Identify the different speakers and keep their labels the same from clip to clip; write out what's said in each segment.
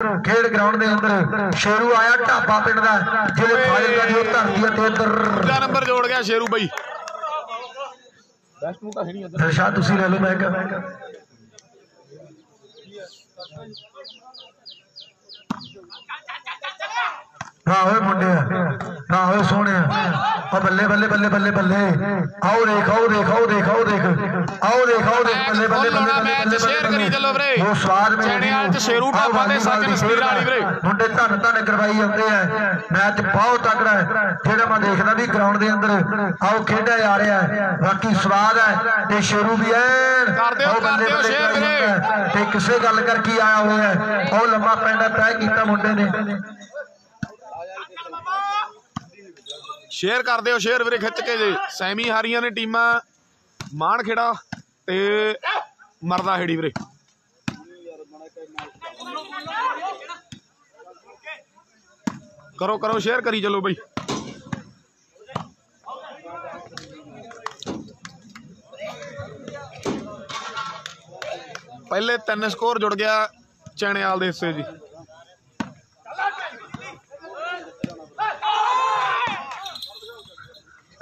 Speaker 1: ਖੇਡ ਗਰਾਊਂਡ ਦੇ ਅੰਦਰ ਸ਼ੇਰੂ ਆਇਆ ਢਾਬਾ ਪਿੰਡ ਦਾ ਜਿਹੜੇ ਫਾਜ਼ਿਲਕਾ ਦੀ ਉਹ ਧਰਤੀ ਹੈ ਤੇ ਇੱਧਰ।
Speaker 2: ਦੂਜਾ ਨੰਬਰ ਜੋੜ ਗਿਆ ਸ਼ੇਰੂ ਬਾਈ। ਬੈਸਟ ਨੂੰ ਤਾਂ ਹੈ ਨਹੀਂ ਇੱਧਰ।
Speaker 1: ਦਰਸ਼ਾ ਤੁਸੀਂ ਲੈ ਲਓ ਮੈਂ ਕਿਹਾ ਹਾਂ ਓਏ ਮੁੰਡੇ ਹਾਂ ਓਏ ਸੋਹਣਿਆ ਆ। ਬੱਲੇ ਬੱਲੇ ਬੱਲੇ ਬੱਲੇ ਬੱਲੇ। ਆਓ ਦੇਖ ਆਓ ਦੇਖ ਆਓ ਦੇਖ ਆਓ ਦੇਖ। ਆਓ ਦੇਖ ਆਓ ਦੇਖ ਬੱਲੇ ਬੱਲੇ ਬੱਲੇ ਬੱਲੇ
Speaker 2: ਮੈਚ
Speaker 1: ਬੱਲੇ,
Speaker 2: ਸ਼ੇਅਰ ਕਰੀ ਚੱਲੋ ਵੀਰੇ।
Speaker 1: ਉਹ ਸਵਾਦ ਮੇਰੇ
Speaker 2: ਚੈਣੇ ਵਾਲ ਚ ਸ਼ੇਰੂ ਢਾਬਾ ਤੇ ਸੱਜਣ ਸਪੀਡ ਵਾਲੀ ਵੀਰੇ।
Speaker 1: ਮੁੰਡੇ ਧੰਨ ਧੰਨ ਕਰਵਾਈ ਜਾਂਦੇ ਆ। ਮੈਚ ਬਹੁਤ ਤਕੜਾ ਹੈ। ਜਿਹੜਾ ਮੈਂ ਦੇਖਦਾ ਵੀ ਗਰਾਊਂਡ ਦੇ ਅੰਦਰ। ਆਓ ਖੇਡਿਆ ਜਾ ਰਿਹਾ ਹੈ। ਬਾਕੀ ਸਵਾਦ ਹੈ ਤੇ ਸ਼ੇਰੂ ਵੀ ਐਨ
Speaker 2: ਕਰ ਦਿਓ,
Speaker 1: ਆਓ
Speaker 2: ਕਰ
Speaker 1: ਬੱਲੇ
Speaker 2: ਦਿਓ
Speaker 1: ਬੱਲੇ
Speaker 2: ਸ਼ੇਅਰ ਵੀਰੇ।
Speaker 1: ਹੈ। ਤੇ ਕਿਸੇ ਗੱਲ ਕਰ ਕੀ ਆਇਆ ਹੋਇਆ ਹੈ। ਉਹ ਲੰਮਾ ਪੈਂਡਾ ਤੈਅ ਕੀਤਾ ਮੁੰਡੇ ਨੇ।
Speaker 2: ਸ਼ੇਅਰ ਕਰ ਦਿਓ, ਸ਼ੇਅਰ ਵੀਰੇ ਖਿੱਚ ਕੇ ਜੇ। ਸੈਮੀ ਹਾਰੀਆਂ ਨੇ ਟੀਮਾਂ, ਮਾਣ ਖੇੜਾ ਤੇ ਮਰਦਾ ਖੇੜੀ ਵੀਰੇ। ਕਰੋ ਕਰੋ, ਸ਼ੇਅਰ ਕਰੀ ਚਲੋ ਬਈ। ਪਹਿਲੇ ਤਿੰਨ ਸਕੋਰ ਜੁੜ ਗਿਆ ਚੈਣੇਵਾਲ ਦੇ ਹਿੱਸੇ ਜੀ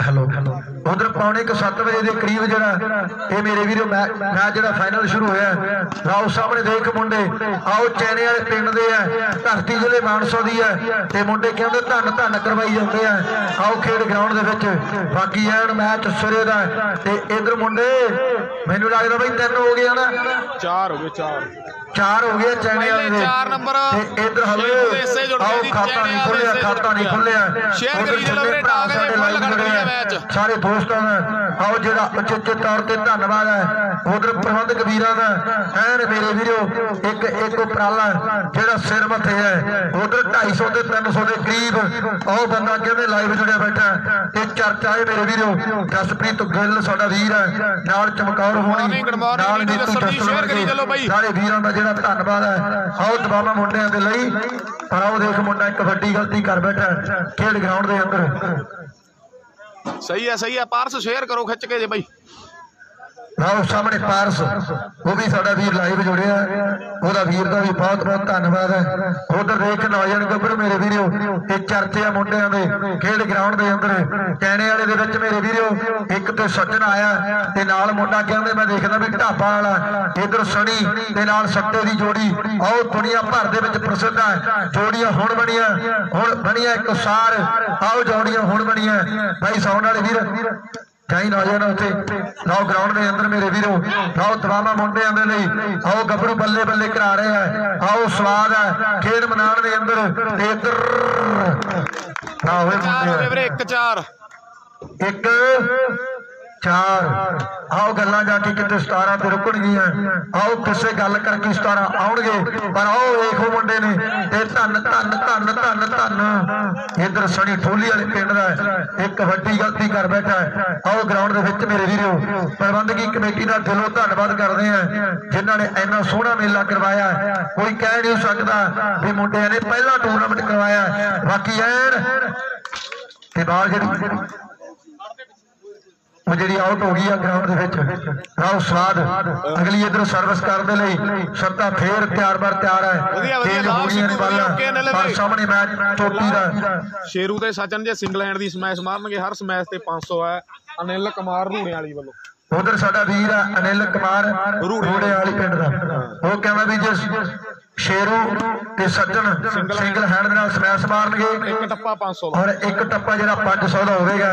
Speaker 1: ਹੈਲੋ ਉਧਰ ਪੌਣੇ 7 ਵਜੇ ਦੇ ਕਰੀਬ ਜਿਹੜਾ ਇਹ ਮੇਰੇ ਵੀਰੋ ਮੈਚ ਜਿਹੜਾ ਫਾਈਨਲ ਸ਼ੁਰੂ ਹੋਇਆ ਹੈ। ਆਓ ਸਾਹਮਣੇ ਦੇਖ ਮੁੰਡੇ, ਆਓ ਚੈਨੇ ਵਾਲੇ ਪਿੰਡ ਦੇ ਆ, ਧਰਤੀ ਜ਼ਿਲ੍ਹੇ ਮਾਨਸਾ ਦੀ ਹੈ ਤੇ ਮੁੰਡੇ ਕਹਿੰਦੇ ਧੰਨ ਧੰਨ ਕਰਵਾਈ ਜਾਂਦੇ ਆ, ਆਓ ਖੇਡ ਗਰਾਊਂਡ ਦੇ ਵਿੱਚ, ਬਾਕੀ ਐਨ ਮੈਚ ਸਿਰੇ ਦਾ, ਤੇ ਇਧਰ ਮੁੰਡੇ, ਮੈਨੂੰ ਲੱਗਦਾ ਬਈ ਤਿੰਨ ਹੋ ਗਏ ਨਾ
Speaker 2: ਚਾਰ ਹੋ ਗਏ, ਚਾਰ
Speaker 1: ਚਾਰ ਹੋ ਗਏ ਚੈਨੇ ਵਾਲੇ ਦੇ।
Speaker 2: ਚਾਰ ਨੰਬਰ
Speaker 1: ਤੇ ਇਧਰ
Speaker 2: ਗਏ
Speaker 1: ਆਓ ਖਾਤਾ ਨਹੀਂ ਖੁੱਲਿਆ ਖਾਤਾ ਨਹੀਂ ਖੁੱਲਿਆ।
Speaker 2: ਗਿਆ। ਸ਼ੇਅਰ ਕਰੀ ਵੀਰੇ,
Speaker 1: ਭਰਾ
Speaker 2: ਡਾਂਗ ਦੇ ਫੁੱਲ
Speaker 1: live
Speaker 2: ਖੜਕਦੇ
Speaker 1: ਜੁੜੇ
Speaker 2: ਆ
Speaker 1: ਆ,
Speaker 2: ਮੈਚ।
Speaker 1: ਸਾਰੇ ਦੋਸਤਾਂ ਦਾ ਆਓ ਜਿਹੜਾ ਉਚੇਚੇ ਤੌਰ ਤੇ ਧੰਨਵਾਦ ਹੈ। ਉਧਰ ਪ੍ਰਬੰਧਕ ਵੀਰਾਂ ਦਾ। ਐਨ ਮੇਰੇ ਵੀਰੋ ਇੱਕ ਇੱਕ ਉਪਰਾਲਾ ਜਿਹੜਾ ਸਿਰ ਮੱਥੇ ਹੈ। ਉਧਰ 250 ਤੇ 300 ਦੇ ਕਰੀਬ ਉਹ ਬੰਦਾ ਕਹਿੰਦੇ ਲਾਈਵ ਜੁੜਿਆ ਬੈਠਾ ਇਹ ਚਰਚਾ ਹੈ ਮੇਰੇ ਵੀਰੋ ਜਸਪ੍ਰੀਤ ਗਿੱਲ ਸਾਡਾ ਵੀਰ ਹੈ। ਨਾਲ ਚਮਕੌਰ ਹੋਣੀ ਨਾਲ
Speaker 2: ਨੀਤੂ
Speaker 1: ਨੀਤੂ
Speaker 2: ਜੱਸੜ ਜੀ,
Speaker 1: ਜੱਸੜ
Speaker 2: share ਕਰੀ ਚੱਲੋ ਬਾਈ।
Speaker 1: ਸਾਰੇ ਵੀਰਾਂ ਦਾ ਜਿਹੜਾ ਧੰਨਵਾਦ ਹੈ। ਆਓ ਦਬਾਵਾ ਮੁੰਡਿਆਂ ਦੇ ਲਈ, ਪਰ ਆਓ ਦੇਖ ਮੁੰਡਾ ਇੱਕ ਵੱਡੀ ਗਲਤੀ ਕਰ ਬੈਠਾ ਖੇਡ ਗਰਾਊਂਡ ਦੇ ਅੰਦਰ।
Speaker 2: ਸਹੀ ਹੈ ਸਹੀ ਹੈ, ਪਾਰਸ ਸ਼ੇਅਰ ਕਰੋ, ਖਿੱਚ ਕੇ ਜੇ ਬਈ।
Speaker 1: ਆਓ ਸਾਹਮਣੇ ਪਾਰਸ। ਉਹ ਵੀ ਸਾਡਾ ਵੀਰ ਲਾਈਵ ਜੁੜਿਆ। ਉਹਦਾ ਵੀਰ ਦਾ ਵੀ ਬਹੁਤ ਬਹੁਤ ਧੰਨਵਾਦ ਹੈ। ਉਧਰ ਦੇਖ ਨੌਜਵਾਨ ਗੱਭਰੂ ਮੇਰੇ ਵੀਰੋ, ਇਹ ਚਰਚੇ ਆ ਮੁੰਡਿਆਂ ਦੇ, ਖੇਡ ਗਰਾਊਂਡ ਦੇ ਅੰਦਰ। ਕੈਣੇ ਵਾਲੇ ਦੇ ਵਿੱਚ ਮੇਰੇ ਵੀਰੋ, ਇੱਕ ਤੇ ਸੱਜਣ ਆਇਆ, ਤੇ ਨਾਲ ਮੁੰਡਾ ਕਹਿੰਦੇ, ਮੈਂ ਦੇਖਦਾ ਵੀ ਢਾਬਾ ਵਾਲਾ, ਇਧਰ ਸਣੀ, ਤੇ ਨਾਲ ਸੱਟੇ ਦੀ ਜੋੜੀ। ਆਓ, ਦੁਨੀਆ ਭਰ ਦੇ ਵਿੱਚ ਪ੍ਰਸਿੱਧ ਹੈ ਜੋੜੀਆਂ ਹੁਣ ਬਣੀਆਂ ਹੁਣ ਬਣੀਆਂ ਇੱਕ ਸਾਰ। ਆਓ, ਜੋੜੀਆਂ ਹੁਣ ਬਣੀਆਂ। ਭਾਈ ਸੌਣ ਵਾਲੇ ਵੀਰ। ਕਈ ਨੌਜਵਾਨ ਉੱਥੇ ਆਓ ਗਰਾਊਂਡ ਦੇ ਅੰਦਰ ਮੇਰੇ ਵੀਰੋ ਆਓ ਤਮਾਮਾ ਮੁੰਡਿਆਂ ਦੇ ਲਈ ਆਓ ਗੱਭਰੂ ਬੱਲੇ ਬੱਲੇ ਕਰਾ ਰਹੇ ਆ। ਆਓ ਸਵਾਦ ਹੈ ਖੇਡ ਮੈਦਾਨ ਦੇ ਅੰਦਰ ਤੇ ਇੱਧਰ ਆਓ ਇਹ
Speaker 2: ਚਾਰ ਹੋ ਗਏ
Speaker 1: ਮੁੰਡੇ
Speaker 2: ਵੀਰੇ 1 4
Speaker 1: ਇੱਕ ਚਾਰ। ਆਓ ਗੱਲਾਂ ਜਾ ਕੇ ਕਿਤੇ 17 ਤੇ ਰੁਕਣਗੀਆਂ ਆਓ ਕਿਸੇ ਗੱਲ ਕਰਕੇ 17 ਆਉਣਗੇ। ਪਰ ਆਓ ਵੇਖੋ ਮੁੰਡੇ ਨੇ, ਇਹ ਧੰਨ ਧੰਨ ਧੰਨ ਧੰਨ ਧੰਨ। ਇਧਰ ਸਣੀ ਠੋਲੀ ਵਾਲੇ ਪਿੰਡ ਦਾ ਇੱਕ ਵੱਡੀ ਗਲਤੀ ਕਰ ਬੈਠਾ ਆਓ ਗਰਾਊਂਡ ਦੇ ਵਿੱਚ ਮੇਰੇ ਵੀਰੋ, ਪ੍ਰਬੰਧਕੀ ਕਮੇਟੀ ਦਾ ਦਿਲੋਂ ਧੰਨਵਾਦ ਕਰਦੇ ਆ ਜਿਨ੍ਹਾਂ ਨੇ ਇੰਨਾ ਸੋਹਣਾ ਮੇਲਾ ਕਰਵਾਇਆ ਕੋਈ ਕਹਿ ਨਹੀਂ ਸਕਦਾ ਵੀ ਮੁੰਡਿਆਂ ਨੇ ਪਹਿਲਾ ਟੂਰਨਾਮੈਂਟ ਕਰਵਾਇਆ ਬਾਕੀ ਐਨ, ਤੇ ਬਾਹਰ ਜਿਹੜੀ ਉਹ ਜਿਹੜੀ ਆਊਟ ਹੋ ਗਈ ਆ ਗਰਾਊਂਡ ਦੇ ਵਿੱਚ ਰਾਓ ਸਵਾਦ ਅਗਲੀ ਇਧਰ ਸਰਵਿਸ ਕਰਨ ਦੇ ਲਈ ਸੱਤਾ ਫੇਰ ਤਿਆਰ ਬਰ ਤਿਆਰ ਹੈ।
Speaker 2: ਵਧੀਆ, ਵਧੀਆ, ਓਕੇ
Speaker 1: ਪਰ। ਸਾਹਮਣੇ ਮੈਚ ਚੋਟੀ ਦਾ।
Speaker 2: ਸ਼ੇਰੂ ਤੇ ਸਚਨ ਜੇ ਸਿੰਗਲ ਹੈਂਡ ਦੀ ਸਮੈਸ਼ ਮਾਰਨਗੇ ਹਰ ਸਮੈਸ਼ ਤੇ 500 ਹੈ। ਅਨਿਲ ਕੁਮਾਰ ਰੂਣੇ ਵਾਲੀ ਵੱਲੋਂ।
Speaker 1: ਉਧਰ ਸਾਡਾ ਵੀਰ ਆ ਅਨਿਲ ਕੁਮਾਰ
Speaker 2: ਰੂੜੇ।
Speaker 1: ਰੂੜੇ ਵਾਲੀ ਪਿੰਡ ਦਾ। ਉਹ ਕਹਿੰਦਾ ਵੀ ਜੇ ਸ਼ੇਰੂ ਤੇ ਸੱਜਣ ਸਿੰਗਲ ਹੈਂਡ ਦੇ ਨਾਲ ਸਮੈਸ਼ ਮਾਰਨਗੇ
Speaker 2: ਇੱਕ ਟੱਪਾ 500 ਦਾ
Speaker 1: ਔਰ ਇੱਕ ਟੱਪਾ ਜਿਹੜਾ 500 ਦਾ ਹੋਵੇਗਾ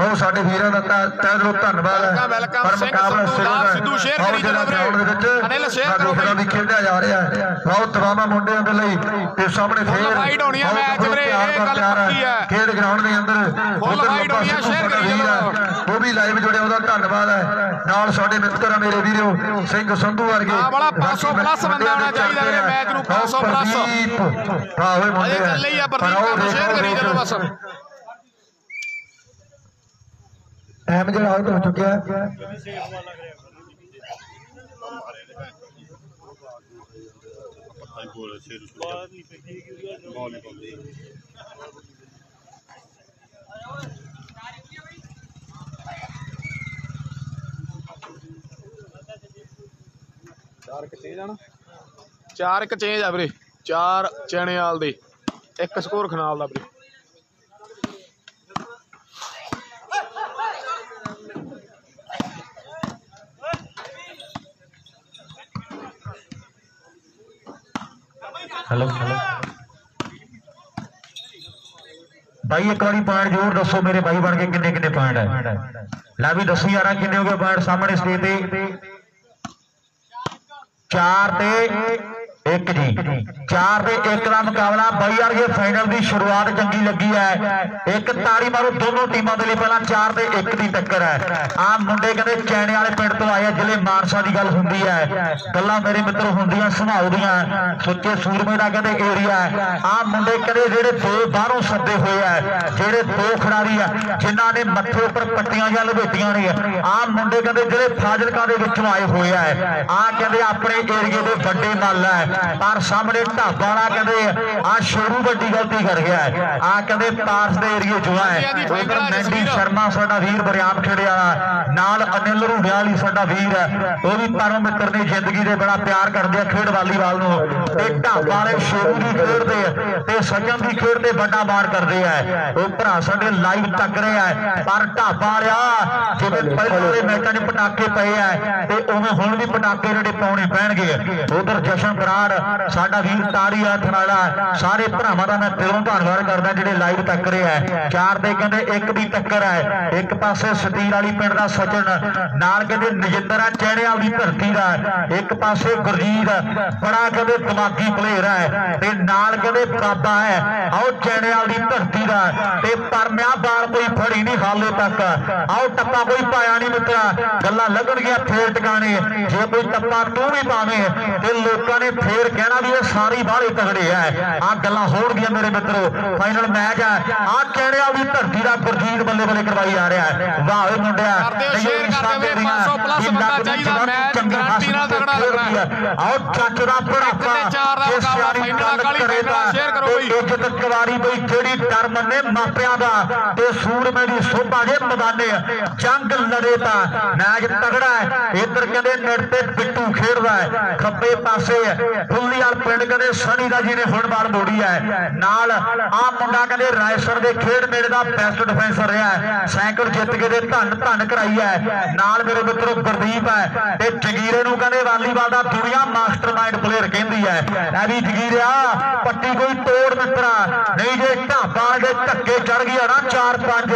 Speaker 1: ਉਹ ਸਾਡੇ ਵੀਰਾਂ ਦਾ ਤਾਂ ਤਹਿ ਦਿਲੋਂ ਧੰਨਵਾਦ ਹੈ ਪਰ ਮੁਕਾਬਲਾ
Speaker 2: ਸੰਧੂ,
Speaker 1: ਸਿਰੇ ਹੈ।
Speaker 2: ਕਰੀ
Speaker 1: ਜਿਹੜਾ। ਗਰਾਊਂਡ ਦੇ ਵਿੱਚ
Speaker 2: ਅਨਿਲ, ਸ਼ੇਅਰ
Speaker 1: ਮੈਂ
Speaker 2: ਕਰੋ ਬਈ।
Speaker 1: ਵੀ ਖੇਡਿਆ ਜਾ ਰਿਹਾ ਹੈ ਬਹੁਤ ਤਵਾਮਾ ਮੁੰਡਿਆਂ ਦੇ ਲਈ ਤੇ ਸਾਹਮਣੇ ਫੇਰ
Speaker 2: fight ਹੋਣੀ ਆ
Speaker 1: ਆਓ
Speaker 2: ਮੈਚ ਵੀਰੇ, ਇਹ ਗੱਲ ਪੱਕੀ ਹੈ।
Speaker 1: ਖੇਡ ਗਰਾਊਂਡ ਦੇ ਅੰਦਰ
Speaker 2: fight
Speaker 1: ਲੱਭਾ
Speaker 2: ਹੋਣੀ ਆ, share
Speaker 1: ਸਾਡਾ
Speaker 2: ਕਰੀ।
Speaker 1: ਹੈ। ਉਹ ਵੀ ਲਾਈਵ ਜੁੜਿਆ ਉਹਦਾ ਧੰਨਵਾਦ ਹੈ ਨਾਲ ਸਾਡੇ ਮਿੱਤਰ ਆ ਮੇਰੇ ਵੀਰੋ ਸਿੰਘ ਸੰਧੂ ਵਰਗੇ
Speaker 2: ਹਾਂ, ਬੜਾ 500
Speaker 1: ਬਾਕੀ
Speaker 2: plus ਬੰਦਾ ਹੋਣਾ ਚਾਹੀਦਾ ਵੀਰੇ, ਮੈਚ ਨੂੰ 500 plus।
Speaker 1: ਪ੍ਰਦੀਪ, ਹਾਂ ਓਏ ਮੁੰਡੇ ਆ।
Speaker 2: ਚੱਲੇ ਹੀ ਆ
Speaker 1: ਪਰ
Speaker 2: ਪ੍ਰਦੀਪ ਕੰਮ ਸ਼ੇਅਰ ਕਰੀ ਚੱਲੋ ਬਸ
Speaker 1: ਟਾਈਮ ਜਿਹੜਾ ਆਊਟ ਹੋ ਚੁੱਕਿਆ ਹੈ।
Speaker 2: ਚਾਰ ਇੱਕ ਚੇਂਜ ਆ ਨਾ ਚਾਰ ਚਾਰ ਇੱਕ ਚੇਂਜ ਆ ਵੀਰੇ। 4 ਚੈਣੇਵਾਲ ਦੇ। ਇੱਕ ਸਕੋਰ ਖਨਾਲ ਦਾ ਵੀਰੇ।
Speaker 3: ਹੈਲੋ ਹੈਲੋ ਬਾਈ, ਇੱਕ ਵਾਰੀ ਪੁਆਇੰਟ ਜ਼ਰੂਰ ਦੱਸੋ ਮੇਰੇ ਬਾਈ ਬਣ ਕੇ ਕਿੰਨੇ ਕਿੰਨੇ ਪੁਆਇੰਟ ਹੈ ਲੈ ਵੀ ਦੱਸੋ ਯਾਰਾ ਕਿੰਨੇ ਹੋ ਗਏ ਪੁਆਇੰਟ ਸਾਹਮਣੇ ਸਟੇਜ ਤੇ। 4 ਤੇ ਇੱਕ ਜੀ ਚਾਰ ਤੇ ਇੱਕ ਦਾ ਮੁਕਾਬਲਾ। ਬਾਈ ਯਾਰ ਇਹ ਫਾਈਨਲ ਦੀ ਸ਼ੁਰੂਆਤ ਚੰਗੀ ਲੱਗੀ ਹੈ। ਇੱਕ ਤਾੜੀ ਮਾਰੋ, ਦੋਨੋਂ ਟੀਮਾਂ ਦੇ ਲਈ ਪਹਿਲਾਂ ਚਾਰ ਤੇ ਇੱਕ ਦੀ ਟੱਕਰ ਹੈ। ਆ ਮੁੰਡੇ ਕਹਿੰਦੇ ਚੈਣੇ ਵਾਲੇ ਪਿੰਡ ਤੋਂ ਆਏ ਆ, ਜ਼ਿਲ੍ਹੇ ਮਾਨਸਾ ਦੀ ਗੱਲ ਹੁੰਦੀ ਹੈ। ਗੱਲਾਂ ਮੇਰੇ ਮਿੱਤਰ ਹੁੰਦੀਆਂ ਸੁਭਾਅ ਦੀਆਂ। ਸੁੱਚੇ ਸੂਰਮੇ ਦਾ ਕਹਿੰਦੇ ਏਰੀਆ ਆ ਮੁੰਡੇ ਕਹਿੰਦੇ ਜਿਹੜੇ ਦੋ ਬਾਹਰੋਂ ਸੱਦੇ ਹੋਏ ਆ, ਜਿਹੜੇ ਦੋ ਖਿਡਾਰੀ ਆ, ਜਿਨ੍ਹਾਂ ਨੇ ਮੱਥੇ ਉੱਪਰ ਪੱਟੀਆਂ ਜਾਂ ਲਵੇਟੀਆਂ ਨੇ। ਆ ਮੁੰਡੇ ਕਹਿੰਦੇ ਜਿਹੜੇ ਫਾਜ਼ਿਲਕਾ ਦੇ ਵਿੱਚੋਂ ਆਏ ਹੋਏ ਆ। ਆ ਕਹਿੰਦੇ ਆਪਣੇ ਏਰੀਏ ਦੇ ਵੱਡੇ ਮੱਲ ਹੈ। ਪਰ ਸਾਹਮਣੇ ਢਾਬਾ ਵਾਲਾ ਕਹਿੰਦੇ ਆ ਸ਼ੇਰੂ ਵੱਡੀ ਗਲਤੀ ਕਰ ਗਿਆ ਆ ਕਹਿੰਦੇ ਪਾਰਸ ਦੇ ਏਰੀਏ ਚੋਂ ਆ ਉਧਰ ਮੈਂਡੀ ਸ਼ਰਮਾ ਸਾਡਾ ਵੀਰ ਬਰਿਆਮ ਖੇੜੇ ਵਾਲਾ। ਨਾਲ ਅਨਿਲ ਰੂੜਿਆ ਵਾਲੀ ਸਾਡਾ ਵੀਰ ਹੈ। ਉਹ ਵੀ ਪਰਮ ਮਿੱਤਰ ਨੇ ਜ਼ਿੰਦਗੀ ਦੇ ਬੜਾ ਪਿਆਰ ਕਰਦੇ ਆ ਖੇਡ ਵਾਲੀਬਾਲ ਨੂੰ। ਤੇ ਢਾਬਾ ਵਾਲੇ ਸ਼ੇਰੂ ਦੀ ਖੇਡਦੇ ਆ ਤੇ ਸੱਜਣ ਦੀ ਖੇਡ ਤੇ ਵੱਡਾ ਮਾਰ ਕਰਦੇ ਆ। ਉਹ ਭਰਾ ਸਾਡੇ ਲਾਈਵ ਤੱਕ ਰਹੇ ਆ ਪਰ ਢਾਬਾ ਵਾਲਿਆ ਜਿਵੇਂ ਪਹਿਲਾਂ ਵਾਲੇ ਮੈਚਾਂ 'ਚ ਪਟਾਕੇ ਪਏ ਆ ਤੇ ਉਵੇਂ ਹੁਣ ਵੀ ਪਟਾਕੇ ਜਿਹੜੇ ਪਾਉਣੇ ਪੈਣਗੇ। ਉਧਰ ਜਸ਼ਨ ਬਰਾੜ ਸਾਡਾ ਵੀਰ ਤਾੜੀ ਹੱਥ ਸਾਰੇ ਭਰਾਵਾਂ ਦਾ ਮੈਂ ਦਿਲੋਂ ਧੰਨਵਾਦ ਕਰਦਾ ਜਿਹੜੇ ਲਾਈਵ ਤੱਕ ਰਹੇ ਆ ਚਾਰ ਦੇ ਕਹਿੰਦੇ ਇੱਕ ਦੀ ਟੱਕਰ ਹੈ। ਇੱਕ ਪਾਸੇ ਸਤੀਰ ਵਾਲੀ ਪਿੰਡ ਦਾ ਸਜਣ, ਨਾਲ ਕਹਿੰਦੇ ਨਜਿੰਦਰ ਆ ਚਹਿੜਿਆਂ ਦੀ ਧਰਤੀ ਦਾ ਇੱਕ ਪਾਸੇ ਗੁਰਜੀਤ, ਬੜਾ ਕਹਿੰਦੇ ਦਿਮਾਗੀ ਪਲੇਅਰ ਹੈ। ਤੇ ਨਾਲ ਕਹਿੰਦੇ ਬਾਬਾ ਹੈ। ਆਓ ਚਹਿੜਿਆਂ ਵਾਲੀ ਧਰਤੀ ਦਾ ਤੇ ਪਰਮਿਆ ਬਾਲ ਕੋਈ ਫੜੀ ਨਹੀਂ ਹਾਲੇ ਤੱਕ। ਆਓ ਟੱਪਾ ਕੋਈ ਪਾਇਆ ਨਹੀਂ ਮਿੱਤਰਾ। ਗੱਲਾਂ ਲੱਗਣਗੀਆਂ ਫੇਰ ਟਿਕਾਣੇ। ਜੇ ਕੋਈ ਟੱਪਾ ਤੂੰ ਵੀ ਪਾਵੇਂ ਤੇ ਲੋਕਾਂ ਨੇ ਫੇਰ ਕਹਿਣਾ ਵੀ ਇਹ ਸਾਰੇ ਬਾਹਲੇ ਤਗੜੇ ਆ। ਆ ਗੱਲਾਂ ਹੋਣਗੀਆਂ ਮੇਰੇ ਮਿੱਤਰੋ। ਫਾਈਨਲ ਮੈਚ ਆ। ਆ ਚਹਿੜਿਆਂ ਦੀ ਧਰਤੀ ਦਾ ਗੁਰਜੀਤ ਬੱਲੇ ਬੱਲੇ ਕਰਵਾਈ ਆ ਰਿਹਾ। ਵਾਹ ਓਏ ਮੁੰਡਿਆ।
Speaker 2: share ਕਰਦੇ ਹੋ, 500 plus ਬੰਦਾ ਚਾਹੀਦਾ, ਮੈਚ guarantee ਨਾਲ ਤਗੜਾ ਲੱਗਣਾ।
Speaker 3: ਆਓ ਚੱਜ ਦਾ ਬੜਾਪਾ
Speaker 2: ਦਾ
Speaker 3: ਸਿਆਣੀ
Speaker 2: ਫਾਈਨਲ
Speaker 3: ਗੱਲ
Speaker 2: ਕਾਲੀ
Speaker 3: ਕਰੇਗਾ। ਇੱਜ਼ਤ ਕਵਾਰੀ ਬਈ ਜਿਹੜੀ ਡਰ ਮੰਨੇ ਮਾਪਿਆਂ ਦਾ। ਤੇ ਸੂਰਮੇ ਦੀ ਸੋਭਾ ਜੇ ਮੈਦਾਨੇ ਜੰਗ ਲੜੇ ਤਾਂ ਮੈਚ ਤਗੜਾ ਹੈ। ਇੱਧਰ ਕਹਿੰਦੇ ਨੇੜ ਤੇ ਬਿੱਟੂ ਖੇਡਦਾ ਹੈ। ਖੱਬੇ ਪਾਸੇ ਫੁੱਲੀ ਵਾਲ ਪਿੰਡ ਕਹਿੰਦੇ ਸਣੀ ਦਾ ਜੀ ਨੇ ਹੁਣ ਬਾਲ ਮੋੜੀ ਹੈ। ਨਾਲ ਆ ਮੁੰਡਾ ਕਹਿੰਦੇ ਰਾਇਸਰ ਦੇ ਖੇਡ ਮੇਲੇ ਦਾ ਬੈਸਟ ਡਿਫੈਂਸਰ ਰਿਹਾ ਹੈ। ਸਾਈਕਲ ਜਿੱਤ ਕੇ ਦੇ ਧੰਨ ਧੰਨ ਕਰਾਈ ਹੈ। ਨਾਲ ਮੇਰੇ ਮਿੱਤਰੋ ਗੁਰਦੀਪ ਹੈ ਤੇ ਜਗੀਰੇ ਨੂੰ ਕਹਿੰਦੇ ਵਾਲੀਬਾਲ ਦਾ ਦੁਨੀਆ ਮਾਸਟਰਮਾਈਂਡ ਪਲੇਅਰ ਕਹਿੰਦੀ ਹੈ। ਇਹ ਵੀ ਜਗੀਰਿਆ ਪੱਟੀ ਕੋਈ ਤੋੜ ਮਿੱਤਰਾ। ਨਹੀਂ ਜੇ ਢਾਬਾ ਦੇ ਧੱਕੇ ਚੜ ਗਿਆ ਨਾ 4-5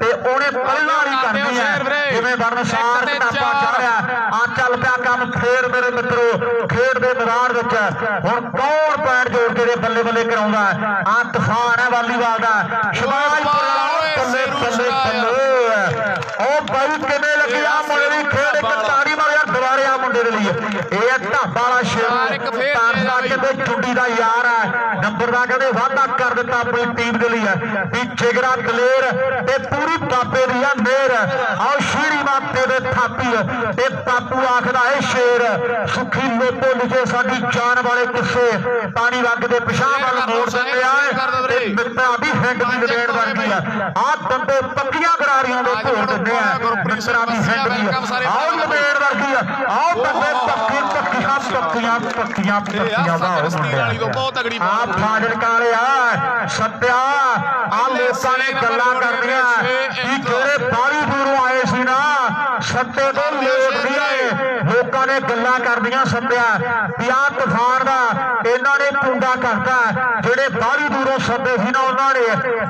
Speaker 3: ਤੇ ਉਹਨੇ ਪਹਿਲਾਂ ਨਹੀਂ ਕਰਨੀ ਹੈ। ਜਿਵੇਂ ਬਰਨਸਾਰ ਢਾਬਾ ਚੜਿਆ ਆ ਚੱਲ ਪਿਆ ਕੰਮ ਫੇਰ ਮੇਰੇ ਮਿੱਤਰੋ। ਖੇਡ ਦੇ ਮੈਦਾਨ ਵਿੱਚ। ਹੁਣ ਕੌਣ ਪੈਣ ਜੋੜ ਕੇ ਦੇ ਬੱਲੇ ਬੱਲੇ ਕਰਾਉਂਦਾ? ਆ ਤੂਫਾਨ ਹੈ ਵਾਲੀਬਾਲ ਦਾ। ਸ਼ਬਾਸ਼ ਬੱਲੇ ਬੱਲੇ ਬੱਲੇ। ਉਹ ਬਾਈ ਕਿਵੇਂ ਲੱਗੀ? ਆ ਮੁੰਡੇ ਦੀ ਖੇਡ ਇੱਕ ਤਾੜੀ ਮਾਰ ਯਾਰ ਦੁਬਾਰੇ ਆ ਮੁੰਡੇ ਦੇ ਲਈ। ਇਹ ਢਾਬਾ ਵਾਲਾ ਸ਼ੇਰ। ਤਾਰਸਾ ਕਹਿੰਦੇ ਚੁੰਡੀ ਦਾ ਯਾਰ ਕਹਿੰਦੇ ਵਾਅਦਾ ਕਰ ਦਿੱਤਾ ਆਪਣੀ ਟੀਮ ਦੇ ਲਈ ਵੀ ਜਿਗਰਾ ਦਲੇਰ ਤੇ ਪੂਰੀ ਬਾਬੇ ਦੀ ਆ ਮੇਰ ਆਓ ਸ਼ੀਰੀ ਮਾਤੇ ਦੇ ਥਾਪੀ ਤੇ ਬਾਪੂ ਆਖਦਾ ਏ ਸ਼ੇਰ ਸੁਖੀ ਲੋਪੋ ਲਿਜੇ ਸਾਡੀ ਜਾਨ ਵਾਲੇ ਗੁੱਸੇ ਪਾਣੀ ਵੱਗ ਦੇ ਪਿਸ਼ਾਬ ਵੱਲ ਮੋੜ ਦਿੰਦੇ ਆ ਤੇ ਮਿੱਤਰਾਂ ਦੀ ਹਿੰਡ ਦੀ ਲਵੇੜ ਵਰਗੀ ਆ। ਆ ਦੰਦੇ ਪੱਕੀਆਂ ਗਰਾਰੀਆਂ ਦੇ ਘੋਲ ਦਿੰਦੇ ਆ। ਮਿੱਤਰਾਂ ਦੀ ਹਿੰਡ ਦੀ ਆਓ ਲਵੇੜ ਵਰਗੀ ਆ। ਆਓ ਦੰਦੇ ਪੱਕੀ ਪੱਕੀਆਂ ਪੱਕੀਆਂ ਪੱਕੀਆਂ ਪੱਕੀਆਂ
Speaker 2: ਤੋਂ ਬਹੁਤ ਤਗੜੀ
Speaker 3: ਆ ਫਾਜ਼ਿਲ ਕਾਲਿਆ ਸੱਤਿਆ ਆ ਲੋਕਾਂ ਨੇ ਗੱਲਾਂ ਕਰਨੀਆਂ। ਕਿ ਜਿਹੜੇ ਬਾਹਰੀ ਦੂਰੋਂ ਆਏ ਸੀ ਨਾ ਸੱਤੇ ਤੋਂ ਲੋਟ ਨਹੀਂ ਆਏ। ਲੋਕਾਂ ਨੇ ਗੱਲਾਂ ਕਰਦੀਆਂ ਸੱਤਿਆ ਵੀ ਆਹ ਤੂਫਾਨ ਦਾ ਇਹਨਾਂ ਨੇ ਪੁੰਡਾ ਕਰਤਾ ਜਿਹੜੇ ਬਾਹਰੀ ਦੂਰੋਂ ਸੱਦੇ ਸੀ ਨਾ ਉਹਨਾਂ ਨੇ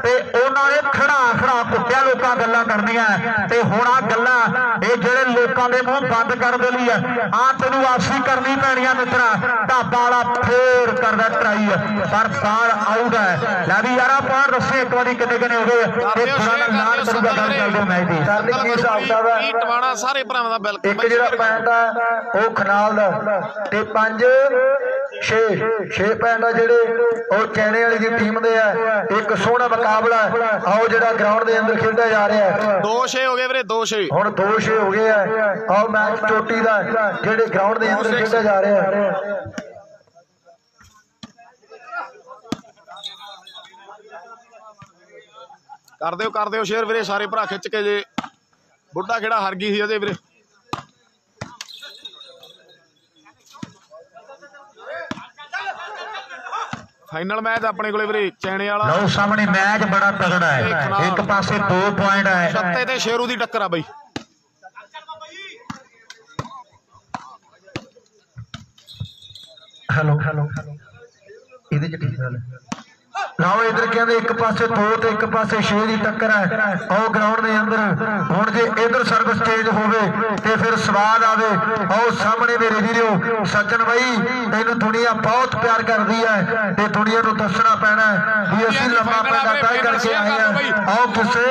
Speaker 3: ਤੇ ਉਹਨਾਂ ਨੇ ਖੜਾ ਖੜਾ ਕੁੱਤਿਆ ਲੋਕਾਂ ਗੱਲਾਂ ਕਰਦੀਆਂ ਤੇ ਹੁਣ ਆ ਗੱਲਾਂ ਇਹ ਜਿਹੜੇ ਲੋਕਾਂ ਦੇ ਮੂੰਹ ਬੰਦ ਕਰਨ ਦੇ ਲਈ ਆ ਤੈਨੂੰ ਆਸੀ ਕਰਨੀ ਪੈਣੀ ਆ ਮਿੱਤਰਾ। ਢਾਬਾ ਵਾਲਾ ਫੇਰ ਕਰਦਾ ਟਰਾਈ ਪਰ ਬਾਲ ਆਊਟ ਹੈ। ਲੈ ਵੀ ਯਾਰਾ ਬਾਹਰ ਦੱਸੇ ਇੱਕ ਵਾਰੀ ਕਿੰਨੇ ਕਿੰਨੇ ਹੋ ਗਏ। ਤੇ ਪੁਰਾਣਾ ਲਾਲ ਕਰੂਗਾ ਗੱਲ ਚੱਲਦੇ ਮੈਚ ਦੀ।
Speaker 1: ਕਰਨੀ ਕੀ ਹਿਸਾਬ ਦਾ ਵਾ?
Speaker 2: ਕੀ ਟਵਾਣਾ ਸਾਰੇ ਭਰਾਵਾਂ ਦਾ ਬਿਲਕੁਲ
Speaker 1: ਇੱਕ ਜਿਹੜਾ ਪੈਂਟ ਆ ਉਹ ਖਨਾਲ ਦਾ ਤੇ ਪੰਜ 6 6 ਪੈਂਟ ਆ ਜਿਹੜੇ ਉਹ ਚੈਣੇ ਵਾਲੀ ਦੀ ਟੀਮ ਦੇ ਆ। ਇੱਕ ਸੋਹਣਾ ਮੁਕਾਬਲਾ ਆਓ ਜਿਹੜਾ ਗਰਾਊਂਡ ਦੇ ਅੰਦਰ ਖੇਡਿਆ ਜਾ ਰਿਹਾ ਹੈ।
Speaker 2: ਦੋ ਛੇ ਹੋ ਗਏ ਵੀਰੇ ਦੋ ਛੇ।
Speaker 1: ਹੁਣ 2-6 ਹੋ ਗਏ ਆ। ਆਓ ਮੈਚ ਚੋਟੀ ਦਾ ਜਿਹੜੇ ਗਰਾਊਂਡ ਦੇ ਅੰਦਰ ਖੇਡਿਆ ਜਾ ਰਿਹਾ ਹੈ।
Speaker 2: ਕਰ ਦਿਓ ਕਰ ਦਿਓ ਸ਼ੇਅਰ ਵੀਰੇ ਸਾਰੇ ਭਰਾ ਖਿੱਚ ਕੇ ਜੇ। ਬੁੱਢਾ ਕਿਹੜਾ ਹਰ ਗਈ ਸੀ ਉਹਦੇ ਵੀਰੇ। ਫਾਈਨਲ ਮੈਚ ਆਪਣੇ ਕੋਲੇ ਵੀਰੇ ਚੈਣੇ ਵਾਲਾ।
Speaker 1: ਲਓ ਸਾਹਮਣੇ ਮੈਚ ਬੜਾ ਤਗੜਾ ਹੈ। ਇੱਕ ਪਾਸੇ 2 ਪੁਆਇੰਟ ਹੈ।
Speaker 2: ਛੱਤੇ ਤੇ ਸ਼ੇਰੂ ਦੀ ਟੱਕਰ ਆ ਬਈ।
Speaker 1: ਹੈਲੋ ਹੈਲੋ ਇਹਦੇ ਚ ਠੀਕ ਗੱਲ ਲਓ ਇਧਰ ਕਹਿੰਦੇ ਇੱਕ ਪਾਸੇ ਦੋ ਤੇ ਇੱਕ ਪਾਸੇ 6 ਦੀ ਟੱਕਰ ਹੈ। ਆਓ ਗਰਾਊਂਡ ਦੇ ਅੰਦਰ। ਹੁਣ ਜੇ ਇਧਰ ਸਰਵ ਸਟੇਜ ਹੋਵੇ ਤੇ ਫਿਰ ਸਵਾਦ ਆਵੇ। ਆਓ ਸਾਹਮਣੇ ਮੇਰੇ ਵੀਰੋ ਸੱਜਣ ਬਾਈ ਤੈਨੂੰ ਦੁਨੀਆ ਬਹੁਤ ਪਿਆਰ ਕਰਦੀ ਹੈ ਤੇ ਦੁਨੀਆ ਨੂੰ ਦੱਸਣਾ ਪੈਣਾ ਵੀ ਅਸੀਂ ਲੰਮਾ ਪੈਣਾ ਤੈਅ ਕਰਕੇ ਆਏ ਆ ਆਓ ਕਿਸੇ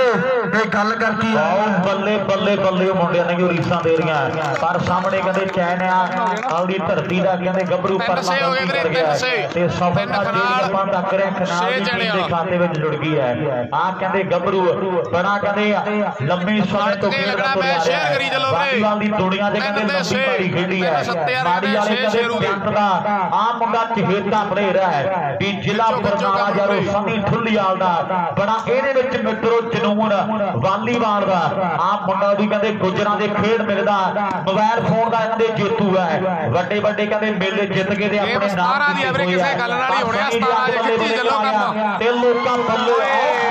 Speaker 1: ਤੇ ਗੱਲ ਕਰਤੀ
Speaker 3: ਆਓ ਬੱਲੇ ਬੱਲੇ ਬੱਲੇ ਮੁੰਡਿਆਂ ਨੇ ਜੋ ਰੀਸਾਂ ਦੇ ਰੀਆਂ ਪਰ ਸਾਹਮਣੇ ਕਹਿੰਦੇ ਚੈਨ ਆ ਆਉਦੀ ਧਰਤੀ ਦਾ ਕਹਿੰਦੇ ਗੱਭਰੂ
Speaker 2: ਪਰਲਾ
Speaker 3: ਤੇ ਸਫਲਤਾ
Speaker 2: ਦੇ
Speaker 3: ਲੰਮਾ ਤੱਕ
Speaker 2: ਰੱਖਣਾ
Speaker 3: 6
Speaker 2: ਜਣੇ
Speaker 3: ਦੇ ਖਾਤੇ ਵਿੱਚ ਜੁੜ ਗਈ ਹੈ। ਆ ਕਹਿੰਦੇ ਗੱਭਰੂ। ਬੜਾ ਕਹਿੰਦੇ ਲੰਮੀ ਸਮੇਂ ਤੋਂ
Speaker 2: ਕੀ ਲੱਗਣਾ ਮੈਂ ਸ਼ੇਅਰ ਕਰੀ ਚੱਲੋ ਵੀਰੇ
Speaker 3: ਦੀ ਦੁਨੀਆ ਦੇ ਕਹਿੰਦੇ
Speaker 2: ਲੰਮੀ
Speaker 3: ਪਾਰੀ ਖੇਡੀ ਹੈ। ਮਾੜੀ ਵਾਲੇ ਕਹਿੰਦੇ ਜੰਟ ਦਾ ਆ ਮੁੰਡਾ ਚਹੇਤਾ ਪਲੇਅਰ ਹੈ ਵੀ ਜ਼ਿਲ੍ਹਾ ਬਰਨਾਲਾ ਜਰੋ ਸੰਨੀ ਠੁੱਲੀਆਲ ਦਾ। ਬੜਾ ਇਹਦੇ ਵਿੱਚ ਮਿੱਤਰੋ ਜਨੂਨ ਵਾਲੀਬਾਲ ਦਾ। ਆ ਮੁੰਡਾ ਵੀ ਕਹਿੰਦੇ ਗੁਜਰਾਂ ਦੇ ਖੇਡ ਮਿਲਦਾ। ਮੋਬਾਈਲ ਫੋਨ ਦਾ ਇਹਨਾਂ ਜੇਤੂ ਹੈ। ਵੱਡੇ ਵੱਡੇ ਕਹਿੰਦੇ ਮੇਲੇ ਜਿੱਤ ਕੇ ਤੇ ਆਪਣੇ ਨਾਮ
Speaker 2: ਦੀ ਕਿਸੇ ਗੱਲ ਨਾਲ ਹੀ ਹੋਣਿਆ
Speaker 3: 17
Speaker 2: ਜੇ ਚੱਲੋ।
Speaker 3: ਤੇ ਲੋਕਾਂ ਬੱਲੇ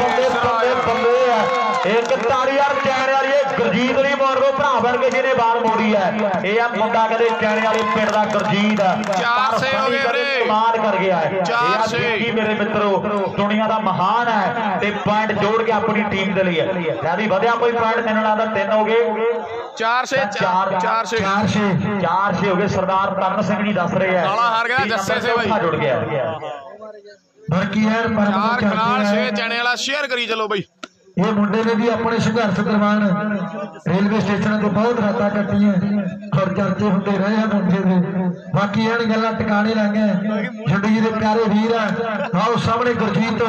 Speaker 3: ਬੱਲੇ ਬੱਲੇ ਬੱਲੇ ਆ। ਇੱਕ ਤਾੜੀ ਯਾਰ ਚੈਨ ਵਾਲੀ ਇਹ ਗੁਰਜੀਤ ਨਹੀਂ ਮਾਰ ਭਰਾ ਬਣ ਕੇ ਜਿਹਨੇ ਬਾਲ ਮੋੜੀ ਹੈ ਇਹ ਆ ਮੁੰਡਾ ਕਹਿੰਦੇ ਚੈਨ ਵਾਲੇ ਪਿੰਡ ਦਾ ਗੁਰਜੀਤ
Speaker 2: ਚਾਰ ਛੇ ਹੋ ਗਏ ਵੀਰੇ।
Speaker 3: ਕਮਾਲ ਕਰ ਗਿਆ ਹੈ।
Speaker 2: ਚਾਰ ਛੇ।
Speaker 3: ਵਿੱਕੀ ਮੇਰੇ ਮਿੱਤਰੋ ਦੁਨੀਆ ਦਾ ਮਹਾਨ ਹੈ ਤੇ ਪੁਆਇੰਟ ਜੋੜ ਕੇ ਆਪਣੀ ਟੀਮ ਦੇ ਲਈ ਹੈ। ਲੈ ਵੀ ਵਧਿਆ ਕੋਈ ਪੁਆਇੰਟ ਮੈਨੂੰ ਲੱਗਦਾ ਤਿੰਨ ਹੋ ਗਏ।
Speaker 2: 4 6 4 4 6
Speaker 1: ਚਾਰ ਛੇ
Speaker 3: ਚਾਰ ਛੇ ਹੋ ਗਏ। ਸਰਦਾਰ ਤਰਨ ਸਿੰਘ ਜੀ ਦੱਸ ਰਹੇ ਆ
Speaker 2: ਨਾਲਾ ਹਾਰ ਗਿਆ, ਜੱਸੇ ਸੇ ਬਾਈ।
Speaker 3: ਜੁੜ ਗਿਆ।
Speaker 1: ਬਾਕੀ ਯਾਰ ਪਰ
Speaker 2: ਚਾਰ ਖਨਾਲ 6 ਚੈਣੇ ਵਾਲਾ ਸ਼ੇਅਰ ਕਰੀ ਚੱਲੋ ਬਈ।
Speaker 1: ਇਹ ਮੁੰਡੇ ਨੇ ਵੀ ਆਪਣੇ ਸੰਘਰਸ਼ ਦਰਮਿਆਨ ਰੇਲਵੇ ਸਟੇਸ਼ਨਾਂ ਤੇ ਬਹੁਤ ਰਾਤਾਂ ਕੱਟੀਆਂ ਖਰ ਚਰਚੇ ਹੁੰਦੇ ਰਹੇ ਆ ਮੁੰਡੇ ਦੇ। ਬਾਕੀ ਇਹ ਗੱਲਾਂ ਟਿਕਾਣੇ ਲਾਂਗੇ ਜ਼ਿੰਦਗੀ ਦੇ ਪਿਆਰੇ ਵੀਰ ਆ। ਆਓ ਸਾਹਮਣੇ ਗੁਰਜੀਤ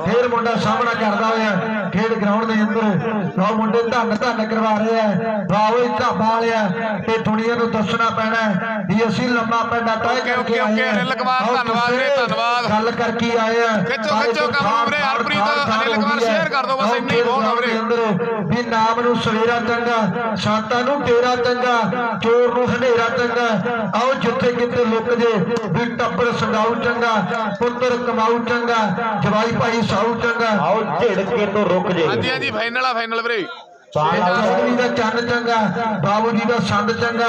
Speaker 1: ਫੇਰ ਮੁੰਡਾ ਸਾਹਮਣਾ ਕਰਦਾ ਹੋਇਆ ਖੇਡ ਗਰਾਊਂਡ ਦੇ ਅੰਦਰ। ਆਓ ਮੁੰਡੇ ਧੰਨ ਧੰਨ ਕਰਵਾ ਰਹੇ ਆ। ਵਾਓ ਇਹ ਢਾਬਾ ਵਾਲਿਆ ਤੇ ਦੁਨੀਆ ਨੂੰ ਦੱਸਣਾ ਪੈਣਾ ਵੀ ਅਸੀਂ ਲੰਮਾ ਪੈਂਡਾ ਤੈਅ ਕਰਕੇ ਆਏ ਆ।
Speaker 2: ਅਨਿਲ ਕੁਮਾਰ, ਧੰਨਵਾਦ
Speaker 1: ਤੁਸੀਂ
Speaker 2: ਧੰਨਵਾਦ।
Speaker 1: ਗੱਲ ਕਰਕੇ ਆਏ ਆ।
Speaker 2: ਖਿੱਚੋ, ਖਿੱਚੋ ਕੰਮ ਹਰਪ੍ਰੀਤ, ਅਨਿਲ ਕੁਮਾਰ share ਕਰ ਦਿਓ, ਬਸ ਇੰਨੀ ਬਹੁਤ ਵੀਰੇ।
Speaker 1: ਅੰਦਰ ਵੀ ਨਾਮ ਨੂੰ ਸਵੇਰਾ ਚੰਗਾ ਸ਼ਾਂਤਾਂ ਨੂੰ ਤੇਰਾ ਚੰਗਾ ਚੋਰ ਨੂੰ ਹਨੇਰਾ ਚੰਗਾ। ਆਓ ਜਿੱਥੇ ਕਿਤੇ ਲੁੱਕ ਜੇ ਵੀ ਟੱਬਰ ਸੰਗਾਉ ਚੰਗਾ ਪੁੱਤਰ ਕਮਾਉ ਚੰਗਾ ਜਵਾਈ ਭਾਈ ਸਾਊ ਚੰਗਾ।
Speaker 3: ਆਓ ਝਿੜਕ ਕੇ ਤੋਂ ਰੁਕ ਜੇ।
Speaker 2: ਹਾਂਜੀ ਹਾਂਜੀ ਫਾਈਨਲ ਆ ਫਾਈਨਲ ਵੀਰੇ।
Speaker 1: ਅਗਲੀ ਦਾ ਚੰਨ ਚੰਗਾ ਬਾਬੂ ਜੀ ਦਾ ਸੰਦ ਚੰਗਾ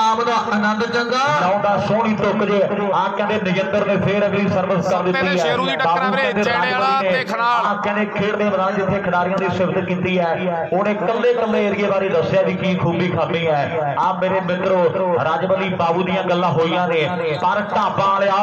Speaker 1: ਆਪ ਦਾ ਆਨੰਦ ਚੰਗਾ।
Speaker 3: ਲਾਉਂਦਾ ਸੋਹਣੀ ਟੁੱਕ ਜੇ। ਆ ਕਹਿੰਦੇ ਨਜਿੰਦਰ ਨੇ ਫੇਰ ਅਗਲੀ ਸਰਵਿਸ ਕਰ ਦਿੱਤੀ
Speaker 2: ਤੇ ਸ਼ੇਰੂ ਦੀ ਟੱਕਰ ਆ ਵੀਰੇ,
Speaker 3: ਬਾਬੂ ਕਹਿੰਦੇ
Speaker 2: ਚੈਣੇ ਵਾਲਾ
Speaker 3: ਰਾਜਵਲੀ ਨੇ।
Speaker 2: ਤੇ ਖਨਾਲ।
Speaker 3: ਆ ਕਹਿੰਦੇ ਖੇਡ ਦੇ ਮੈਦਾਨ ਜਿੱਥੇ ਖਿਡਾਰੀਆਂ ਦੀ ਸਿਫਤ ਕੀਤੀ ਹੈ। ਉਹਨੇ ਕੱਲੇ ਕੱਲੇ ਏਰੀਏ ਬਾਰੇ ਦੱਸਿਆ ਵੀ ਕੀ ਖੂਬੀ ਖਾਬੀ ਹੈ। ਆ ਮੇਰੇ ਮਿੱਤਰੋ ਰਾਜਵਲੀ ਬਾਬੂ ਦੀਆਂ ਗੱਲਾਂ ਹੋਈਆਂ ਨੇ। ਪਰ ਢਾਬਾ ਵਾਲਿਆ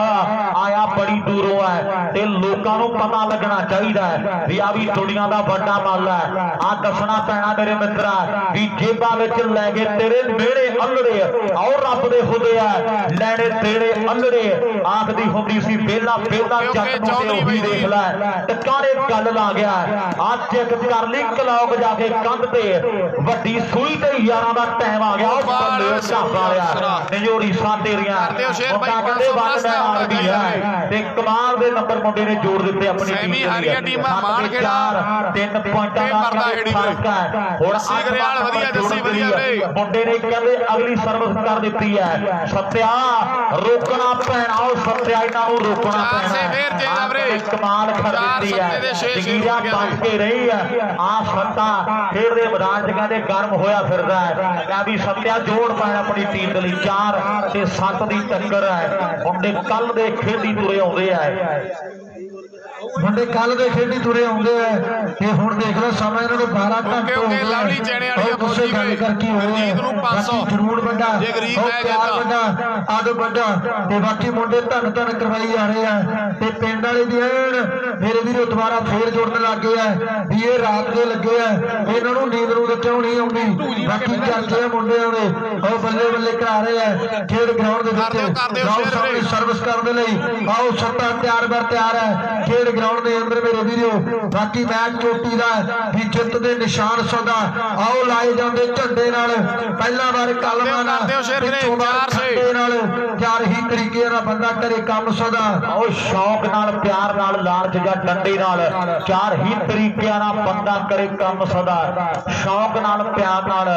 Speaker 3: ਆਇਆ ਬੜੀ ਦੂਰੋਂ ਹੈ ਤੇ ਲੋਕਾਂ ਨੂੰ ਪਤਾ ਲੱਗਣਾ ਚਾਹੀਦਾ ਹੈ ਵੀ ਆ ਵੀ ਦੁਨੀਆ ਦਾ ਵੱਡਾ ਮੱਲ ਹੈ। ਆ ਦੱਸਣਾ ਪੈਣਾ ਮੇਰੇ ਮਿੱਤਰਾ ਵੀ ਜੇਬਾਂ ਵਿੱਚ ਲੈ ਕੇ ਤੇਰੇ ਮਿਹੜੇ ਅਲੜੇ ਆਓ ਰੱਬ ਦੇ ਹੁੰਦੇ ਆ ਲੈਣੇ ਤੇਰੇ ਅਲੜੇ ਆਖਦੀ ਹੁੰਦੀ ਸੀ
Speaker 2: ਓਕੇ, ਓਕੇ,
Speaker 3: ਜੱਟ ਨੂੰ ਤੇ ਉਹੀ। ਦੇਖ ਲੈ। ਟਕਾਰੇ ਗੱਲ ਲਾ ਗਿਆ? ਆ ਚੈੱਕ ਕਰ ਲਈ ਕਲੌਕ ਜਾ ਕੇ ਕੰਧ ਤੇ ਵੱਡੀ ਸੂਈ ਤੇ ਯਾਰਾਂ ਦਾ ਟਾਈਮ ਆ ਗਿਆ। ਉਹ
Speaker 2: ਬਾਲ
Speaker 3: ਢਾਬਾ ਵਾਲਿਆ ਨਜੋਰੀ ਸਾਂ ਤੇਰੀਆਂ।
Speaker 2: ਕਰਦੇ ਹੋ ਸ਼ੇਰ ਬਾਈ,
Speaker 3: ਮੁੰਡਾ ਕਹਿੰਦੇ
Speaker 2: 500
Speaker 3: ਵੱਧ ਮੈਂ ਮਾਰਦੀ ਹੈ। ਤੇ ਕਮਾਲ ਦੇ ਨੰਬਰ ਮੁੰਡੇ ਨੇ ਜੋੜ ਦਿੱਤੇ ਆਪਣੀ
Speaker 2: ਸੈਮੀ
Speaker 3: ਟੀਮ ਦੇ।
Speaker 2: ਹਾਰੀਆਂ ਟੀਮਾਂ
Speaker 3: ਚਾਰ, ਤਿੰਨ ਪੁਆਇੰਟਾਂ ਦਾ ਫ਼ਰਕ ਹੈ। ਹੁਣ ਨੰਬਰ
Speaker 2: ਵਧੀਆ,
Speaker 3: ਜੋੜ
Speaker 2: ਵਧੀਆ। ਵੀਰੇ।
Speaker 3: ਮੁੰਡੇ ਨੇ ਕਹਿੰਦੇ ਅਗਲੀ ਸਰਵਿਸ ਕਰ ਦਿੱਤੀ ਹੈ। ਸੱਤਿਆ ਰੋਕਣਾ ਪੈਣਾ ਉਹ ਸੱਤਿਆ ਇਹਨਾਂ ਨੂੰ ਰੋਕਣਾ ਪੈਣਾ।
Speaker 2: ਫੇਰ ਚੇਲਾ ਵੀਰੇ।
Speaker 3: ਕਮਾਲ ਕਰ ਦਿੱਤੀ ਹੈ। ਜਗੀਰਾ ਬਚ ਕੇ ਰਹੀ ਹੈ। ਆ ਸੱਤਾ ਖੇਡ ਦੇ ਮੈਦਾਨ 'ਚ ਕਹਿੰਦੇ ਗਰਮ ਹੋਇਆ ਫਿਰਦਾ ਹੈ। ਕਹਿੰਦਾ ਵੀ ਸੱਤਿਆ ਜੋੜ ਪੈਣਾ ਆਪਣੀ ਟੀਮ ਦੇ ਲਈ 4 ਤੇ 7 ਦੀ ਟੱਕਰ ਹੈ। ਮੁੰਡੇ ਕੱਲ ਦੇ ਖੇਡੀ ਤੁਰੇ ਆਉਂਦੇ ਆ
Speaker 1: ਮੁੰਡੇ ਕੱਲ ਦੇ ਖੇਡੀ ਤੁਰੇ ਆਉਂਦੇ ਆ। ਤੇ ਹੁਣ ਦੇਖ ਲਓ ਸਮਾਂ ਇਹਨਾਂ ਨੂੰ 12 ਘੰਟੇ ਹੋ ਗਏ
Speaker 2: ਲਵਲੀ ਚੈਣੇ ਵਾਲੀ ਫੌਜੀ
Speaker 1: ਗੱਲ। ਕਰਕੇ ਹੋਏ
Speaker 2: ਗੁਰਜੀਤ ਨੂੰ 500
Speaker 1: ਬਾਕੀ ਜਰੂਰ ਵੱਡਾ।
Speaker 2: ਜੇ ਗਰੀਬ
Speaker 1: ਪਿਆਰ
Speaker 2: ਕਹਿੰਦਾ।
Speaker 1: ਵੱਡਾ ਆਦ ਵੱਡਾ। ਤੇ ਬਾਕੀ ਮੁੰਡੇ ਧੰਨ ਧੰਨ ਕਰਵਾਈ ਜਾ ਰਹੇ ਆ। ਤੇ ਪਿੰਡ ਵਾਲੇ ਵੀ ਐਨ ਮੇਰੇ ਵੀਰੋ ਦੁਬਾਰਾ ਫੇਰ ਜੁੜਨ ਲੱਗ ਆ। ਵੀ ਇਹ ਰਾਤ ਦੇ ਲੱਗੇ ਆ। ਇਹਨਾਂ ਨੂੰ ਨੀਂਦ ਨੂੰ ਕਿਉਂ ਨਹੀਂ ਆਉਂਦੀ? ਬਾਕੀ ਚਰਚੇ ਆ ਮੁੰਡਿਆਂ ਦੇ। ਉਹ ਬੱਲੇ ਬੱਲੇ ਕਰਾ ਰਹੇ ਆ। ਖੇਡ ਗਰਾਊਂਡ ਦੇ
Speaker 2: ਕਰ
Speaker 1: ਵਿੱਚ।
Speaker 2: ਕਰ।
Speaker 1: ਸਰਵਿਸ ਕਰਨ ਦੇ ਲਈ। ਆਓ ਸੱਤਾ ਤਿਆਰ ਬਰ ਤਿਆਰ ਹੈ ਖੇਡ ਗਰਾਊਂਡ ਦੇ ਅੰਦਰ ਮੇਰੇ ਵੀਰੋ ਬਾਕੀ ਮੈਚ ਚੋਟੀ ਦਾ ਵੀ ਜਿੱਤ ਦੇ ਨਿਸ਼ਾਨ ਸਦਾ। ਆਓ ਲਾਏ ਜਾਂਦੇ ਝੰਡੇ ਨਾਲ। ਪਹਿਲਾ ਵਾਰ ਕਲਮਾਂ ਨਾਲ। ਪਿੱਛੋਂ ਵਾਰ
Speaker 2: ਚਾਰ ਸੇ।
Speaker 1: ਖੱਡੇ ਨਾਲ ਚਾਰ ਹੀ ਤਰੀਕੇ ਨਾਲ ਬੰਦਾ ਕਰੇ ਕੰਮ ਸਦਾ।
Speaker 3: ਉਹ ਸ਼ੌਕ ਨਾਲ ਪਿਆਰ ਨਾਲ ਲਾਲਚ ਜਾਂ ਡੰਡੇ ਨਾਲ। ਚਾਰ ਹੀ ਤਰੀਕਿਆਂ ਨਾਲ ਬੰਦਾ ਕਰੇ ਕੰਮ ਸਦਾ। ਸ਼ੌਕ ਨਾਲ ਪਿਆਰ ਨਾਲ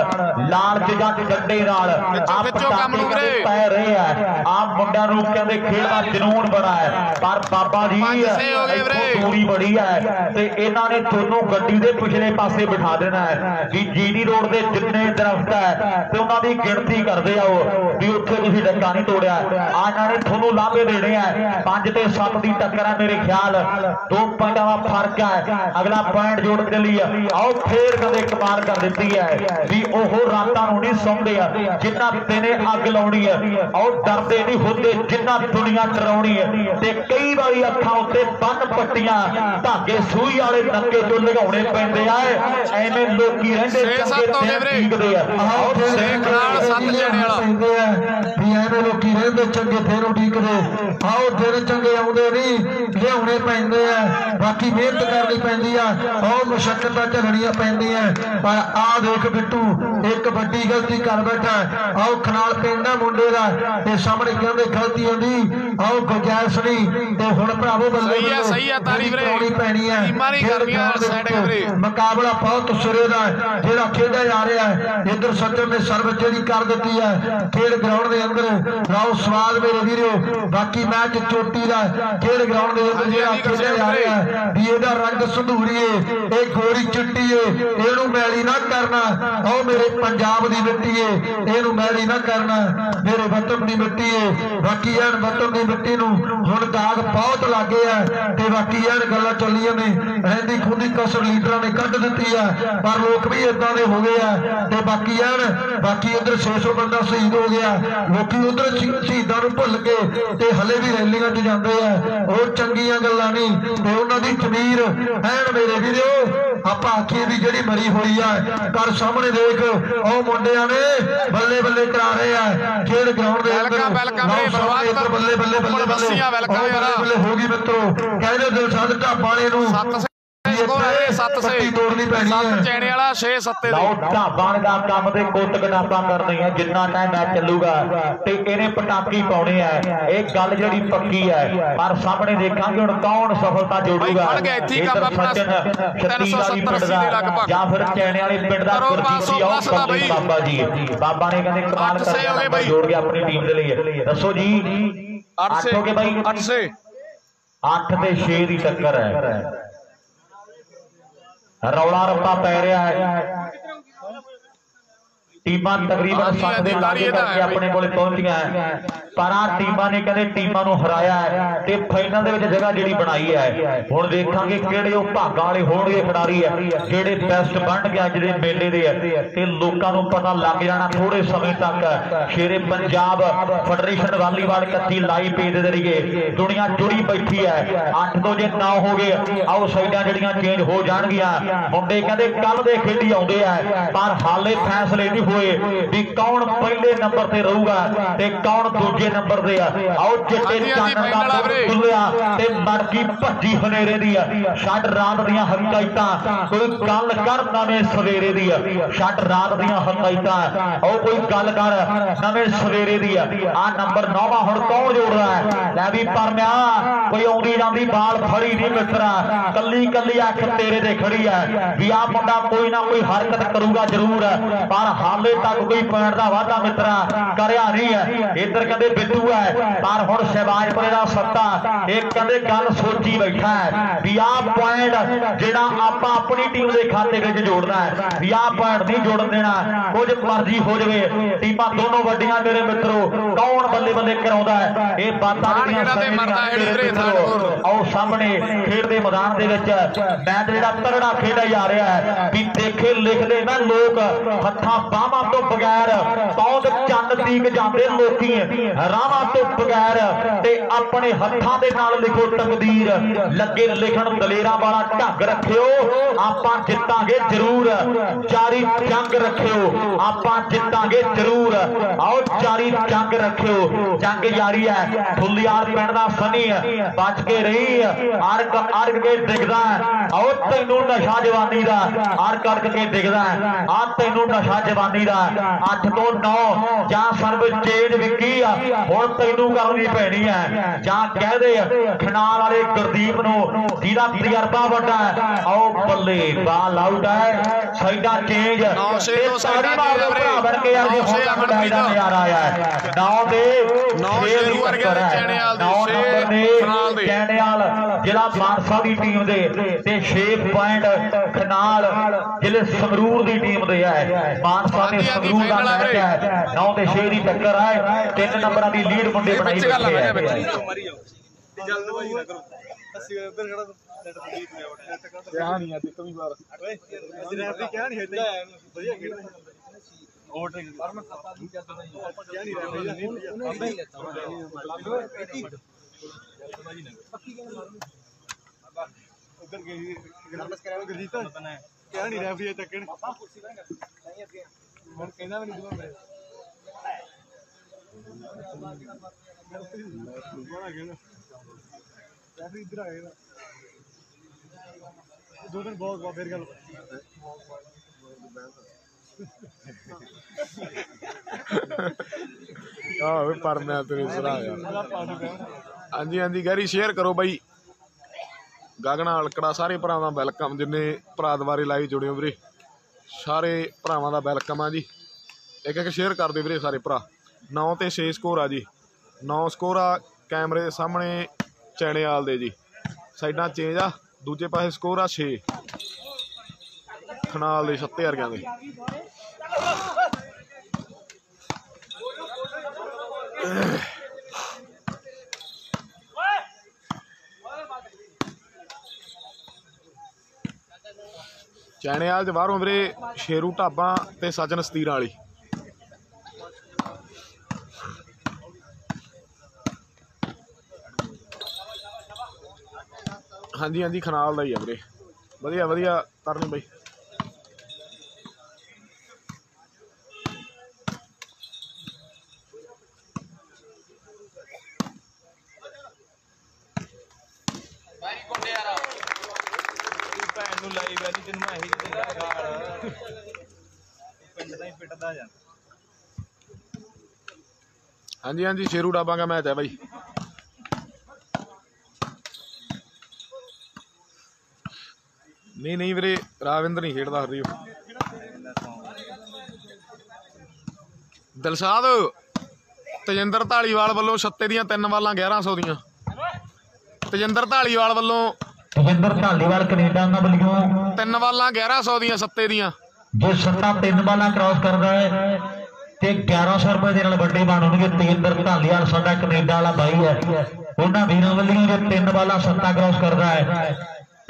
Speaker 3: ਲਾਲਚ ਜਾਂ ਡੰਡੇ ਨਾਲ। ਆਪ
Speaker 2: ਕੰਮ ਨੂੰ ਵੀਰੇ।
Speaker 3: ਪੈ ਰਹੇ ਆ। ਆਪ ਮੁੰਡਿਆਂ ਨੂੰ ਕਹਿੰਦੇ ਖੇਡ ਦਾ ਜਨੂਨ ਬੜਾ ਹੈ ਪਰ ਬਾਬਾ ਜੀ ਦੂਰੀ ਬੜੀ ਹੈ ਤੇ ਇਹਨਾਂ ਨੇ ਤੁਹਾਨੂੰ ਗੱਡੀ ਦੇ ਪਿਛਲੇ ਪਾਸੇ ਬਿਠਾ ਦੇਣਾ ਹੈ। ਵੀ ਜੀਡੀ ਰੋਡ ਦੇ ਜਿੰਨੇ ਦਰਖਤ ਹੈ ਤੇ ਉਹਨਾਂ ਦੀ ਗਿਣਤੀ ਕਰਦੇ ਆਓ ਵੀ ਉੱਥੇ ਤੁਸੀਂ ਡੱਕਾ ਨਹੀਂ ਤੋੜਿਆ। ਆ ਇਹਨਾਂ ਨੇ ਤੁਹਾਨੂੰ ਲਾਭੇ ਦੇਣੇ ਆ 5 ਤੇ 7 ਦੀ ਟੱਕਰ ਹੈ ਮੇਰੇ ਖਿਆਲ। ਦੋ ਪੁਆਇੰਟਾਂ ਦਾ ਫ਼ਰਕ ਹੈ। ਅਗਲਾ ਪੁਆਇੰਟ ਜੋੜ ਦੇ ਲਈ ਆਓ, ਫੇਰ ਕਦੇ ਕਮਾਲ ਕਰ ਦਿੱਤੀ ਹੈ ਵੀ ਉਹ ਰਾਤਾਂ ਨੂੰ ਨਹੀਂ ਸੌਂਦੇ ਆ, ਜਿੰਨਾ ਦਿਨੇ ਅੱਗ ਲਾਉਣੀ ਹੈ। ਆਓ, ਡਰਦੇ ਨਹੀਂ ਹੁੰਦੇ, ਜਿੰਨਾ ਦੁਨੀਆ ਡਰਾਉਣੀ ਹੈ। ਤੇ ਕਈ ਵਾਰੀ ਅੱਖਾਂ ਉੱਤੇ ਬੰਨ ਪੱਟੀਆਂ ਧਾਗੇ ਸੂਈ ਵਾਲੇ ਨੱਕੇ ਤੋਂ ਲਗਾਉਣੇ ਪੈਂਦੇ ਆ। ਐਵੇਂ ਲੋਕੀ ਰਹਿੰਦੇ
Speaker 2: ਵੀਰੇ।
Speaker 3: ਟਿਕਦੇ ਆ।
Speaker 2: ਛੇ ਨਾਲ ਸੱਤ ਜਣੇ ਵਾਲਾ।
Speaker 1: ਵੀ ਐਵੇਂ ਲੋਕੀ ਰਹਿੰਦੇ ਚੰਗੇ ਫੇਰ ਉਡੀਕਦੇ ਆਓ ਦਿਨ ਚੰਗੇ ਆਉਂਦੇ ਨਹੀਂ ਲਿਆਉਣੇ ਪੈਂਦੇ ਆ। ਬਾਕੀ ਮਿਹਨਤ ਕਰਨੀ ਪੈਂਦੀ ਆ। ਆਓ ਮੁਸ਼ਕਲਾਂ ਝੱਲਣੀਆਂ ਪੈਂਦੀਆਂ। ਪਰ ਆ ਦੇਖ ਬਿੱਟੂ ਇੱਕ ਵੱਡੀ ਗਲਤੀ ਕਰ ਬੈਠਾ ਆਓ ਖਨਾਲ ਪਿੰਡਾ ਮੁੰਡੇ ਦਾ ਤੇ ਸਾਹਮਣੇ ਕਹਿੰਦੇ ਗਲਤੀ ਹੁੰਦੀ। ਆਓ ਗੁਜਾਇਸ਼ ਨਹੀਂ ਤੇ ਹੁਣ ਭਰਾਵੋ ਬੱਲੇ
Speaker 2: ਸਹੀ ਆ, ਸਹੀ ਆ, ਤਾਰੀ ਵੀਰੇ। ਟੀਮਾਂ ਨਹੀਂ ਕਰਨੀਆਂ,
Speaker 1: ਵਿੱਚ
Speaker 2: ਵੀਰੇ।
Speaker 1: ਮੁਕਾਬਲਾ ਬਹੁਤ ਸਿਰੇ ਦਾ ਜਿਹੜਾ ਖੇਡਿਆ ਜਾ ਰਿਹਾ ਹੈ ਇਧਰ ਸੱਜਣ ਨੇ ਸਰਵ ਜਿਹੜੀ ਕਰ ਦਿੱਤੀ ਹੈ। ਖੇਡ ਗਰਾਊਂਡ ਦੇ ਅੰਦਰ ਰਾਓ ਸਵਾਦ ਮੇਰੇ ਵੀਰੋ। ਬਾਕੀ ਮੈਚ ਚੋਟੀ ਦਾ ਖੇਡ ਗਰਾਊਂਡ ਦੇ ਅੰਦਰ ਜਿਹੜਾ ਖੇਡਿਆ ਜਾ ਰਿਹਾ ਹੈ ਵੀ ਇਹਦਾ ਰੰਗ ਸੰਧੂਰੀਏ ਇਹ ਗੋਰੀ ਚਿੱਟੀ ਏ ਇਹਨੂੰ ਮੈਲੀ ਨਾ ਕਰਨਾ। ਆਓ ਮੇਰੇ ਪੰਜਾਬ ਦੀ ਮਿੱਟੀ ਏ ਇਹਨੂੰ ਮੈਲੀ ਨਾ ਕਰਨਾ। ਮੇਰੇ ਵਤਨ ਦੀ ਮਿੱਟੀ ਏ। ਬਾਕੀ ਐਨ ਵਤਨ ਦੀ ਮਿੱਟੀ ਨੂੰ ਹੁਣ ਦਾਗ ਬਹੁਤ ਲੱਗੇ ਆ ਤੇ ਬਾਕੀ ਐਨ ਗੱਲਾਂ ਚੱਲੀਆਂ ਨੇ। ਰਹਿੰਦੀ ਖੁੰਦੀ ਕਸਰ ਲੀਡਰਾਂ ਨੇ ਕੱਢ ਦਿੱਤੀ ਆ। ਪਰ ਲੋਕ ਵੀ ਇਦਾਂ ਦੇ ਹੋ ਗਏ ਆ ਤੇ ਬਾਕੀ ਐਨ, ਬਾਕੀ ਉਧਰ 600 ਬੰਦਾ ਸ਼ਹੀਦ ਹੋ ਗਿਆ। ਲੋਕੀ ਉਧਰ ਸ਼ਹੀਦਾਂ ਨੂੰ ਭੁੱਲ ਕੇ ਤੇ ਹਲੇ ਵੀ ਰੈਲੀਆਂ 'ਚ ਜਾਂਦੇ ਆ। ਉਹ ਚੰਗੀਆਂ ਗੱਲਾਂ ਨਹੀਂ ਤੇ ਉਹਨਾਂ ਦੀ ਜ਼ਮੀਰ ਐਨ ਮੇਰੇ ਵੀਰੋ ਆਪਾਂ ਆਖੀਏ ਵੀ ਜਿਹੜੀ ਮਰੀ ਹੋਈ ਆ ਕਰ ਸਾਹਮਣੇ ਦੇਖ ਉਹ ਮੁੰਡਿਆਂ ਨੇ ਬੱਲੇ ਬੱਲੇ ਕਰਾ ਰਹੇ ਆ। ਖੇਡ ਗਰਾਊਂਡ ਦੇ ਅੰਦਰ
Speaker 2: ਵੈਲਕਮ, ਵੈਲਕਮ ਰੇ,
Speaker 1: ਬੱਲੇ ਬੱਲੇ ਬੱਲੇ ਬੱਲੇ ਹੋ ਗਈ ਮਿੱਤਰੋ। ਕਹਿੰਦੇ ਦਿਲਸ਼ਾਦ ਢਾਬਾ ਵਾਲੇ ਨੂੰ
Speaker 2: ਸੱਤ ਸੇ ਸਕੋਰ ਹੈ 7 ਸੇ
Speaker 1: ਪੱਟੀ ਤੋੜਨੀ ਪੈਣੀ ਹੈ।
Speaker 2: 7 ਚੈਣੇ ਵਾਲਾ 6 7
Speaker 3: ਲਓ
Speaker 2: ਦੇ
Speaker 3: ਢਾਬਾਂ ਦਾ ਕੰਮ ਤੇ ਕੁੱਟ ਗਨਾਪਾਂ ਕਰਨੀਆਂ ਜਿੰਨਾ ਟਾਈਮ ਮੈਚ ਚੱਲੂਗਾ। ਤੇ ਇਹਨੇ ਪਟਾਕੀ ਪਾਉਣੇ ਆ ਇਹ ਗੱਲ ਜਿਹੜੀ ਪੱਕੀ ਹੈ। ਪਰ ਸਾਹਮਣੇ ਦੇਖਾਂਗੇ ਹੁਣ ਕੌਣ ਸਫਲਤਾ ਜੋੜੂਗਾ।
Speaker 2: ਬਣ ਗਿਆ ਇੱਥੇ ਹੀ ਕੰਮ
Speaker 3: ਇੱਧਰ
Speaker 2: ਆਪਣਾ।
Speaker 3: ਸੱਜਣ
Speaker 2: 370
Speaker 3: ਵਾਲੀ ਪਿੰਡ
Speaker 2: ਦੇ। ਲਗਭਗ।
Speaker 3: ਜਾਂ ਫਿਰ ਚੈਣੇ ਵਾਲੇ ਪਿੰਡ ਦਾ
Speaker 2: ਕਰੋ
Speaker 3: ਗੁਰਜੀਤ ਜੀ
Speaker 2: 500
Speaker 3: ਆਓ
Speaker 2: plus ਦਾ
Speaker 3: ਬੱਲੇ
Speaker 2: ਬਈ।
Speaker 3: ਬਾਬਾ ਜੀ। ਬਾਬਾ ਨੇ ਕਹਿੰਦੇ ਕਮਾਲ ਕਰ
Speaker 2: ਬਈ।
Speaker 3: ਜੋੜ ਕੇ ਆਪਣੀ ਟੀਮ ਦੇ ਲਈ ਦੱਸੋ ਜੀ।
Speaker 2: 8
Speaker 3: ਅੱਠ
Speaker 2: ਸੇ
Speaker 3: ਹੋ ਗਏ ਬਾਈ।
Speaker 2: 8 ਸੇ
Speaker 3: 8 ਤੇ 6 ਦੀ ਟੱਕਰ ਹੈ। ਰੌਲਾ ਰੱਪਾ ਪੈ ਰਿਹਾ ਹੈ। ਟੀਮਾਂ ਤਕਰੀਬਨ 60 ਦੇ ਲਾਗੇ ਕਰਕੇ ਆਪਣੇ ਕੋਲੇ ਪਹੁੰਚੀਆਂ ਹੈ। ਪਰ ਆ ਟੀਮਾਂ ਨੇ ਕਹਿੰਦੇ ਟੀਮਾਂ ਨੂੰ ਹਰਾਇਆ ਹੈ ਤੇ ਫਾਈਨਲ ਦੇ ਵਿੱਚ ਜਗ੍ਹਾ ਜਿਹੜੀ ਬਣਾਈ ਹੈ। ਹੁਣ ਦੇਖਾਂਗੇ ਕਿਹੜੇ ਉਹ ਭਾਗਾਂ ਵਾਲੇ ਹੋਣਗੇ ਖਿਡਾਰੀ ਹੈ ਜਿਹੜੇ ਬੈਸਟ ਬਣਨਗੇ ਅੱਜ ਦੇ ਮੇਲੇ ਦੇ ਹੈ। ਤੇ ਲੋਕਾਂ ਨੂੰ ਪਤਾ ਲੱਗ ਜਾਣਾ ਥੋੜੇ ਸਮੇਂ ਤੱਕ ਸ਼ੇਰੇ ਪੰਜਾਬ ਫੈਡਰੇਸ਼ਨ ਵਾਲੀਬਾਲ ਕੱਤੀ ਲਾਈਵ ਪੇਜ ਦੇ ਜ਼ਰੀਏ ਦੁਨੀਆ ਜੁੜੀ ਬੈਠੀ ਹੈ। 8 ਤੋਂ ਜੇ 9 ਹੋ ਗਏ ਆਓ ਸਾਈਡਾਂ ਜਿਹੜੀਆਂ ਚੇਂਜ ਹੋ ਜਾਣਗੀਆਂ। ਮੁੰਡੇ ਕਹਿੰਦੇ ਕੱਲ ਦੇ ਖੇਡੀ ਆਉਂਦੇ ਆ ਪਰ ਹਾਲੇ ਫੈਸਲੇ ਨਹੀਂ ਹੋਏ ਵੀ ਕੌਣ ਪਹਿਲੇ ਨੰਬਰ ਤੇ ਰਹੂਗਾ ਤੇ ਕੌਣ ਦੂਜੇ ਨੰਬਰ ਤੇ ਆ। ਆਓ ਚਿੱਟੇ ਚਾਨਣ
Speaker 2: ਆ
Speaker 3: ਦਾ। ਖੁੱਲਿਆ ਤੇ ਮੜਕੀ ਭੱਜੀ ਹਨੇਰੇ ਦੀ ਆ। ਛੱਡ ਰਾਤ ਦੀਆਂ ਹਕਾਇਤਾਂ ਕੋਈ ਗੱਲ ਕਰ ਨਵੇਂ ਸਵੇਰੇ ਦੀ ਆ। ਛੱਡ ਰਾਤ ਦੀਆਂ ਹਕਾਇਤਾਂ ਉਹ ਕੋਈ ਗੱਲ ਕਰ ਨਵੇਂ ਸਵੇਰੇ ਦੀ ਆ। ਆ ਨੰਬਰ 9 ਹੁਣ ਕੌਣ ਜੋੜਦਾ ਹੈ? ਲੈ ਵੀ ਪਰਮਿਆ ਕੋਈ ਆਉਂਦੀ ਜਾਂਦੀ ਬਾਲ ਫੜੀ ਨਹੀਂ ਮਿੱਤਰਾ। ਕੱਲੀ ਕੱਲੀ ਅੱਖ ਤੇਰੇ ਤੇ ਖੜੀ ਹੈ ਵੀ ਆ ਮੁੰਡਾ ਕੋਈ ਨਾ ਕੋਈ ਹਰਕਤ ਕਰੂਗਾ ਜ਼ਰੂਰ। ਪਰ ਹਾਲੇ ਤੱਕ ਕੋਈ ਪੁਆਇੰਟ ਦਾ ਵਾਅਦਾ ਮਿੱਤਰਾ ਕਰਿਆ ਨਹੀਂ ਹੈ। ਇੱਧਰ ਕਹਿੰਦੇ ਬਿੱਟੂ ਹੈ ਪਰ ਹੁਣ ਸ਼ਹਿਬਾਜ਼ਪੁਰੇ ਦਾ ਸੱਤਾ ਇਹ ਕਹਿੰਦੇ ਗੱਲ ਸੋਚੀ ਬੈਠਾ ਹੈ ਵੀ ਆਹ ਪੁਆਇੰਟ ਜਿਹੜਾ ਆਪਾਂ ਆਪਣੀ ਟੀਮ ਦੇ ਖਾਤੇ ਵਿੱਚ ਜੋੜਨਾ ਹੈ ਵੀ ਆਹ ਪੁਆਇੰਟ ਨਹੀਂ ਜੋੜਨ ਦੇਣਾ। ਕੁਝ ਮਰਜ਼ੀ ਹੋ ਜਵੇ। ਟੀਮਾਂ ਦੋਨੋਂ ਵੱਡੀਆਂ ਮੇਰੇ ਮਿੱਤਰੋ ਕੌਣ ਬੱਲੇ ਬੱਲੇ ਕਰਾਉਂਦਾ ਹੈ? ਇਹ ਬਾਤਾਂ ਜਿਹੜੀਆਂ। ਆਓ ਸਾਹਮਣੇ ਖੇਡ ਦੇ ਮੈਦਾਨ ਦੇ ਵਿੱਚ ਮੈਚ ਜਿਹੜਾ ਤਰੜਾ ਖੇਡਿਆ ਜਾ ਰਿਹਾ ਹੈ ਵੀ ਦੇਖੇ ਲਿਖਦੇ ਨਾ ਲੋਕ ਹੱਥਾਂ ਬਾਹਾਂ ਤੋਂ ਬਗੈਰ ਪੌਂਦ ਚੰਦ ਤੀਕ ਜਾਂਦੇ ਲੋਕੀ। ਰਾਵਾਂ ਤੋਂ ਬਗੈਰ ਤੇ ਆਪਣੇ ਹੱਥਾਂ ਦੇ ਨਾਲ ਲਿਖੋ ਤਕਦੀਰ। ਲੱਗੇ ਲਿਖਣ ਦਲੇਰਾਂ ਵਾਲਾ ਢੰਗ ਰੱਖਿਓ। ਆਪਾਂ ਜਿੱਤਾਂਗੇ ਜ਼ਰੂਰ। ਚਾਰੀ ਜੰਗ ਰੱਖਿਓ। ਆਪਾਂ ਜਿੱਤਾਂਗੇ ਜ਼ਰੂਰ। ਆਓ ਚਾਰੀ ਜੰਗ ਰੱਖਿਓ। ਜੰਗ ਜਾਰੀ ਹੈ ਫੁੱਲੀਆਰ ਪਿੰਡ ਦਾ ਸਨੀ ਬਚ ਕੇ ਰਹੀ। ਅਰਕ ਅਰਕ ਕੇ ਡਿੱਗਦਾ ਆਓ ਤੈਨੂੰ ਨਸ਼ਾ ਜਵਾਨੀ ਦਾ। ਅਰਕ ਅਰਕ ਕੇ ਦਿਖਦਾ। ਆ ਤੈਨੂੰ ਨਸ਼ਾ ਜਵਾਨੀ ਦਾ 8 ਤੋਂ 9 ਜਾਂ ਸਰਵ ਚੇਂਜ ਵਿਕੀ ਆ ਹੁਣ ਤੈਨੂੰ ਕਰਨੀ ਪੈਣੀ ਹੈ ਜਾਂ ਕਹਿ ਦੇ ਖਨਾਲ ਵਾਲੇ ਗੁਰਦੀਪ ਨੂੰ ਜਿਹਦਾ ਤਜਰਬਾ ਵੱਡਾ ਹੈ ਆਓ ਬੱਲੇ ਬਾਲ ਆਊਟ ਹੈ ਸਾਈਡਾਂ ਚੇਂਜ
Speaker 2: ਤੋਂ ਸਾਈਡਾਂ
Speaker 3: ਮਾਰ
Speaker 2: ਵੀਰੇ।
Speaker 3: ਭਰਾ ਬਣ ਕੇ ਯਾਰ ਜੇ ਹੁਣ ਤੱਕ। ਦਾ ਨਜ਼ਾਰਾ ਆਇਆ ਹੈ ਨੌ ਦੇ
Speaker 2: ਨੌ
Speaker 3: ਛੇ
Speaker 2: ਸ਼ੇਰੂ
Speaker 3: ਦੀ
Speaker 2: ਵਰਗੇ ਦੇ। ਚੈਣਿਆਲ ਦੀ,
Speaker 3: ਨੌ
Speaker 2: ਛੇ
Speaker 3: ਨੰਬਰ ਦੇ
Speaker 2: ਖਨਾਲ ਦੇ।
Speaker 3: ਚੈਣਿਆਲ ਜ਼ਿਲ੍ਹਾ ਮਾਨਸਾ ਦੀ ਟੀਮ ਦੇ ਤੇ 6 ਪੁਆਇੰਟ ਖਨਾਲ ਜ਼ਿਲ੍ਹੇ ਸੰਗਰੂਰ ਦੀ ਟੀਮ ਦੇ ਹੈ ਮਾਨਸਾ ਤੇ ਸੰਗਰੂਰ ਦਾ ਮੈਚ। ਹੈ। 9 ਤੇ 6 ਦੀ ਟੱਕਰ ਹੈ ਤਿੰਨ ਨੰਬਰਾਂ ਦੀ ਲੀਡ ਮੁੰਡੇ ਬਣਾਈ
Speaker 2: ਵਿੱਚ ਗੱਲ ਆ
Speaker 3: ਬੈਠੇ
Speaker 2: ਵਿੱਚ।
Speaker 3: ਹੈ
Speaker 2: ਕਿਹਾ ਨਹੀਂ ਅੱਜ ਕਈ ਵਾਰ।
Speaker 4: ਕਿਹਾ ਨਹੀਂ ਰੈਫਰੀ ਤੱਕ ਹੁਣ ਕਹਿੰਦਾ ਵੀ ਨਹੀਂ ਦੂਰ ਰੈਫਰੀ ਇੱਧਰ ਆ ਗਿਆ ਦੋ ਦਿਨ ਬਹੁਤ ਬਹੁਤ ਫੇਰ ਗੱਲ
Speaker 2: ਆਹ ਵੇ ਪਰ ਮੈਂ ਤੇਰੇ ਹਾਂਜੀ ਹਾਂਜੀ ਗੈਰੀ ਸ਼ੇਅਰ ਕਰੋ ਬਾਈ। ਗਗਨਾ ਅਲਕੜਾ ਸਾਰੇ ਭਰਾਵਾਂ ਦਾ ਵੈਲਕਮ ਜਿੰਨੇ ਭਰਾ ਦੁਆਰੇ ਲਾਈ ਜੁੜੇ ਹੋ ਵੀਰੇ। ਸਾਰੇ ਭਰਾਵਾਂ ਦਾ ਵੈਲਕਮ ਆ ਜੀ। ਇੱਕ ਇੱਕ ਸ਼ੇਅਰ ਕਰ ਦਿਓ ਵੀਰੇ ਸਾਰੇ ਭਰਾ। 9 ਤੇ 6 ਸਕੋਰ ਆ ਜੀ। 9 ਸਕੋਰ ਆ ਕੈਮਰੇ ਦੇ ਸਾਹਮਣੇ ਚੈਣੇਵਾਲ ਦੇ ਜੀ। ਸਾਈਡਾਂ ਚੇਂਜ ਆ, ਦੂਜੇ ਪਾਸੇ ਸਕੋਰ ਆ 6 ਖਨਾਲ ਦੇ ਛੱਤੇ ਵਰਗਿਆਂ ਦੇ ਚੈਣੇਵਾਲ ਦੇ ਬਾਹਰੋਂ ਵੀਰੇ ਸ਼ੇਰੂ ਢਾਬਾ ਤੇ ਸਜਨ ਸਤੀਰਾਂ ਵਾਲੀ। ਹਾਂਜੀ ਹਾਂਜੀ, ਖਨਾਲ ਦਾ ਹੀ ਆ ਵੀਰੇ। ਵਧੀਆ ਵਧੀਆ, ਕਰਨੀ ਬਾਈ
Speaker 4: ਭੈਣ ਨੂੰ ਲਾਈ ਵੈਲੀ ਤੈਨੂੰ ਮੈਂ ਇਹੀ ਦਿੰਦਾ ਗਾਲ ਪਿੰਡ ਦਾ ਹੀ ਪਿੱਟਦਾ ਜਾਂ
Speaker 2: ਹਾਂਜੀ ਹਾਂਜੀ ਸ਼ੇਰੂ ਦਾ ਮੈਚ ਹੈ ਬਾਈ। ਨਹੀਂ ਨਹੀਂ ਵੀਰੇ ਰਾਵਿੰਦਰ ਨਹੀਂ ਖੇਡਦਾ ਹਰਦੀਪ। ਦਿਲਸ਼ਾਦ ਤਜਿੰਦਰ ਢਾਲੀਵਾਲ ਵੱਲੋਂ ਛੱਤੇ ਦੀਆਂ ਤਿੰਨ ਵਾਲਾਂ 1100 ਦੀਆਂ। ਤਜਿੰਦਰ ਢਾਲੀਵਾਲ ਵੱਲੋਂ
Speaker 3: ਤਜਿੰਦਰ ਢਾਲੀਵਾਲ ਕੈਨੇਡਾ ਉਹਨਾਂ ਵੱਲੋਂ
Speaker 2: ਤਿੰਨ ਵਾਲਾਂ 1100 ਦੀਆਂ ਸੱਤੇ ਦੀਆਂ।
Speaker 3: ਜੇ ਸੱਤਾ ਤਿੰਨ ਬਾਲਾਂ ਕ੍ਰਾਸ ਕਰਦਾ ਹੈ ਤੇ 1100 ਰੁਪਏ ਦੇ ਨਾਲ ਵੱਡੇ ਬਣ ਹੋਣਗੇ ਤੇਂਦਰ ਢਾਲੀਵਾਲ ਸਾਡਾ ਕੈਨੇਡਾ ਵਾਲਾ ਬਾਈ ਹੈ। ਉਹਨਾਂ ਵੀਰਾਂ ਵੱਲੋਂ ਜੇ ਤਿੰਨ ਬਾਲਾਂ ਸੱਤਾ ਕ੍ਰਾਸ ਕਰਦਾ ਹੈ।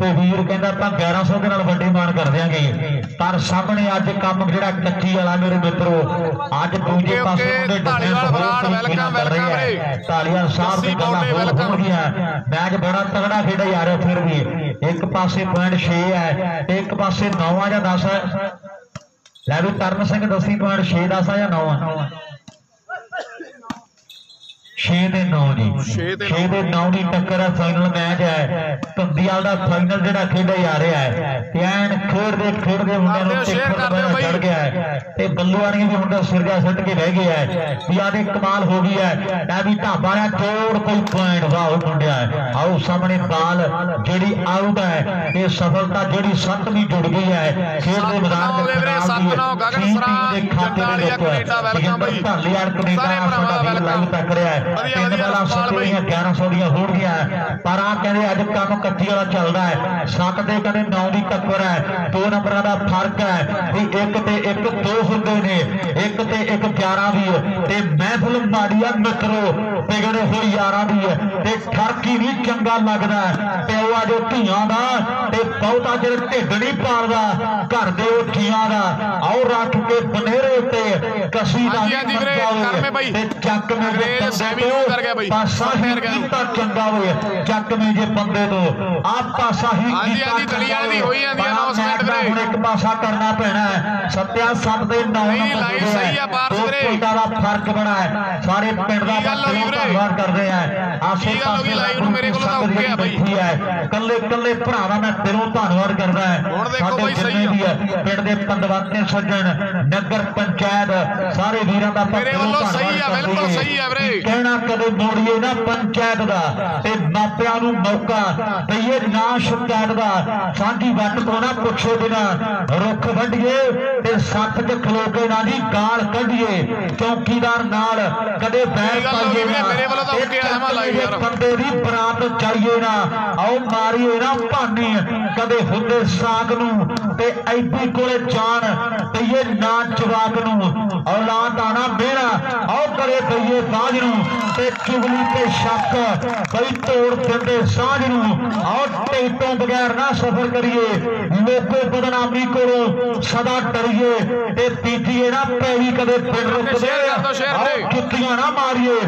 Speaker 3: ਤੇ ਵੀਰ ਕਹਿੰਦਾ ਆਪਾਂ 1100 ਦੇ ਨਾਲ ਵੱਡੇ ਮਾਨ ਕਰ ਦਿਆਂਗੇ। ਪਰ ਸਾਹਮਣੇ ਅੱਜ ਕੰਮ ਜਿਹੜਾ ਕੱਚੀ ਵਾਲਾ ਮੇਰੇ ਮਿੱਤਰੋ ਅੱਜ ਦੂਜੇ ਪਾਸੇ ਮੁੰਡੇ
Speaker 2: ਢਾਲੀਵਾਲ ਬਰਾੜ, welcome
Speaker 3: ਹੈ।
Speaker 2: ਵੀਰੇ।
Speaker 3: ਢਾਲੀਵਾਲ ਸਾਹਿਬ ਦੀ ਗੱਲਾਂ
Speaker 2: welcome।
Speaker 3: ਹੋਣਗੀਆਂ ਮੈਚ ਬੜਾ ਤਗੜਾ ਖੇਡਿਆ ਜਾ ਰਿਹਾ ਫਿਰ ਵੀ। ਇੱਕ ਪਾਸੇ ਪੁਆਇੰਟ 6 ਹੈ ਤੇ ਇੱਕ ਪਾਸੇ 9 ਆ ਜਾਂ 10 ਹੈ। ਲੈ ਵੀ ਤਰਨ ਸਿੰਘ ਦੱਸੀ ਪੁਆਇੰਟ 6 10 ਆ ਜਾਂ 9 ਆ? 6 ਤੇ 9 ਜੀ
Speaker 2: ਛੇ ਤੇ
Speaker 3: 6 ਤੇ 9 ਦੀ ਟੱਕਰ ਹੈ ਫਾਈਨਲ ਮੈਚ ਹੈ। ਧੰਦੀਵਾਲ ਦਾ ਫਾਈਨਲ ਜਿਹੜਾ ਖੇਡਿਆ ਜਾ ਰਿਹਾ ਹੈ। ਤੇ ਐਨ ਖੇਡਦੇ ਖੇਡਦੇ ਮੁੰਡਿਆਂ ਨੂੰ ਟਿੱਕਰ ਵਗੈਰਾ ਚੜ। ਗਿਆ ਹੈ। ਤੇ ਬੱਲੂਆਣੀਆਂ ਵੀ ਮੁੰਡਾ ਸਿਰਜਾ ਸੁੱਟ ਕੇ ਬਹਿ ਗਿਆ ਹੈ। ਵੀ ਆਦੇ ਕਮਾਲ ਹੋ ਗਈ ਹੈ। ਇਹ ਵੀ ਢਾਬਾ ਨੇ ਤੋੜ ਕੋਈ ਪੁਆਇੰਟ ਵਾਹ ਮੁੰਡਿਆ ਆਓ ਸਾਹਮਣੇ ਬਾਲ ਜਿਹੜੀ ਆਊਟ ਹੈ। ਇਹ ਸਫਲਤਾ ਜਿਹੜੀ ਸੱਤਵੀਂ ਜੁੜ ਗਈ ਹੈ। ਖੇਡ ਦੇ ਮੈਦਾਨ
Speaker 2: ਸੱਤ ਦੇ ਵੀਰੇ, ਸੱਤ ਨੌ ਗਗਨ ਸਰਾਂ, ਜੰਡਾਲੀਆ ਕੈਨੇਡਾ, welcome ਬਾਈ। ਸਾਰੇ ਭਰਾਵਾਂ ਦਾ welcome।
Speaker 3: ਤੱਕ ਰਿਹਾ ਹੈ। ਤਿੰਨ ਸੱਤੇ ਦੀਆਂ 1100 ਦੀਆਂ ਹੋਣਗੀਆਂ ਪਰ ਆ ਕਹਿੰਦੇ ਅੱਜ ਕੰਮ ਕੱਚੀ ਵਾਲਾ ਚੱਲਦਾ ਹੈ। ਸੱਤ ਦੇ ਕਹਿੰਦੇ 9 ਦੀ ਟੱਕਰ ਹੈ ਦੋ ਨੰਬਰਾਂ ਦਾ ਫ਼ਰਕ ਹੈ। ਵੀ ਇੱਕ ਤੇ ਇੱਕ ਦੋ ਹੁੰਦੇ ਨੇ ਇੱਕ ਤੇ ਇੱਕ 11 ਵੀ ਹੈ। ਤੇ ਮਹਿਫਲ ਮਾੜੀ ਆ ਮਿੱਤਰੋ ਵਿਗੜੇ ਹੋਏ ਯਾਰਾਂ ਦੀ ਹੈ। ਤੇ ਠਰਕੀ ਨਹੀਂ ਚੰਗਾ ਲੱਗਦਾ। ਪਿਓ ਆ ਜੋ ਧੀਆਂ ਦਾ ਤੇ ਬਹੁਤਾ ਚਿਰ ਢਿੱਡ ਨਹੀਂ ਪਾਲਦਾ ਘਰ ਦੇ ਉਹ ਧੀਆਂ ਦਾ। ਆਓ ਰੱਖ ਕੇ ਬਨੇਰੇ ਉੱਤੇ ਕਸੀ ਦਾ
Speaker 2: ਕਰਮੇ ਬਾਈ।
Speaker 3: ਤੇ ਚੱਕ ਮੇਰੇ
Speaker 2: ਅੰਗਰੇਜ਼
Speaker 3: ਬੰਦੇ
Speaker 2: ਮੈਂ ਵੀ ਨੂੰ ਕਰ ਗਿਆ ਬਈ
Speaker 3: ਪਾਸਾ ਹੀ
Speaker 2: ਫੇਰ ਗਿਆ
Speaker 3: ਕੀਤਾ ਚੰਗਾ ਹੋਏ ਚੱਕਵੇਂ ਜੇ ਬੰਦੇ ਤੋਂ ਆ ਪਾਸਾ ਹੀ
Speaker 2: ਹਾਂਜੀ,
Speaker 3: ਕੀਤਾ
Speaker 2: ਹਾਂਜੀ, ਦਲੀਆ ਦੀ ਹੋਈ ਜਾਂਦੀ ਆ,
Speaker 3: ਬੜਾ
Speaker 2: announcement
Speaker 3: ਮੈਚ ਦਾ
Speaker 2: ਵੀਰੇ।
Speaker 3: ਹੁਣ ਇੱਕ ਪਾਸਾ ਕਰਨਾ ਪੈਣਾ ਹੈ ਸੱਤਿਆ ਸੱਤ ਦੇ ਨੌ
Speaker 2: ਨਹੀਂ,
Speaker 3: ਨੰਬਰ
Speaker 2: ਲਾਈਨ
Speaker 3: ਜਿਹੜੇ
Speaker 2: ਸਹੀ ਆ,
Speaker 3: ਹੈ,
Speaker 2: ਪਾਰਸ
Speaker 3: ਦੋ
Speaker 2: ਵੀਰੇ।
Speaker 3: ਪੁਆਇੰਟਾਂ ਦਾ ਫ਼ਰਕ ਬਣਾ ਹੈ ਸਾਰੇ ਪਿੰਡ ਦਾ? ਧੰਨਵਾਦ ਕਰਦੇ ਆ ਆਸੇ? ਪਾਸੇ
Speaker 2: ਲਾਈਵ ਨੂੰ ਮੇਰੇ ਕੋਲੋਂ ਤਾਂ ਬਈ।
Speaker 3: ਕੱਲੇ ਕੱਲੇ ਭਰਾ ਦਾ ਮੈਂ ਦਿਲੋਂ ਧੰਨਵਾਦ ਕਰਦਾ ਹਾਂ
Speaker 2: ਹੁਣ ਦੇਖੋ
Speaker 3: ਸਾਡੇ
Speaker 2: ਬਈ ਸਹੀ
Speaker 3: ਜਿੰਨੇ
Speaker 2: ਆ।
Speaker 3: ਵੀ ਹੈ ਪਿੰਡ ਦੇ ਪੰਦਵਾਤੇ ਸੱਜਣ ਨਗਰ ਪੰਚਾਇਤ ਸਾਰੇ ਵੀਰਾਂ ਦਾ ਆਪਾਂ
Speaker 2: ਮੇਰੇ ਵੱਲੋਂ ਸਹੀ ਆ, ਬਿਲਕੁਲ। ਸਹੀ ਆ ਵੀਰੇ।
Speaker 3: ਕਹਿਣਾ ਕਦੇ ਮੋੜੀਏ ਨਾ ਪੰਚਾਇਤ ਦਾ। ਤੇ ਮਾਪਿਆਂ ਨੂੰ ਮੌਕਾ ਦਈਏ ਨਾ ਸ਼ਿਕਾਇਤ ਦਾ। ਸਾਂਝੀ ਵੱਟ ਤੋਂ ਨਾ ਪੁੱਛੇ ਬਿਨਾ ਰੁੱਖ ਵੱਢੀਏ ਤੇ ਸੱਥ 'ਚ ਖਲੋ ਕੇ ਨਾ ਜੀ ਗਾਲ ਕੱਢੀਏ। ਚੌਕੀਦਾਰ ਨਾਲ ਕਦੇ ਬੈਰ ਪਾਈਏ? ਨਾ।
Speaker 2: ਮੇਰੇ ਵੱਲੋਂ ਤਾਂ ਓਕੇ ਆ, ਜਮਾਂ ਲਾਈ ਯਾਰ।
Speaker 3: ਬੰਦੇ ਦੀ ਬਰਾਤ ਚਾਹੀਏ ਨਾ। ਆਓ ਮਾਰੀਏ ਨਾ ਭਾਨੀ। ਕਦੇ ਹੁੰਦੇ ਸਾਗ ਨੂੰ ਤੇ ਐਪੀ ਕੋਲੇ ਜਾਣ ਦਈਏ ਨਾ ਜਵਾਕ ਨੂੰ। ਔਲਾਦ ਆਣਾ ਮੇਰਾ ਆਓ ਕਰੇ ਦਈਏ ਬਾਜ ਨੂੰ। ਤੇ ਚੁਗਲੀ ਤੇ ਸ਼ੱਕ ਬਈ ਤੋੜ ਦਿੰਦੇ ਸਾਜ ਨੂੰ। ਆਓ ਟੇਟੋਂ ਬਗੈਰ ਨਾ ਸਫ਼ਰ ਕਰੀਏ ਲੋਕੋ ਬਦਨਾਮੀ ਕੋਲੋਂ ਸਦਾ ਡਰੀਏ। ਤੇ ਤੀਜੀਏ ਨਾ ਪੈਰੀ ਕਦੇ ਪਿੰਡ ਰੁਕਦੇ
Speaker 2: ਤੇ।
Speaker 3: ਜੁੱਤੀਆਂ ਨਾ ਮਾਰੀਏ।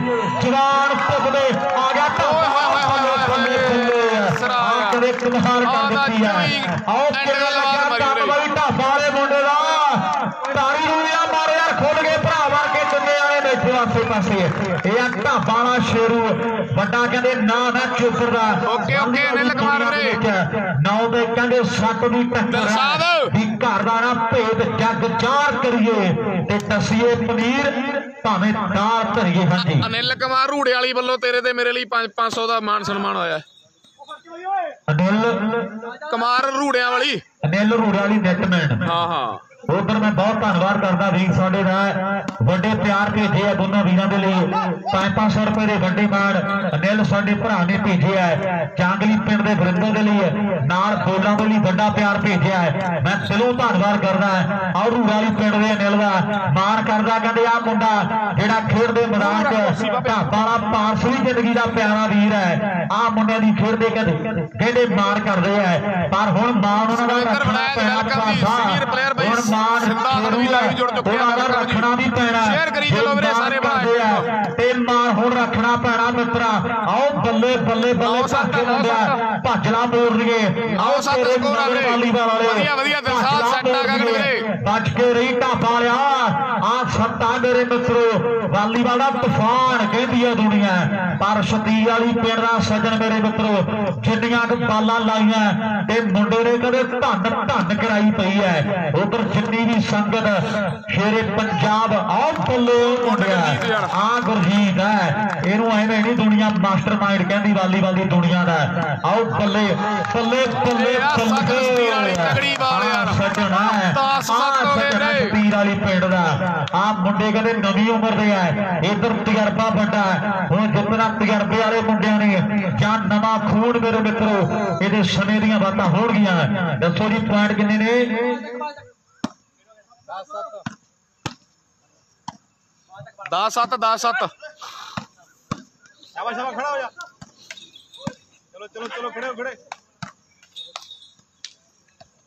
Speaker 3: ਜਵਾਨ ਪੁੱਗਦੇ ਆ ਗਿਆ
Speaker 2: ਹੋਏ ਹੋਏ ਹੋਏ। ਸਿਰਾ
Speaker 3: ਕਰ ਦਿੱਤੀ ਆ। ਆਓ ਕਿਹੜਾ ਕੰਮ। ਵਾਲੀ ਢਾਬਾ ਵਾਲੇ ਮੁੰਡੇ ਦਾ। ਤਾਰੀ ਖੁੱਲ ਗਏ ਭਰਾ ਮਾਰ ਕੇ ਚੰਗੇ ਵਾਲੇ ਬੈਠੇ ਆਸੇ ਪਾਸੇ। ਇਹ ਆ ਢਾਬਾ ਵਾਲਾ ਸ਼ੇਰੂ। ਵੱਡਾ ਕਹਿੰਦੇ ਨਾ ਨਾ ਚੋਪਰ ਦਾ।
Speaker 2: ਓਕੇ, ਓਕੇ, ਅਨਿਲ ਕੁਮਾਰ ਵੀਰੇ।
Speaker 3: ਨੌ ਦੇ ਕਹਿੰਦੇ ਸੱਤ ਦੀ ਟੱਕਰ। ਵੀ ਘਰ ਦਾ ਨਾ ਭੇਦ ਜੱਗ ਚਾਰ ਕਰੀਏ ਤੇ ਦਸੀਏ ਪਨੀਰ ਭਾਵੇਂ ਦਾਲ ਧਰੀਏ ਹਾਂਜੀ
Speaker 2: ਅਨਿਲ ਕੁਮਾਰ ਰੂੜੇ ਵਾਲੀ ਵੱਲੋਂ ਤੇਰੇ ਤੇ ਮੇਰੇ ਲਈ 500 ਦਾ ਮਾਨ ਸਨਮਾਨ ਹੋਇਆ।
Speaker 3: ਅਨਿਲ
Speaker 2: ਕੁਮਾਰ ਰੂੜਿਆਂ ਵਾਲੀ।
Speaker 3: ਅਨਿਲ ਰੂੜੇ ਵਾਲੀ ਨੈਟਮੈਨ
Speaker 2: ਹਾਂ ਹਾਂ।
Speaker 3: ਉਧਰ ਮੈਂ ਬਹੁਤ ਧੰਨਵਾਦ ਕਰਦਾ ਵੀਰ ਸਾਡੇ ਦਾ। ਵੱਡੇ ਪਿਆਰ ਭੇਜੇ ਆ ਦੋਨਾਂ ਵੀਰਾਂ ਦੇ ਲਈ। 5-500 ਰੁਪਏ ਦੇ ਵੱਡੇ ਮਾਣ ਅਨਿਲ ਸਾਡੇ ਭਰਾ ਨੇ ਭੇਜਿਆ ਹੈ ਚਾਂਗਲੀ ਪਿੰਡ ਦੇ ਵਰਿੰਦਰ ਦੇ ਲਈ ਨਾਲ ਬੋਲਾਂ ਦੇ ਲਈ ਵੱਡਾ ਪਿਆਰ ਭੇਜਿਆ ਹੈ ਮੈਂ ਦਿਲੋਂ ਧੰਨਵਾਦ ਕਰਦਾ ਔਰ ਰੂੜਾਲੀ ਪਿੰਡ ਦੇ ਅਨਿਲ ਦਾ ਮਾਣ ਕਰਦਾ ਕਹਿੰਦੇ ਆ ਮੁੰਡਾ ਜਿਹੜਾ ਖੇਡ ਦੇ ਮੈਦਾਨ 'ਚ ਢਾਬਾ ਵਾਲਾ ਪਾਰਸਲੀ ਜ਼ਿੰਦਗੀ ਦਾ ਪਿਆਰਾ ਵੀਰ ਹੈ ਆ ਮੁੰਡਿਆਂ ਦੀ ਖੇਡ ਦੇ ਕਹਿੰਦੇ ਕਹਿੰਦੇ ਮਾਣ ਕਰਦੇ ਆ। ਪਰ ਹੁਣ ਮਾਣ ਉਹਨਾਂ ਦਾ ਰੱਖਣਾ ਪੈਣਾ
Speaker 2: ਬਈ
Speaker 3: ਹੁਣ ਮਾਣ
Speaker 2: ਸਿੰਧਾ ਹੁਣ ਵੀ live ਜੁੜ ਚੁੱਕੇ ਆ।
Speaker 3: ਰੱਖਣਾ ਵੀ ਪੈਣਾ
Speaker 2: Share ਕਰੀ ਚੱਲੋ ਵੀਰੇ, ਸਾਰੇ ਭਰਾ
Speaker 3: ਤੇ ਮਾਣ ਹੁਣ ਰੱਖਣਾ ਪੈਣਾ ਮਿੱਤਰਾ। ਆਓ ਬੱਲੇ ਬੱਲੇ ਬੱਲੇ ਭੱਜ
Speaker 2: ਆਓ
Speaker 3: ਲੰਡਿਆ
Speaker 2: ਸੱਤ।
Speaker 3: ਭੱਜਲਾ ਮੋੜ ਲਈਏ
Speaker 2: ਆਓ ਸੱਤ ਸਕੋਰ ਆ ਵੀਰੇ। ਵਧੀਆ, ਵਧੀਆ, ਦਿਲਸ਼ਾਦ ਸੈੱਟ ਆ ਗਗਨ ਵੀਰੇ।
Speaker 3: ਬਚ ਕੇ ਰਹੀ ਢਾਬਾ ਵਾਲਿਆ। ਆ ਸੱਤਾ ਮੇਰੇ ਮਿੱਤਰੋ। ਵਾਲੀਵਾਲ ਦਾ ਤੂਫਾਨ ਕਹਿੰਦੀ ਆ ਦੁਨੀਆ। ਪਰ ਸਤੀ ਵਾਲੀ ਪਿੰਡ ਦਾ ਸੱਜਣ ਮੇਰੇ ਮਿੱਤਰੋ ਜਿੰਨੀਆਂ ਕੁ ਬਾਲਾਂ ਲਾਈਆਂ ਤੇ ਮੁੰਡੇ ਨੇ ਕਦੇ ਧੰਨ ਧੰਨ ਕਰਾਈ ਪਈ ਹੈ। ਉਧਰ ਜਿੰਨੀ ਵੀ ਸੰਗਤ ਸ਼ੇਰੇ ਪੰਜਾਬ ਆਹ ਉਹ ਮੁੰਡਿਆ ਆ ਗੁਰਜੀਤ ਹੈ। ਇਹਨੂੰ ਐਵੇਂ ਨਹੀਂ ਦੁਨੀਆ ਮਾਸਟਰਮਾਈਂਡ ਕਹਿੰਦੀ ਵਾਲੀਵਾਲ ਦੀ ਦੁਨੀਆ ਦਾ।
Speaker 2: ਤਗੜੀ ਬਾਲ ਯਾਰ।
Speaker 3: ਸੱਜਣਾ ਹੈ। ਆਹ
Speaker 2: ਹੋ ਗਏ
Speaker 3: ਸੱਜਣਾ
Speaker 2: ਵੀਰੇ।
Speaker 3: ਪੀਰ ਵਾਲੀ ਪਿੰਡ ਦਾ। ਆ ਮੁੰਡੇ ਕਹਿੰਦੇ ਨਵੀਂ ਉਮਰ ਦੇ ਆ। ਇਧਰ ਤਜਰਬਾ ਵੱਡਾ। ਹੁਣ ਜਿੱਤਣਾ ਤਜਰਬੇ ਵਾਲੇ ਮੁੰਡਿਆਂ ਨੇ। ਜਾਂ ਨਵਾਂ ਖੂਨ ਮੇਰੇ ਮਿੱਤਰੋ ਇਹਦੇ ਸਮੇਂ ਦੀਆਂ ਬਾਤਾਂ ਹੋਣਗੀਆਂ। ਦੱਸੋ ਜੀ ਪੁਆਇੰਟ ਕਿੰਨੇ ਨੇ?
Speaker 2: 10 7 10 7
Speaker 4: ਸ਼ਾਬਾਸ਼ ਸ਼ਾਬਾਸ਼ ਖੜਾ ਹੋ ਜਾ। ਚਲੋ ਚਲੋ ਚਲੋ ਖੜੇ ਹੋ ਖੜੇ।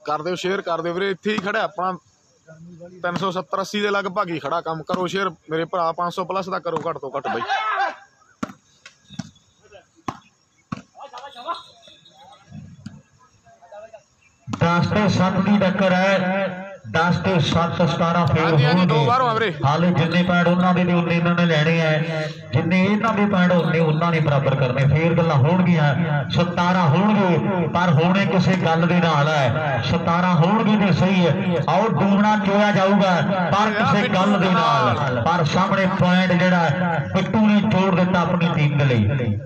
Speaker 2: ਕਰ ਦਿਓ ਸ਼ੇਅਰ ਕਰ ਦਿਓ ਵੀਰੇ ਇੱਥੇ ਹੀ ਖੜਾ ਆਪਣਾ। 370 80 ਦੇ ਲਗਭਗ ਹੀ ਖੜਾ ਕੰਮ। ਕਰੋ ਸ਼ੇਅਰ ਮੇਰੇ ਭਰਾ 500 ਪਲੱਸ ਦਾ ਕਰੋ ਘੱਟ ਤੋਂ ਘੱਟ ਬਈ।
Speaker 3: ਤੇ 7 ਦੀ ਟੱਕਰ ਹੈ। 10 ਤੇ 7 17 ਫੇਰ
Speaker 2: ਹਾਂਜੀ, ਹਾਂਜੀ, ਦੋ
Speaker 3: ਹੋਣਗੇ।
Speaker 2: ਆ ਵੀਰੇ।
Speaker 3: ਹਾਲੇ ਜਿੰਨੇ ਪੁਆਇੰਟ ਉਹਨਾਂ ਦੇ ਨੇ ਉਨੇ ਇਹਨਾਂ ਨੇ ਲੈਣੇ ਆ ਜਿੰਨੇ ਇਹਨਾਂ ਦੇ ਪੁਆਇੰਟ ਉਨੇ ਉਹਨਾਂ ਨੇ ਬਰਾਬਰ ਕਰਨੇ। ਫੇਰ ਗੱਲਾਂ ਹੋਣਗੀਆਂ। 17 ਹੋਣਗੇ ਪਰ ਹੋਣੇ ਕਿਸੇ ਗੱਲ ਦੇ ਨਾਲ ਹੈ 17 ਹੋਣਗੇ ਤੇ ਸਹੀ ਹੈ ਆਓ ਡੂਬਣਾ ਚੋਇਆ ਜਾਊਗਾ ਪਰ ਕਿਸੇ ਗੱਲ ਦੇ ਨਾਲ। ਪਰ ਸਾਹਮਣੇ ਪੁਆਇੰਟ ਜਿਹੜਾ ਪਿੱਟੂ ਨੇ ਜੋੜ ਦਿੱਤਾ ਆਪਣੀ ਟੀਮ ਦੇ ਲਈ।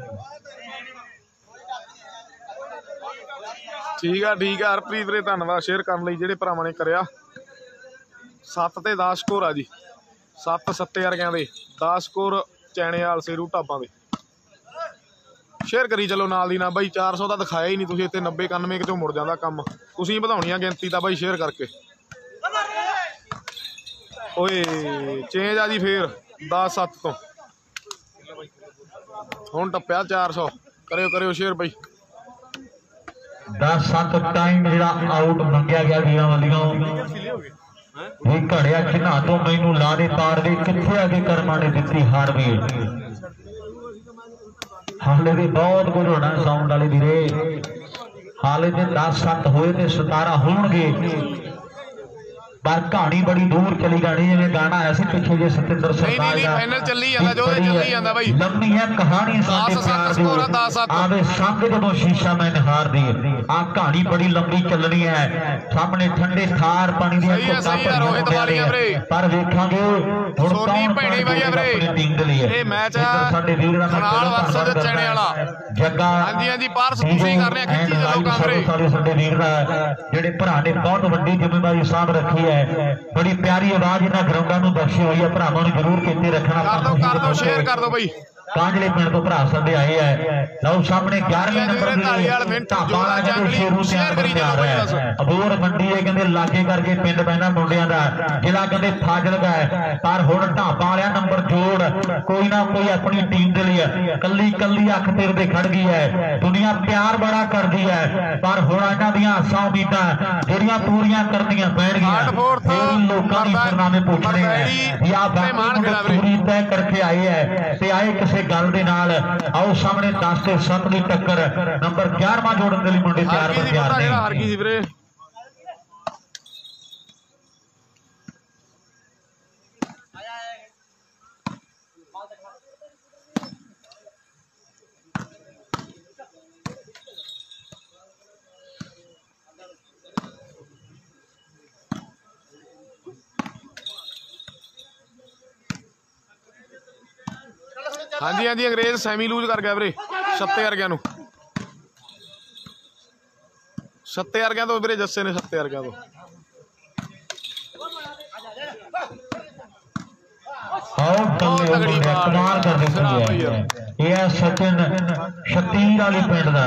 Speaker 2: ਠੀਕ ਆ ਠੀਕ ਆ। ਹਰਪ੍ਰੀਤ ਵੀਰੇ ਧੰਨਵਾਦ ਸ਼ੇਅਰ ਕਰਨ ਲਈ ਜਿਹੜੇ ਭਰਾਵਾਂ ਨੇ ਕਰਿਆ। 7 ਤੇ 10 ਸਕੋਰ ਆ ਜੀ। 7 ਸੱਤੇ ਵਰਗਿਆਂ ਦੇ। 10 ਸਕੋਰ ਚੈਣੇਵਾਲ ਸੇਰੂ ਢਾਬਾਂ ਦੇ। ਸ਼ੇਅਰ ਕਰੀ ਚਲੋ ਨਾਲ ਦੀ ਨਾਲ। ਬਾਈ 400 ਤਾਂ ਦਿਖਾਇਆ ਹੀ ਨਹੀਂ ਤੁਸੀਂ ਇੱਥੇ 90 91 ਕਿਤੋਂ ਮੁੜ ਜਾਂਦਾ ਕੰਮ। ਤੁਸੀਂ ਵਧਾਉਣੀ ਆ ਗਿਣਤੀ ਤਾਂ ਬਾਈ ਸ਼ੇਅਰ ਕਰਕੇ। ਓਏ ਚੇਂਜ ਆ ਜੀ ਫੇਰ 10 7 ਤੋਂ। ਹੁਣ ਟੱਪਿਆ 400 ਕਰਿਓ ਕਰਿਓ ਸ਼ੇਅਰ ਬਾਈ।
Speaker 3: 10 7 ਟਾਈਮ ਜਿਹੜਾ ਆਊਟ ਮੰਗਿਆ ਗਿਆ ਵੀਰਾਂ ਵਾਲੀਆਂ। ਇਹ ਘੜਿਆ ਚਿੰਨਾ ਤੋਂ ਮੈਨੂੰ ਲਾ ਦੇ ਤਾਰ ਦੇ ਕਿੱਥੇ ਆ ਕੇ ਕਰਮਾਂ ਨੇ ਦਿੱਤੀ ਹਾਰ ਵੀ? ਹਾਲੇ ਵੀ ਬਹੁਤ ਕੁਝ ਹੋਣਾ ਸਾਊਂਡ ਵਾਲੇ ਵੀਰੇ। ਹਾਲੇ ਤੇ 10 7 ਹੋਏ ਤੇ 17 ਹੋਣਗੇ। ਪਰ ਕਹਾਣੀ ਬੜੀ ਦੂਰ ਚਲੀ ਜਾਣੀ ਜਿਵੇਂ ਗਾਣਾ ਆਇਆ ਸੀ ਪਿੱਛੇ ਜੇ ਸਤਿੰਦਰ
Speaker 2: ਨਹੀਂ,
Speaker 3: ਦਾ
Speaker 2: final ਚੱਲੀ ਜਾਂਦਾ, ਜੋ ਚੱਲੀ ਜਾਂਦਾ ਬਾਈ।
Speaker 3: ਲੰਮੀ ਹੈ ਕਹਾਣੀ ਸਾਡੇ ਪਿਆਰ ਦੀ। ਆਵੇ ਸੰਗ ਜਦੋਂ ਸ਼ੀਸ਼ਾ ਮੈਂ ਨਿਹਾਰ ਦੀ ਆ ਕਹਾਣੀ ਬੜੀ ਲੰਬੀ ਚੱਲਣੀ ਹੈ ਸਾਹਮਣੇ ਠੰਡੇ ਥਾਰ ਪਾਣੀ ਦੀਆਂ ਘੁੱਟਾਂ। ਪਰ ਵੇਖਾਂਗੇ ਹੁਣ ਕੌਣ
Speaker 2: ਭੈਣੀ ਬਾਈ।
Speaker 3: ਆਪਣੀ ਟੀਮ ਦੇ ਲਈ ਹੈ
Speaker 2: ਇਹ ਮੈਚ
Speaker 3: ਸਾਡੇ ਵੀਰ ਦਾ ਧੰਨਵਾਦ ਕਰਦਾ
Speaker 2: ਚੈਣੇ ਵਾਲਾ।
Speaker 3: ਜੱਗਾ
Speaker 2: ਹਾਂਜੀ, ਹਾਂਜੀ, ਪਾਰਸ ਤੁਸੀਂ ਕਰ ਰਹੇ ਖਿੱਚੀ ਚੱਲੋ।
Speaker 3: ਸਾਡੇ ਵੀਰ ਦਾ ਜਿਹੜੇ ਭਰਾ ਨੇ ਬਹੁਤ ਵੱਡੀ ਜ਼ਿੰਮੇਵਾਰੀ ਸਾਂਭ ਰੱਖੀ ਹੈ ਬੜੀ ਪਿਆਰੀ ਆਵਾਜ਼ ਇਹਨਾਂ ਗਰਾਊਂਡਾਂ ਨੂੰ ਬਖਸ਼ੀ ਹੋਈ ਹੈ। ਭਰਾਵਾਂ ਨੂੰ ਜ਼ਰੂਰ ਕਿਤੇ ਰੱਖਣਾ।
Speaker 2: ਕਰ ਦੋ ਕਰ ਦੋ ਸ਼ੇਅਰ ਕਰ ਦੋ ਬਾਈ।
Speaker 3: ਕਾਂਜਲੇ ਪਿੰਡ ਤੋਂ ਭਰਾ ਸਾਡੇ ਆਏ ਹੈ ਲਓ ਸਾਹਮਣੇ 11ਵੇਂ
Speaker 2: ਹਾਂਜੀ,
Speaker 3: ਨੰਬਰ
Speaker 2: ਮਿੰਟੂ,
Speaker 3: ਢਾਬਾ
Speaker 2: ਜੋੜਾ
Speaker 3: ਜਿਹੜੇ ਸ਼ੇਰੂ
Speaker 2: ਕਰੀ ਬਾਈ ਦੱਸ।
Speaker 3: ਅਬੋਰ ਮੰਡੀ ਹੈ ਕਹਿੰਦੇ ਲਾਗੇ ਕਰਕੇ ਪਿੰਡ ਪੈਣਾ ਮੁੰਡਿਆਂ ਦਾ ਜ਼ਿਲ੍ਹਾ ਕਹਿੰਦੇ ਫਾਜ਼ਿਲਕਾ ਹੈ ਪਰ ਹੁਣ ਢਾਬਾ ਵਾਲਿਆ ਨੰਬਰ ਜੋੜ ਕੋਈ ਨਾ ਕੋਈ ਆਪਣੀ ਟੀਮ ਦੇ ਲਈ। ਕੱਲੀ ਕੱਲੀ ਅੱਖ ਤੇਰੇ ਤੇ ਖੜ ਗਈ ਹੈ ਦੁਨੀਆ ਪਿਆਰ ਬੜਾ ਕਰਦੀ ਹੈ ਪਰ ਹੁਣ ਇਹਨਾਂ ਦੀਆਂ ਆਸਾਂ ਉਮੀਦਾਂ ਜਿਹੜੀਆਂ ਪੂਰੀਆਂ ਕਰਨੀਆਂ ਪੈਣਗੀਆਂ ਲੋਕਾਂ ਦੀ ਸਰਨਾਮੇ ਪੁੱਛਣੇ
Speaker 2: ਮਰਦਾਈ
Speaker 3: ਹੈ ਵੀ ਆ ਬਾਕੀ। ਪੂਰੀ ਤੈਅ ਕਰਕੇ ਆਏ ਹੈ ਤੇ ਆਏ ਕਿਸੇ ਗੱਲ ਦੇ ਨਾਲ ਆਓ ਸਾਹਮਣੇ 10 ਤੇ 7 ਦੀ ਟੱਕਰ। ਨੰਬਰ 11ਵਾਂ ਜੋੜਨ ਦੇ ਲਈ ਮੁੰਡੇ ਤਿਆਰ ਬਰ ਤਿਆਰ ਨੇ।
Speaker 2: ਹਾਰ ਗਈ ਸੀ ਵੀਰੇ? ਹਾਂਜੀ ਹਾਂਜੀ ਅੰਗਰੇਜ਼ ਸੈਮੀ ਲੂਜ਼ ਕਰ ਗਿਆ ਵੀਰੇ। ਸੱਤੇ ਵਰਗਿਆਂ ਨੂੰ। ਸੱਤੇ ਵਰਗਿਆਂ ਤੋਂ ਵੀਰੇ ਜੱਸੇ ਨੇ ਸੱਤੇ ਵਰਗਿਆਂ ਤੋਂ। ਬਹੁਤ ਤਗੜੀ ਬਾਲ
Speaker 3: ਕਮਾਲ ਕਰ ਦਿੱਤੀ
Speaker 2: ਯਾਰ।
Speaker 3: ਇਹ ਹੈ ਸਚਿਨ ਸ਼ਤੀਰ ਵਾਲੀ ਪਿੰਡ ਦਾ।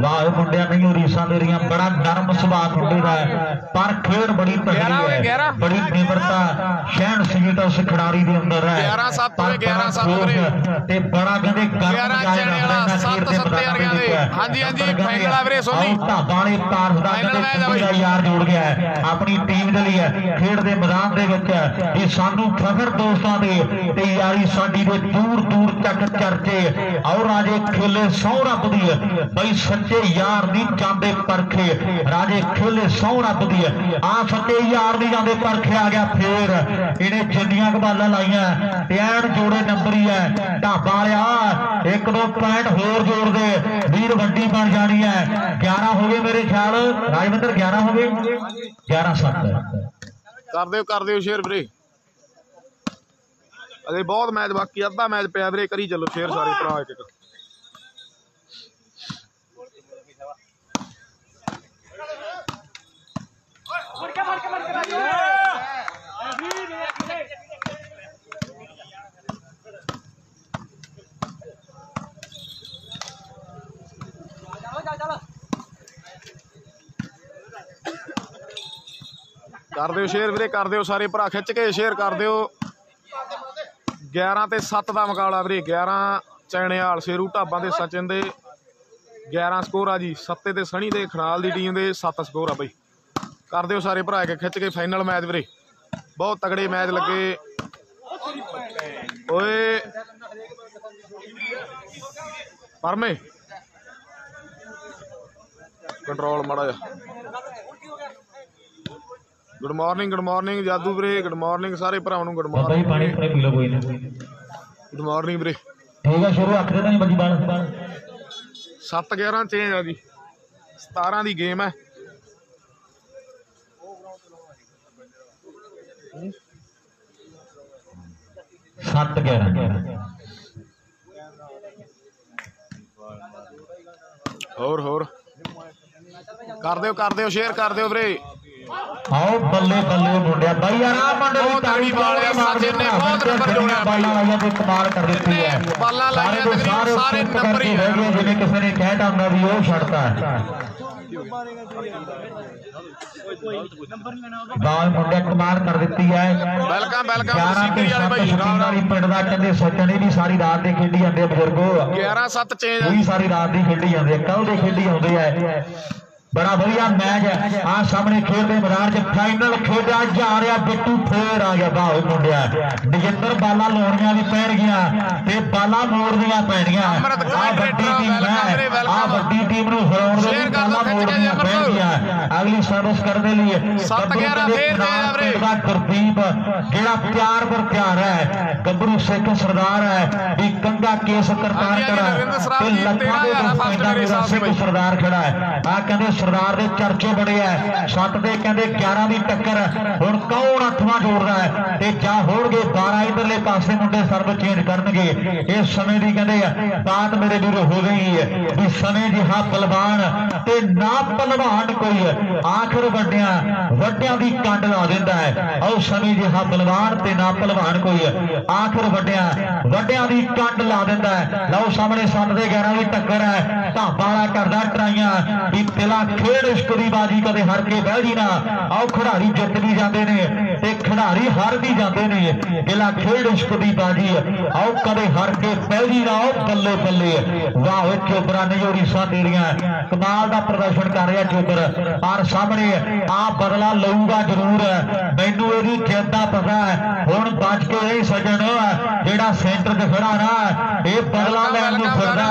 Speaker 3: ਵਾਹ ਮੁੰਡਿਆਂ ਨਹੀਂ ਹੋ ਰੀਸਾਂ ਦੇ ਰਹੀਆਂ। ਬੜਾ ਨਰਮ ਸੁਭਾਅ ਮੁੰਡੇ ਦਾ ਪਰ ਖੇਡ ਬੜੀ ਤਗੜੀ ਹੈ। ਬੜੀ ਨਿਮਰਤਾ ਸ਼ਹਿਣ ਸੀਟ ਉਸ ਖਿਡਾਰੀ ਦੇ ਅੰਦਰ ਹੈ।
Speaker 2: ਗਿਆਰਾਂ ਸੱਤ
Speaker 3: ਪਰ
Speaker 2: ਹੋਏ, ਗਿਆਰਾਂ ਸੱਤ
Speaker 3: ਬੜਾ
Speaker 2: ਵੀਰੇ।
Speaker 3: ਖੋਫ ਤੇ ਬੜਾ ਕਹਿੰਦੇ ਗਰਮ ਰੱਖਦਾ
Speaker 2: ਵਾਲਾ,
Speaker 3: ਇਹਨਾਂ
Speaker 2: ਸੱਤ
Speaker 3: ਖੇਡ ਦੇ।
Speaker 2: ਹਾਂਜੀ, ਹਾਂਜੀ, ਫਾਈਨਲ ਆ ਵੀਰੇ, ਸੋਨੀ।
Speaker 3: ਢਾਬਾ ਵਾਲੇ ਪਾਰਸ ਦਾ ਕਹਿੰਦੇ ਯਾਰ ਜੋੜ ਗਿਆ ਹੈ। ਆਪਣੀ ਟੀਮ ਦੇ ਲਈ ਹੈ। ਖੇਡ ਦੇ ਮੈਦਾਨ ਦੇ ਵਿੱਚ ਇਹ ਸਾਨੂੰ ਫਖਰ ਦੋਸਤਾਂ ਦੇ ਤੇ ਯਾਰੀ ਸਾਡੀ ਦੇ ਦੂਰ ਦੂਰ ਤੱਕ ਚਰਚੇ ਔਰ ਰਾਜੇ ਖੇਲੇ ਸੌ ਰੱਬ ਦੀ ਬਈ ਸੱਚੇ ਯਾਰ ਨਹੀਂ ਜਾਂਦੇ ਪਰਖੇ। ਰਾਜੇ ਖੇਲੇ ਸੌ ਰੱਬ ਦੀ ਆ ਸੱਚੇ ਯਾਰ ਨਹੀਂ ਜਾਂਦੇ ਪਰਖੇ ਆ ਗਿਆ ਫੇਰ। ਇਹਨੇ ਜਿੰਨੀਆਂ ਕਬਾਲਾਂ ਲਾਈਆਂ। ਤੇ ਐਨ ਜੋੜੇ ਨੰਬਰ ਹੀ। ਹੈ ਢਾਬਾ ਵਾਲਿਆ, ਇੱਕ ਦੋ ਪੁਆਇੰਟ ਹੋਰ ਜੋੜ ਦੇ। ਵੀਰ ਵੱਡੀ ਬਣ ਜਾਣੀ ਹੈ। 11 ਹੋ ਗਏ ਮੇਰੇ ਖਿਆਲ। ਰਾਜਵਿੰਦਰ 11 ਹੋ ਗਏ? 11 7
Speaker 2: ਕਰ ਦਿਓ ਕਰ ਦਿਓ ਸ਼ੇਰ ਵੀਰੇ। ਅਜੇ ਬਹੁਤ ਮੈਚ, ਬਾਕੀ ਅੱਧਾ ਮੈਚ ਪਿਆ ਵੀਰੇ, ਕਰੀ ਚੱਲੋ ਸ਼ੇਅਰ ਸਾਰੇ ਭਰਾ ਇੱਕ ਇੱਕ। ਕਰ ਦਿਓ ਸ਼ੇਅਰ ਵੀਰੇ, ਕਰ ਦਿਓ ਸਾਰੇ ਭਰਾ, ਖਿੱਚ ਕੇ ਸ਼ੇਅਰ ਕਰ ਦਿਓ। 11 ਤੇ 7 ਦਾ ਮੁਕਾਬਲਾ ਵੀਰੇ 11 ਚੈਣੇਵਾਲ ਸ਼ੇਰੂ ਢਾਬਾਂ ਦੇ ਸਚਿਨ ਦੇ 11 ਸਕੋਰ ਆ ਜੀ 7 ਤੇ ਸਣੀ ਦੇ ਖਨਾਲ ਦੀ ਟੀਮ ਦੇ 7 ਸਕੋਰ ਆ ਬਈ। ਕਰ ਦਿਓ ਸਾਰੇ ਭਰਾ ਕੇ ਖਿੱਚ ਕੇ ਫਾਈਨਲ ਮੈਚ ਵੀਰੇ। ਬਹੁਤ ਤਗੜੇ ਮੈਚ ਲੱਗੇ। ਓਏ। ਪਰਮੇ। ਕੰਟਰੋਲ ਮਾੜਾ ਜਾ ਗੁੱਡ ਮਾਰਨਿੰਗ ਗੁੱਡ ਮਾਰਨਿੰਗ ਜਾਦੂ ਵੀਰੇ ਗੁੱਡ ਮਾਰਨਿੰਗ ਸਾਰੇ ਭਰਾਵਾਂ ਨੂੰ ਗੁੱਡ
Speaker 3: ਬਾਬਾ ਜੀ
Speaker 2: ਮਾਰਨਿੰਗ
Speaker 3: ਪਾਣੀ ਪੂਰੇ ਪੀ ਲਓ ਕੋਈ ਨਾ।
Speaker 2: ਗੁੱਡ ਮਾਰਨਿੰਗ ਵੀਰੇ।
Speaker 3: ਠੀਕ ਹੈ ਸ਼ੁਰੂ ਦੇ ਤਾਂ ਨਹੀਂ ਬੱਜੀ ਬਾਲ ਬਾਲ
Speaker 2: 7 11 ਚੇਂਜ ਆ ਜੀ। 17 ਦੀ ਗੇਮ ਹੈ
Speaker 3: ਸੱਤ 11
Speaker 2: ਹੋਰ ਹੋਰ। ਕਰ ਦਿਓ ਕਰ ਦਿਓ ਸ਼ੇਅਰ ਕਰ ਦਿਓ ਵੀਰੇ।
Speaker 3: ਆਓ ਬੱਲੇ ਬੱਲੇ ਮੁੰਡਿਆ ਬਾਈ ਯਾਰ ਆ ਮੁੰਡੇ
Speaker 2: ਬਹੁਤ ਤਗੜੀ ਬਾਲ ਆ, ਸਾਜੇ ਨੇ ਬਹੁਤ ਨੰਬਰ ਜੋੜਿਆ। ਬਾਈ।
Speaker 3: ਲਾਈਆਂ ਤੇ ਕਮਾਲ ਕਰ ਦਿੱਤੀ ਹੈ
Speaker 2: ਬਾਲਾਂ
Speaker 3: ਦੇ
Speaker 2: ਤਕਰੀਬਨ ਸਾਰੇ ਨੰਬਰ ਹੀ
Speaker 3: ਗਏ, ਜਿਵੇਂ ਕਿਸੇ ਨੇ ਕਹਿਤਾ ਹੁੰਦਾ ਵੀ ਉਹ ਛੱਡਤਾ। ਬਾਲ ਮੁੰਡੇ ਕਮਾਲ ਕਰ ਦਿੱਤੀ ਹੈ
Speaker 2: ਵੈਲਕਮ ਵੈਲਕਮ
Speaker 3: 11 ਤੇ
Speaker 2: ਸਿੱਕਰੀ ਵਾਲੇ
Speaker 3: 7
Speaker 2: ਬਾਈ
Speaker 3: ਸ਼ਕੀਨ ਵਾਲੀ ਪਿੰਡ ਦਾ ਕਹਿੰਦੇ ਸੱਜਣ ਵੀ ਸਾਰੀ ਰਾਤ ਦੇ ਖੇਡੀ ਜਾਂਦੇ ਬਜ਼ੁਰਗੋ।
Speaker 2: 11 7 ਚੇਂਜ
Speaker 3: ਵੀ ਸਾਰੀ ਰਾਤ ਦੀ ਖੇਡੀ ਜਾਂਦੇ ਕੱਲ ਦੇ ਖੇਡੀ ਆਉਂਦੇ ਆ। ਬੜਾ ਵਧੀਆ ਮੈਚ ਹੈ। ਆ ਸਾਹਮਣੇ ਖੇਡਦੇ ਮੈਦਾਨ 'ਚ ਫਾਈਨਲ ਖੇਡਿਆ ਜਾ ਰਿਹਾ। ਬਿੱਟੂ ਫੇਰ ਆ ਗਿਆ ਬਾਹਰ ਮੁੰਡਿਆ। ਨਜਿੰਦਰ ਬਾਲਾ ਲਾਉਣੀਆਂ ਵੀ ਪੈਣਗੀਆਂ ਤੇ ਬਾਲਾ ਮੋੜਨੀਆਂ ਪੈਣਗੀਆਂ।
Speaker 2: ਅੰਮ੍ਰਿਤ
Speaker 3: ਆ ਵੱਡੀ ਟੀਮ ਹੈ। ਆ ਵੱਡੀ ਟੀਮ ਨੂੰ ਹਰਾਉਣ ਦੇ ਲਈ ਬਾਲਾ
Speaker 2: ਅੰਮ੍ਰਿਤ।
Speaker 3: ਪੈਣਗੀਆਂ। ਅਗਲੀ ਸਰਵਿਸ ਕਰਨ ਦੇ ਲਈ
Speaker 2: ਸੱਤ
Speaker 3: ਗੱਭਰੂ
Speaker 2: ਗਿਆਰਾਂ
Speaker 3: ਦੇ
Speaker 2: ਫੇਰ ਦੇ
Speaker 3: ਖਿਡਾਰੀ
Speaker 2: ਆ ਵੀਰੇ।
Speaker 3: ਪਿੰਡ ਦਾ ਗੁਰਦੀਪ ਜਿਹੜਾ ਪਿਆਰ ਪਰ ਪਿਆਰ ਹੈ। ਗੱਭਰੂ ਸਿੱਖ ਸਰਦਾਰ ਹੈ। ਵੀ ਕੰਗਾ ਕੇਸ ਕਰਤਾਰ ਕਰਾ ਤੇ ਲੱਖਾਂ ਦੇ
Speaker 2: 13,000
Speaker 3: ਦੋਸਤਾਂ ਦਾ। ਸਰਦਾਰ ਖੜਾ ਹੈ। ਆ ਕਹਿੰਦੇ ਸਰਦਾਰ ਦੇ ਚਰਚੇ ਬੜੇ ਐ। ਸੱਤ ਦੇ ਕਹਿੰਦੇ 11 ਦੀ ਟੱਕਰ। ਹੁਣ ਕੌਣ ਅੱਠਵਾਂ ਜੋੜਦਾ ਹੈ ਤੇ ਜਾ ਹੋਣਗੇ 12 ਇਧਰਲੇ ਪਾਸੇ ਮੁੰਡੇ ਸਰਬ ਚੇਂਜ ਕਰਨਗੇ। ਇਹ ਸਮੇਂ ਦੀ ਕਹਿੰਦੇ ਬਾਤ ਮੇਰੇ ਵੀਰ ਹੋ ਗਈ ਹੈ ਵੀ ਸਮੇਂ ਜਿਹਾ ਬਲਵਾਨ ਤੇ ਨਾ ਪਹਿਲਵਾਨ ਕੋਈ ਆਖਰ ਵੱਡਿਆਂ ਵੱਡਿਆਂ ਦੀ ਕੰਡ ਲਾ ਦਿੰਦਾ ਹੈ ਆਓ ਸਮੇਂ ਜਿਹਾ ਬਲਵਾਨ ਤੇ ਨਾ ਪਹਿਲਵਾਨ ਕੋਈ ਆਖਰ ਵੱਡਿਆਂ ਵੱਡਿਆਂ ਦੀ ਕੰਡ ਲਾ ਦਿੰਦਾ ਹੈ ਲਓ ਸਾਹਮਣੇ 7 ਦੇ 11 ਦੀ ਟੱਕਰ ਹੈ ਢਾਬਾ ਵਾਲਾ ਕਰਦਾ ਟਰਾਈਆਂ ਵੀ ਤਿਲਾ ਖੇਡ ਇਸ਼ਕ ਦੀ ਬਾਜੀ ਕਦੇ ਹਾਰ ਕੇ ਬਹਿ ਜੀ ਨਾ। ਆਓ ਖਿਡਾਰੀ ਜਿੱਤ ਵੀ ਜਾਂਦੇ ਨੇ ਤੇ ਖਿਡਾਰੀ ਹਾਰ ਵੀ ਜਾਂਦੇ ਨੇ। ਤਿਲਾ ਖੇਡ ਇਸ਼ਕ ਦੀ ਬਾਜੀ ਆਓ ਕਦੇ ਹਾਰ ਕੇ ਬਹਿ ਜੀ ਨਾ ਆਓ, ਬੱਲੇ ਬੱਲੇ। ਵਾਹ ਓਏ ਚੋਬਰਾ ਨਜੋਰੀ ਸਾ ਤੇਰੀਆਂ ਕਮਾਲ ਦਾ ਪ੍ਰਦਰਸ਼ਨ ਕਰ ਰਿਹਾ ਚੋਬਰ। ਆਰ ਸਾਹਮਣੇ ਆ ਬਦਲਾ ਲਊਗਾ ਜ਼ਰੂਰ। ਮੈਨੂੰ ਇਹਦੀ ਜਿੱਤ ਦਾ ਪਤਾ ਹੈ। ਹੁਣ ਬਚ ਨਹੀਂ ਸਜਣ ਜਿਹੜਾ ਸੈਂਟਰ 'ਚ ਖੜਾ ਨਾ ਇਹ ਬਦਲਾ ਲੈਣ ਨੂੰ ਫਿਰਦਾ।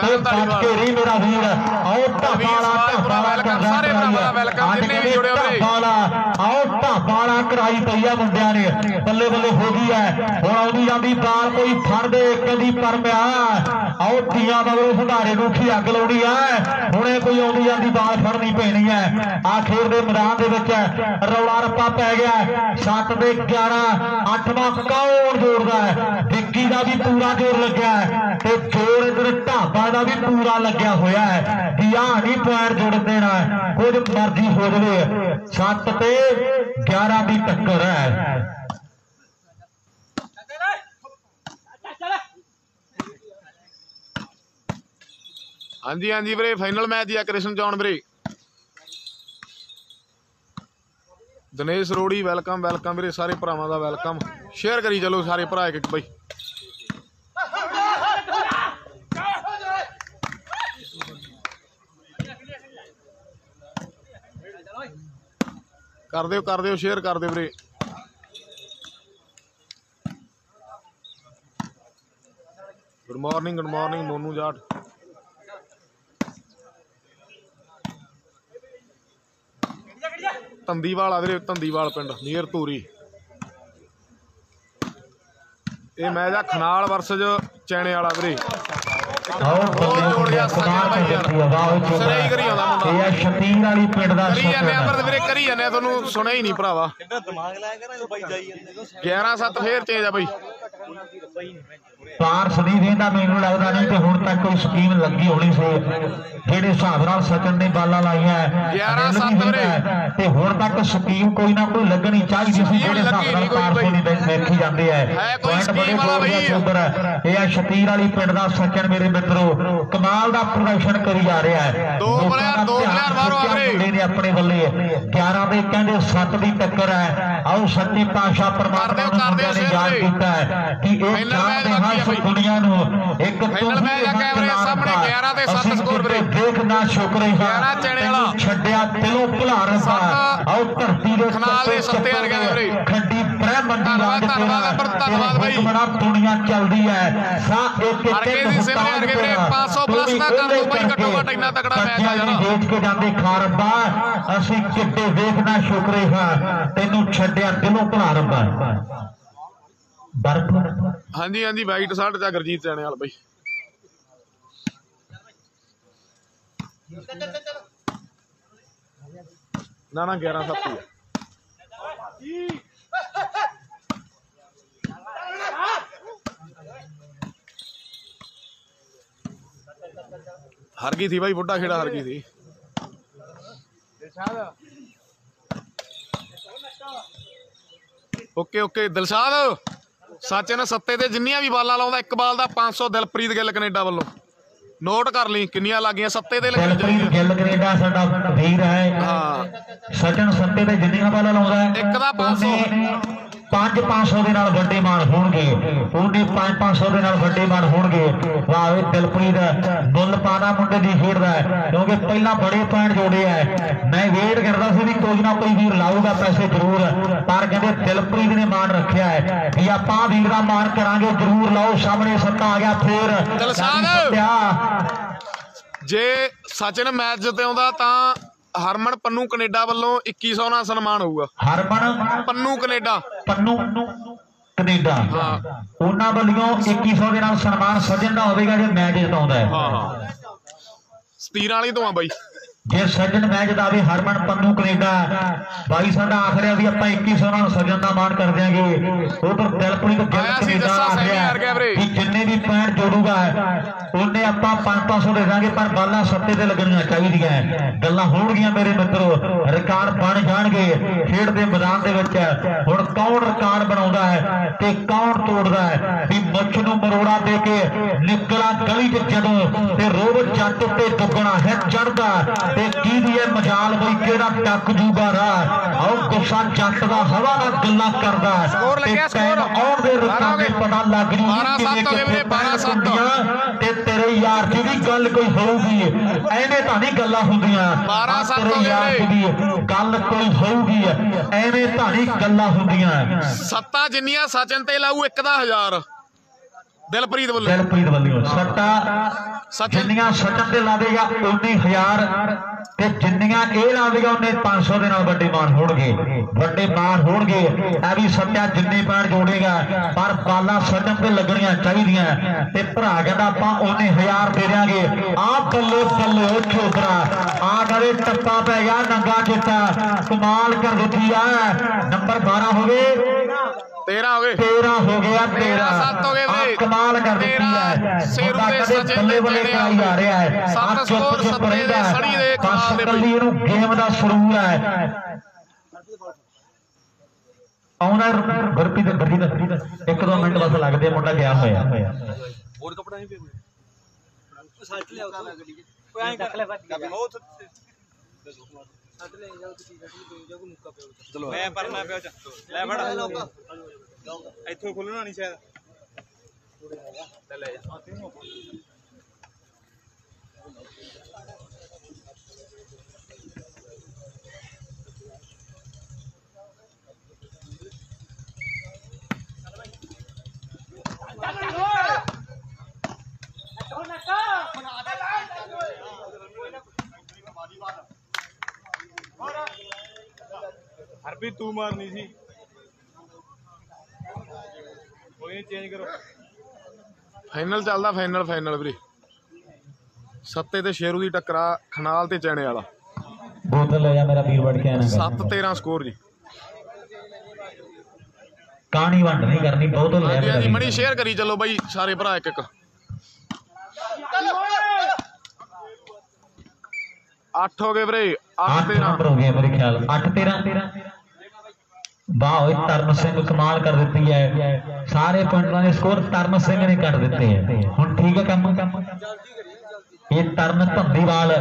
Speaker 3: ਤੇ ਬਚ ਕੇ ਨਹੀਂ ਮੇਰਾ ਵੀਰ। ਆਓ ਢਾਬਾ ਵਾਲਾ ਢਾਬਾ ਵਾਲਾ ਕਰਦਾ
Speaker 2: ਸਾਰੇ ਭਰਾਵਾਂ
Speaker 3: ਅੱਜ
Speaker 2: ਜਿੰਨੇ ਵੀ ਜੁੜੇ ਹੋਏ।
Speaker 3: ਢਾਬਾ ਵਾਲਾ ਆਓ ਢਾਬਾ ਵਾਲਾ ਕਰਾਈ ਪਈ ਆ ਮੁੰਡਿਆਂ ਨੇ। ਬੱਲੇ ਬੱਲੇ ਹੋ ਗਈ ਹੈ ਹੁਣ ਆਉਂਦੀ ਜਾਂਦੀ ਬਾਲ ਕੋਈ ਫੜ ਦੇ ਕਦੀ ਪਰ ਪਿਆ। ਆਓ ਤੀਆਂ ਮਗਰੋਂ ਸੰਧਾਰੇ ਨੂੰ ਕੀ ਅੱਗ ਲਾਉਣੀ ਹੈ ਹੁਣੇ ਕੋਈ ਆਉਂਦੀ ਜਾਂਦੀ ਬਾਲ ਫੜਨੀ ਪੈਣੀ ਹੈ ਆ ਖੇਡ ਦੇ ਮੈਦਾਨ ਦੇ ਵਿੱਚ ਰੌਲਾ ਰੱਪਾ ਪੈ ਗਿਆ। 7 ਦੇ 11 8ਵਾਂ ਕੌਣ ਜੋੜਦਾ ਹੈ। ਵਿੱਕੀ ਦਾ ਵੀ ਪੂਰਾ ਜ਼ੋਰ ਲੱਗਿਆ ਹੈ ਤੇ ਜ਼ੋਰ ਇਧਰ ਢਾਬਾ ਦਾ ਵੀ ਪੂਰਾ ਲੱਗਿਆ ਹੋਇਆ ਹੈ। ਵੀ ਆਹ ਨਹੀਂ ਪੁਆਇੰਟ ਜੁੜ ਦੇਣਾ ਕੁਝ ਮਰਜ਼ੀ ਹੋ ਜਵੇ। 7 ਤੇ 11 ਦੀ ਟੱਕਰ ਹੈ।
Speaker 2: ਹਾਂਜੀ ਹਾਂਜੀ ਵੀਰੇ ਫਾਈਨਲ ਮੈਚ ਆ ਕ੍ਰਿਸ਼ਨ ਜੌਨ ਵੀਰੇ। ਦਿਨੇਸ਼ ਰੋੜੀ ਵੈਲਕਮ ਵੈਲਕਮ ਵੀਰੇ, ਸਾਰੇ ਭਰਾਵਾਂ ਦਾ ਵੈਲਕਮ ਸ਼ੇਅਰ ਕਰੀ ਚਲੋ ਸਾਰੇ ਭਰਾ ਇੱਕ ਇੱਕ ਬਈ। ਕਰ ਦਿਓ ਕਰ ਦਿਓ ਸ਼ੇਅਰ ਕਰ ਦਿਓ ਵੀਰੇ। Good morning good morning Monu Jat. Tandiwal ਆ ਵੀਰੇ ਤੰਦੀਵਾਲ ਪਿੰਡ ਨੀਅਰ ਧੂਰੀ। ਇਹ ਮੈਚ ਆ ਖਨਾਲ ਵਰਸਜ ਚੈਣੇ ਵਾਲਾ ਵੀਰੇ।
Speaker 3: ਆਓ ਕਮਾਲ
Speaker 2: ਸਾਜਨ
Speaker 3: ਕਰ
Speaker 2: ਭਾਈ
Speaker 3: ਦਿੱਤੀ ਆ ਵਾਹ
Speaker 2: ਮੁੰਡਾ।
Speaker 3: ਇਹ ਆ ਸ਼ਤੀਰ ਵਾਲੀ ਪਿੰਡ ਦਾ
Speaker 2: ਕਰੀ ਜਾਂਦੇ ਆ ਪਰ ਵੀਰੇ ਕਰੀ ਜਾਂਦੇ ਆ ਤੁਹਾਨੂੰ ਸੁਣਿਆ ਹੀ ਨਹੀਂ ਭਰਾਵਾ।
Speaker 4: ਕਿੰਨਾ ਦਿਮਾਗ ਲਾਇਆ ਕਰਾਂ ਬਾਈ ਜਾਈ ਜਾਂਦੇ
Speaker 2: 11 7 ਫੇਰ ਚੇਂਜ ਆ ਬਈ।
Speaker 3: ਪਾਰਸ ਨਹੀਂ ਦੇਂਦਾ ਮੈਨੂੰ ਲੱਗਦਾ ਨਹੀਂ ਤੇ ਹੁਣ ਤੱਕ ਕੋਈ ਸਕੀਮ ਲੱਗੀ ਹੋਣੀ ਸੀ। ਜਿਹੜੇ ਹਿਸਾਬ ਨਾਲ ਸਚਨ ਨੇ ਬਾਲਾਂ ਲਾਈਆਂ ਹੈ,
Speaker 2: 11
Speaker 3: ਅਨਿਲ ਵੀ
Speaker 2: ਸੱਤ ਵੀਰੇ।
Speaker 3: ਦਿੰਦਾ। ਹੈ, ਤੇ ਹੁਣ ਤੱਕ ਸਕੀਮ ਕੋਈ ਨਾ ਕੋਈ ਲੱਗਣੀ ਚਾਹੀਦੀ ਸੀ ਜਿਹੜੇ ਹਿਸਾਬ ਨਾਲ
Speaker 2: ਨਹੀਂ ਕੋਈ
Speaker 3: ਪਾਰਸੋਂ ਦੀ
Speaker 2: ਬਈ।
Speaker 3: ਦੇਖੀ ਜਾਂਦੇ
Speaker 2: ਕੋਈ
Speaker 3: ਪੁਆਇੰਟ ਬੜੇ
Speaker 2: ਸਕੀਮ ਵਾਲਾ
Speaker 3: ਜ਼ੋਰ ਦਾ ਹੈ। ਇਹ ਆ ਸ਼ਤੀਰ ਵਾਲੀ ਪਿੰਡ ਦਾ ਸਚਨ ਮੇਰੇ ਮਿੱਤਰੋ ਕਮਾਲ ਦਾ ਪ੍ਰਦਰਸ਼ਨ ਕਰੀ ਜਾ ਰਿਹਾ ਹੈ
Speaker 2: ਦੋ player,
Speaker 3: ਦਾ
Speaker 2: ਦੋ player ਬਾਹਰੋਂ ਆ।
Speaker 3: ਮੁੰਡੇ ਨੇ ਆਪਣੇ ਵੱਲੇ 11 ਦੇ ਕਹਿੰਦੇ 7 ਦੀ ਟੱਕਰ ਹੈ ਆਓ ਸੱਚੇ ਪਾਤਸ਼ਾਹ ਪਰਮਾਤਮਾ ਨੂੰ ਯਾਦ। ਕੀਤਾ ਹੈ ਕਿ ਇਹ
Speaker 2: Final
Speaker 3: ਚਾਹਦੇ
Speaker 2: match
Speaker 3: ਹਾਂ
Speaker 2: ਬਾਕੀ ਆ
Speaker 3: ਇਸ
Speaker 2: ਬਈ।
Speaker 3: ਦੁਨੀਆ ਨੂੰ ਇੱਕ
Speaker 2: Final match ਆ ਕੈਮਰੇ ਸਾਹਮਣੇ 11 ਤੇ ਸੱਤ score ਵੀਰੇ।
Speaker 3: ਦੇਖਣਾ ਸ਼ੁਕਰ ਹੈ
Speaker 2: 11 ਚਣੇ ਵਾਲਾ।
Speaker 3: ਛੱਡਿਆ ਦਿਲੋਂ ਭੁਲਾਰ
Speaker 2: ਸੱਤ
Speaker 3: ਆਓ ਧਰਤੀ ਦੇ
Speaker 2: ਖਨਾਲ ਦੇ ਸੱਤੇ ਵਰਗੇ ਨੇ ਵੀਰੇ।
Speaker 3: ਖੰਡੀ ਬ੍ਰਹਮੰਡੀ ਰਾਜ
Speaker 2: ਧੰਨਵਾਦ, ਧੰਨਵਾਦ ਬਾਈ।
Speaker 3: ਹੁਕਮਰਾਂ ਦੁਨੀਆ ਚੱਲਦੀ ਹੈ ਸਾ ਇੱਕ ਇੱਕ
Speaker 2: ਦੀ ਵੀਰੇ 500 plus ਦਾ ਕਰ ਦਿਓ ਬਾਈ, ਘੱਟੋ ਘੱਟ ਇੰਨਾ ਤਕੜਾ ਮੈਚ ਆ ਯਾਰ।
Speaker 3: ਵੇਚ ਕੇ ਜਾਂਦੇ ਖਾਰਬਾ ਅਸੀਂ ਕਿੱਡੇ ਵੇਖਣਾ ਸ਼ੁਕਰੇ ਹਾਂ। ਤੈਨੂੰ ਛੱਡਿਆ ਦਿਲੋਂ ਭਲਾ ਰੱਬਾ। ਬਰਫ।
Speaker 2: ਹਾਂਜੀ ਹਾਂਜੀ ਵਾਈਟ ਸ਼ਰਟ ਚ ਗੁਰਜੀਤ ਚੈਣੇ ਵਾਲਾ ਬਈ। ਨਾ ਨਾ 11 7 ਹੀ ਆ ਹਰ ਗਈ ਥੀ ਬਾਈ ਬੁੱਢਾ ਖੇੜਾ ਹਰ ਗਈ ਥੀ ਓਕੇ ਓਕੇ ਦਿਲਸ਼ਾਦ। ਸੱਚ ਨੇ ਸੱਤੇ ਤੇ ਜਿੰਨੀਆਂ ਵੀ ਬਾਲਾਂ ਲਾਉਂਦਾ ਇੱਕ ਬਾਲ ਦਾ 500 ਦਿਲਪ੍ਰੀਤ ਗਿੱਲ ਕੈਨੇਡਾ ਵੱਲੋਂ। ਨੋਟ ਕਰ ਲਈ ਕਿੰਨੀਆਂ ਲੱਗੀਆਂ ਸੱਤੇ ਤੇ ਲੱਗੀਆਂ।
Speaker 3: ਦਿਲਪ੍ਰੀਤ ਗਿੱਲ ਕੈਨੇਡਾ ਸਾਡਾ ਵੀਰ ਹੈ।
Speaker 2: ਹਾਂ।
Speaker 3: ਸਜਣ ਸੱਤੇ ਤੇ ਜਿੰਨੀਆਂ ਬਾਲਾਂ ਲਾਉਂਦਾ
Speaker 2: ਇੱਕ ਦਾ 500
Speaker 3: ਉਹਨੇ 5-500 ਦੇ ਨਾਲ ਵੱਡੇ ਮਾਨ ਹੋਣਗੇ। ਉਹਨੇ 5-500 ਦੇ ਨਾਲ ਵੱਡੇ ਮਾਨ ਹੋਣਗੇ। ਵਾਹ ਵੇ ਦਿਲਪ੍ਰੀਤ ਮੁੱਲ ਪਾਣਾ ਮੁੰਡੇ ਦੀ ਖੇਡਦਾ ਹੈ ਕਿਉਂਕਿ ਪਹਿਲਾਂ ਬੜੇ ਪੁਆਇੰਟ ਜੋੜੇ ਆ ਮੈਂ ਵੇਟ ਕਰਦਾ ਸੀ ਵੀ ਕੋਈ ਨਾ ਕੋਈ ਵੀਰ ਲਾਊਗਾ ਪੈਸੇ ਜ਼ਰੂਰ ਪਰ ਕਹਿੰਦੇ ਦਿਲਪ੍ਰੀਤ ਨੇ ਮਾਨ ਰੱਖਿਆ ਹੈ। ਵੀ ਆਪਾਂ ਵੀਰ ਦਾ ਮਾਨ ਕਰਾਂਗੇ ਜ਼ਰੂਰ ਲਾਓ ਸਾਹਮਣੇ ਸੱਤਾ ਆ ਗਿਆ ਫੇਰ।
Speaker 2: ਜੇ ਸਚਿਨ ਮੈਚ ਜਿੱਤੇ ਆਉਂਦਾ ਤਾਂ ਹਰਮਨ ਪੰਨੂ ਕੈਨੇਡਾ ਵੱਲੋਂ 2100 ਨਾਲ ਸਨਮਾਨ ਹੋਊਗਾ।
Speaker 3: ਹਰਮਨ
Speaker 2: ਪੰਨੂ ਕੈਨੇਡਾ।
Speaker 3: ਪੰਨੂ ਕੈਨੇਡਾ।
Speaker 2: ਹਾਂ।
Speaker 3: ਉਹਨਾਂ ਵੱਲੋਂ 2100 ਦੇ ਨਾਲ ਸਨਮਾਨ ਸੱਜਣ ਦਾ ਹੋਵੇਗਾ ਜੇ ਮੈਚ ਜਿਤਾਉਂਦਾ ਹੈ।
Speaker 2: ਹਾਂ ਹਾਂ। ਸਤੀਰਾਂ ਵਾਲੀ ਤੋਂ ਆ ਬਾਈ।
Speaker 3: ਜੇ ਸੱਜਣ ਮੈਚ ਦਾ ਵੀ ਹਰਮਨ ਪੰਨੂ ਕੈਨੇਡਾ। ਬਾਈ ਸਾਡਾ ਆਖਰਿਆ ਵੀ ਆਪਾਂ 2100 ਨਾਲ ਸੱਜਣ ਦਾ ਮਾਣ ਕਰ ਦਿਆਂਗੇ। ਉਧਰ ਗਿੱਲ
Speaker 2: ਸੀ
Speaker 3: ਕੈਨੇਡਾ
Speaker 2: ਗਿਆ ਵੀਰੇ।
Speaker 3: ਵੀ ਜਿੰਨੇ ਵੀ ਪੁਆਇੰਟ ਜੋੜੂਗਾ ਉਹਨੇ ਆਪਾਂ 5-500 ਦੇ ਦਾਂਗੇ ਪਰ ਬਾਲਾਂ ਸੱਤੇ ਤੇ ਲੱਗਣੀਆਂ ਚਾਹੀਦੀਆਂ ਗੱਲਾਂ ਹੋਣਗੀਆਂ ਮੇਰੇ ਮਿੱਤਰੋ ਰਿਕਾਰਡ ਬਣ ਜਾਣਗੇ ਖੇਡ ਦੇ ਮੈਦਾਨ ਦੇ ਵਿੱਚ। ਹੁਣ ਕੌਣ ਰਿਕਾਰਡ ਬਣਾਉਂਦਾ ਹੈ ਤੇ ਕੌਣ ਤੋੜਦਾ ਹੈ? ਵੀ ਮੁੱਛ ਨੂੰ ਮਰੋੜਾ ਦੇ ਕੇ ਨਿਕਲਾ ਗਲੀ 'ਚ ਜਦੋਂ ਤੇ ਰੋਬ ਜੱਟ ਉੱਤੇ ਦੁੱਗਣਾ ਹੈ ਚੜਦਾ ਤੇ ਕਿਹਦੀ ਇਹ ਮਜਾਲ ਬਈ ਕਿਹੜਾ ਟੱਕ ਜੂਗਾ ਰਾਹ? ਆਓ ਗੁੱਸਾ ਜੱਟ ਦਾ ਹਵਾ ਨਾਲ ਗੱਲਾਂ ਕਰਦਾ। ਤੇ ਟਾਈਮ। ਆਉਣ ਦੇ ਰੁਕਾਂ ਦੇ ਪਤਾ ਲੱਗ ਜੂ
Speaker 2: ਗਏ ਵੀਰੇ, ਬਾਰਾਂ ਸੱਤ।
Speaker 3: ਤੇ ਤੇਰੇ ਯਾਰ ਦੀ ਵੀ ਗੱਲ ਕੋਈ ਹੋਊਗੀ। ਐਵੇਂ ਤਾਂ ਨਹੀਂ ਗੱਲਾਂ ਹੁੰਦੀਆਂ।
Speaker 2: ਬਾਰਾਂ
Speaker 3: ਆਹ
Speaker 2: ਸੱਤ
Speaker 3: ਤੇਰੇ
Speaker 2: ਹੋ ਗਏ
Speaker 3: ਯਾਰ। ਦੀ ਗੱਲ ਕੋਈ ਹੋਊਗੀ। ਐਵੇਂ ਤਾਂ ਨਹੀਂ ਗੱਲਾਂ ਹੁੰਦੀਆਂ।
Speaker 2: ਸੱਤਾ ਜਿੰਨੀਆਂ ਸਚਿਨ ਤੇ ਲਾਊ ਇੱਕ ਦਾ ਹਜ਼ਾਰ। ਦਿਲਪ੍ਰੀਤ ਵੱਲੋਂ।
Speaker 3: ਦਿਲਪ੍ਰੀਤ ਵੱਲੋਂ। ਸੱਟਾ ਜਿੰਨੀਆਂ ਸੱਟਣ ਤੇ ਲਾਵੇਗਾ 19000 ਤੇ ਜਿੰਨੀਆਂ ਇਹ ਲਾਵੇਗਾ ਉਹਨੇ 500 ਦੇ ਨਾਲ ਵੱਡੇ ਮਾਨ ਹੋਣਗੇ। ਵੱਡੇ ਮਾਨ ਹੋਣਗੇ। ਇਹ ਵੀ ਸੱਟਾ ਜਿੰਨੇ ਪੈਣ ਜੋੜੇਗਾ ਪਰ ਬਾਲਾਂ ਸੱਟਣ ਤੇ ਲੱਗਣੀਆਂ ਚਾਹੀਦੀਆਂ। ਤੇ ਭਰਾ ਕਹਿੰਦਾ ਆਪਾਂ ਉਹਨੇ 1000 ਦੇ ਦਿਆਂਗੇ। ਆ ਬੱਲੇ ਬੱਲੇ ਉਹ ਚੋਬਰਾ ਆ। ਕਰੇ ਟੱਪਾ ਪੈ ਗਿਆ ਨੰਗਾ ਚਿੱਟਾ। ਕਮਾਲ ਕਰ ਦਿੱਤੀ ਆ। ਨੰਬਰ 12 ਹੋ ਗਏ
Speaker 2: 13 ਹੋ ਗਏ।
Speaker 3: 13 ਹੋ ਗਿਆ 13
Speaker 2: ਤੇਰਾਂ। ਸੱਤ ਹੋ ਗਏ ਵੀਰੇ।
Speaker 3: ਕਮਾਲ ਕਰ ਦਿੱਤੀ ਹੈ।
Speaker 2: ਸ਼ੇਰੂ ਦੇ
Speaker 3: ਬੱਲੇ
Speaker 2: ਦੇ
Speaker 3: ਬੱਲੇ ਕਰਾਈ ਜਾ ਰਿਹਾ ਹੈ।
Speaker 2: ਸੱਤ
Speaker 3: ਆਹ ਚੁੱਪ
Speaker 2: ਸਕੋਰ
Speaker 3: ਚੁੱਪ
Speaker 2: ਸੱਤੇ ਦੇ
Speaker 3: ਰਹਿੰਦਾ ਹੈ।
Speaker 2: ਸੜੀ ਦੇ
Speaker 3: ਬਸ
Speaker 2: ਕਮਾਲ ਦੇ
Speaker 3: ਇਕੱਲੀ ਇਹਨੂੰ ਗੇਮ ਦਾ ਸਰੂਰ ਹੈ। ਆਉਣਾ ਗੁਰਪ੍ਰੀਤ ਗੁਰਪ੍ਰੀਤ ਇੱਕ ਦੋ ਮਿੰਟ ਬਸ ਲੱਗਦੇ ਮੁੰਡਾ ਗਿਆ ਹੋਇਆ।
Speaker 4: ਹੋਰ ਕਪੜਾ ਨਹੀਂ ਪਿਆ ਸੱਟ ਲਿਆ ਗੱਡੀ ਚ ਕੋਈ ਐਂ ਕਰ। ਬਹੁਤ ਸੱਟ ਲੈ ਜਾ ਤੁਸੀਂ ਗੱਡੀ ਦੇ ਜਾ ਕੋ ਮੁੱਕਾ ਪਿਆ ਚਲੋ। ਮੈਂ ਪਰਨਾ ਪਿਆ ਚ। ਲੈ ਫੜ। ਇੱਥੋਂ ਖੁੱਲਣਾ ਨਹੀਂ ਸ਼ਾਇਦ। ਲੈ ਲੈ ਜਾ। ਹਰਪੀ ਤੂੰ ਮਾਰਨੀ ਸੀ। ਕੋਈ ਚੇਂਜ ਕਰੋ।
Speaker 2: ਫਾਈਨਲ ਚੱਲਦਾ ਫਾਈਨਲ ਫਾਈਨਲ ਵੀਰੇ। ਸੱਤੇ ਤੇ ਸ਼ੇਰੂ ਦੀ ਟੱਕਰਾ ਖਨਾਲ ਤੇ ਚੈਣੇ ਵਾਲਾ।
Speaker 3: ਬੋਤਲ ਲੈ ਜਾ ਮੇਰਾ ਵੀਰ ਵੜ ਕੇ ਆਣਾ
Speaker 2: 7 13 ਸਕੋਰ ਜੀ।
Speaker 3: ਕਹਾਣੀ ਵੰਡ ਨਹੀਂ ਕਰਨੀ ਬੋਤਲ ਲੈ
Speaker 2: ਹਾਂਜੀ
Speaker 3: ਮੇਰਾ
Speaker 2: ਹਾਂਜੀ
Speaker 3: ਵੀਰ।
Speaker 2: ਮਣੀ ਸ਼ੇਅਰ ਕਰੀ ਚੱਲੋ ਬਾਈ ਸਾਰੇ ਭਰਾ ਇੱਕ ਇੱਕ 8 ਹੋ ਗਏ ਵੀਰੇ 8
Speaker 3: ਅੱਠ
Speaker 2: 13
Speaker 3: ਨੰਬਰ ਹੋ ਗਏ ਮੇਰੇ ਖਿਆਲ 8 13 ਵਾਹ ਓਏ ਤਰਨ ਸਿੰਘ ਕਮਾਲ ਕਰ ਦਿੱਤੀ ਹੈ ਸਾਰੇ ਪੁਆਇੰਟਾਂ ਦੇ ਸਕੋਰ ਤਰਨ ਸਿੰਘ ਨੇ ਕੱਢ ਦਿੱਤੇ ਹੈ ਹੁਣ ਠੀਕ ਹੈ ਕੰਮ ਕੰਮ ਇਹ ਤਰਨ ਧੰਦੀਵਾਲ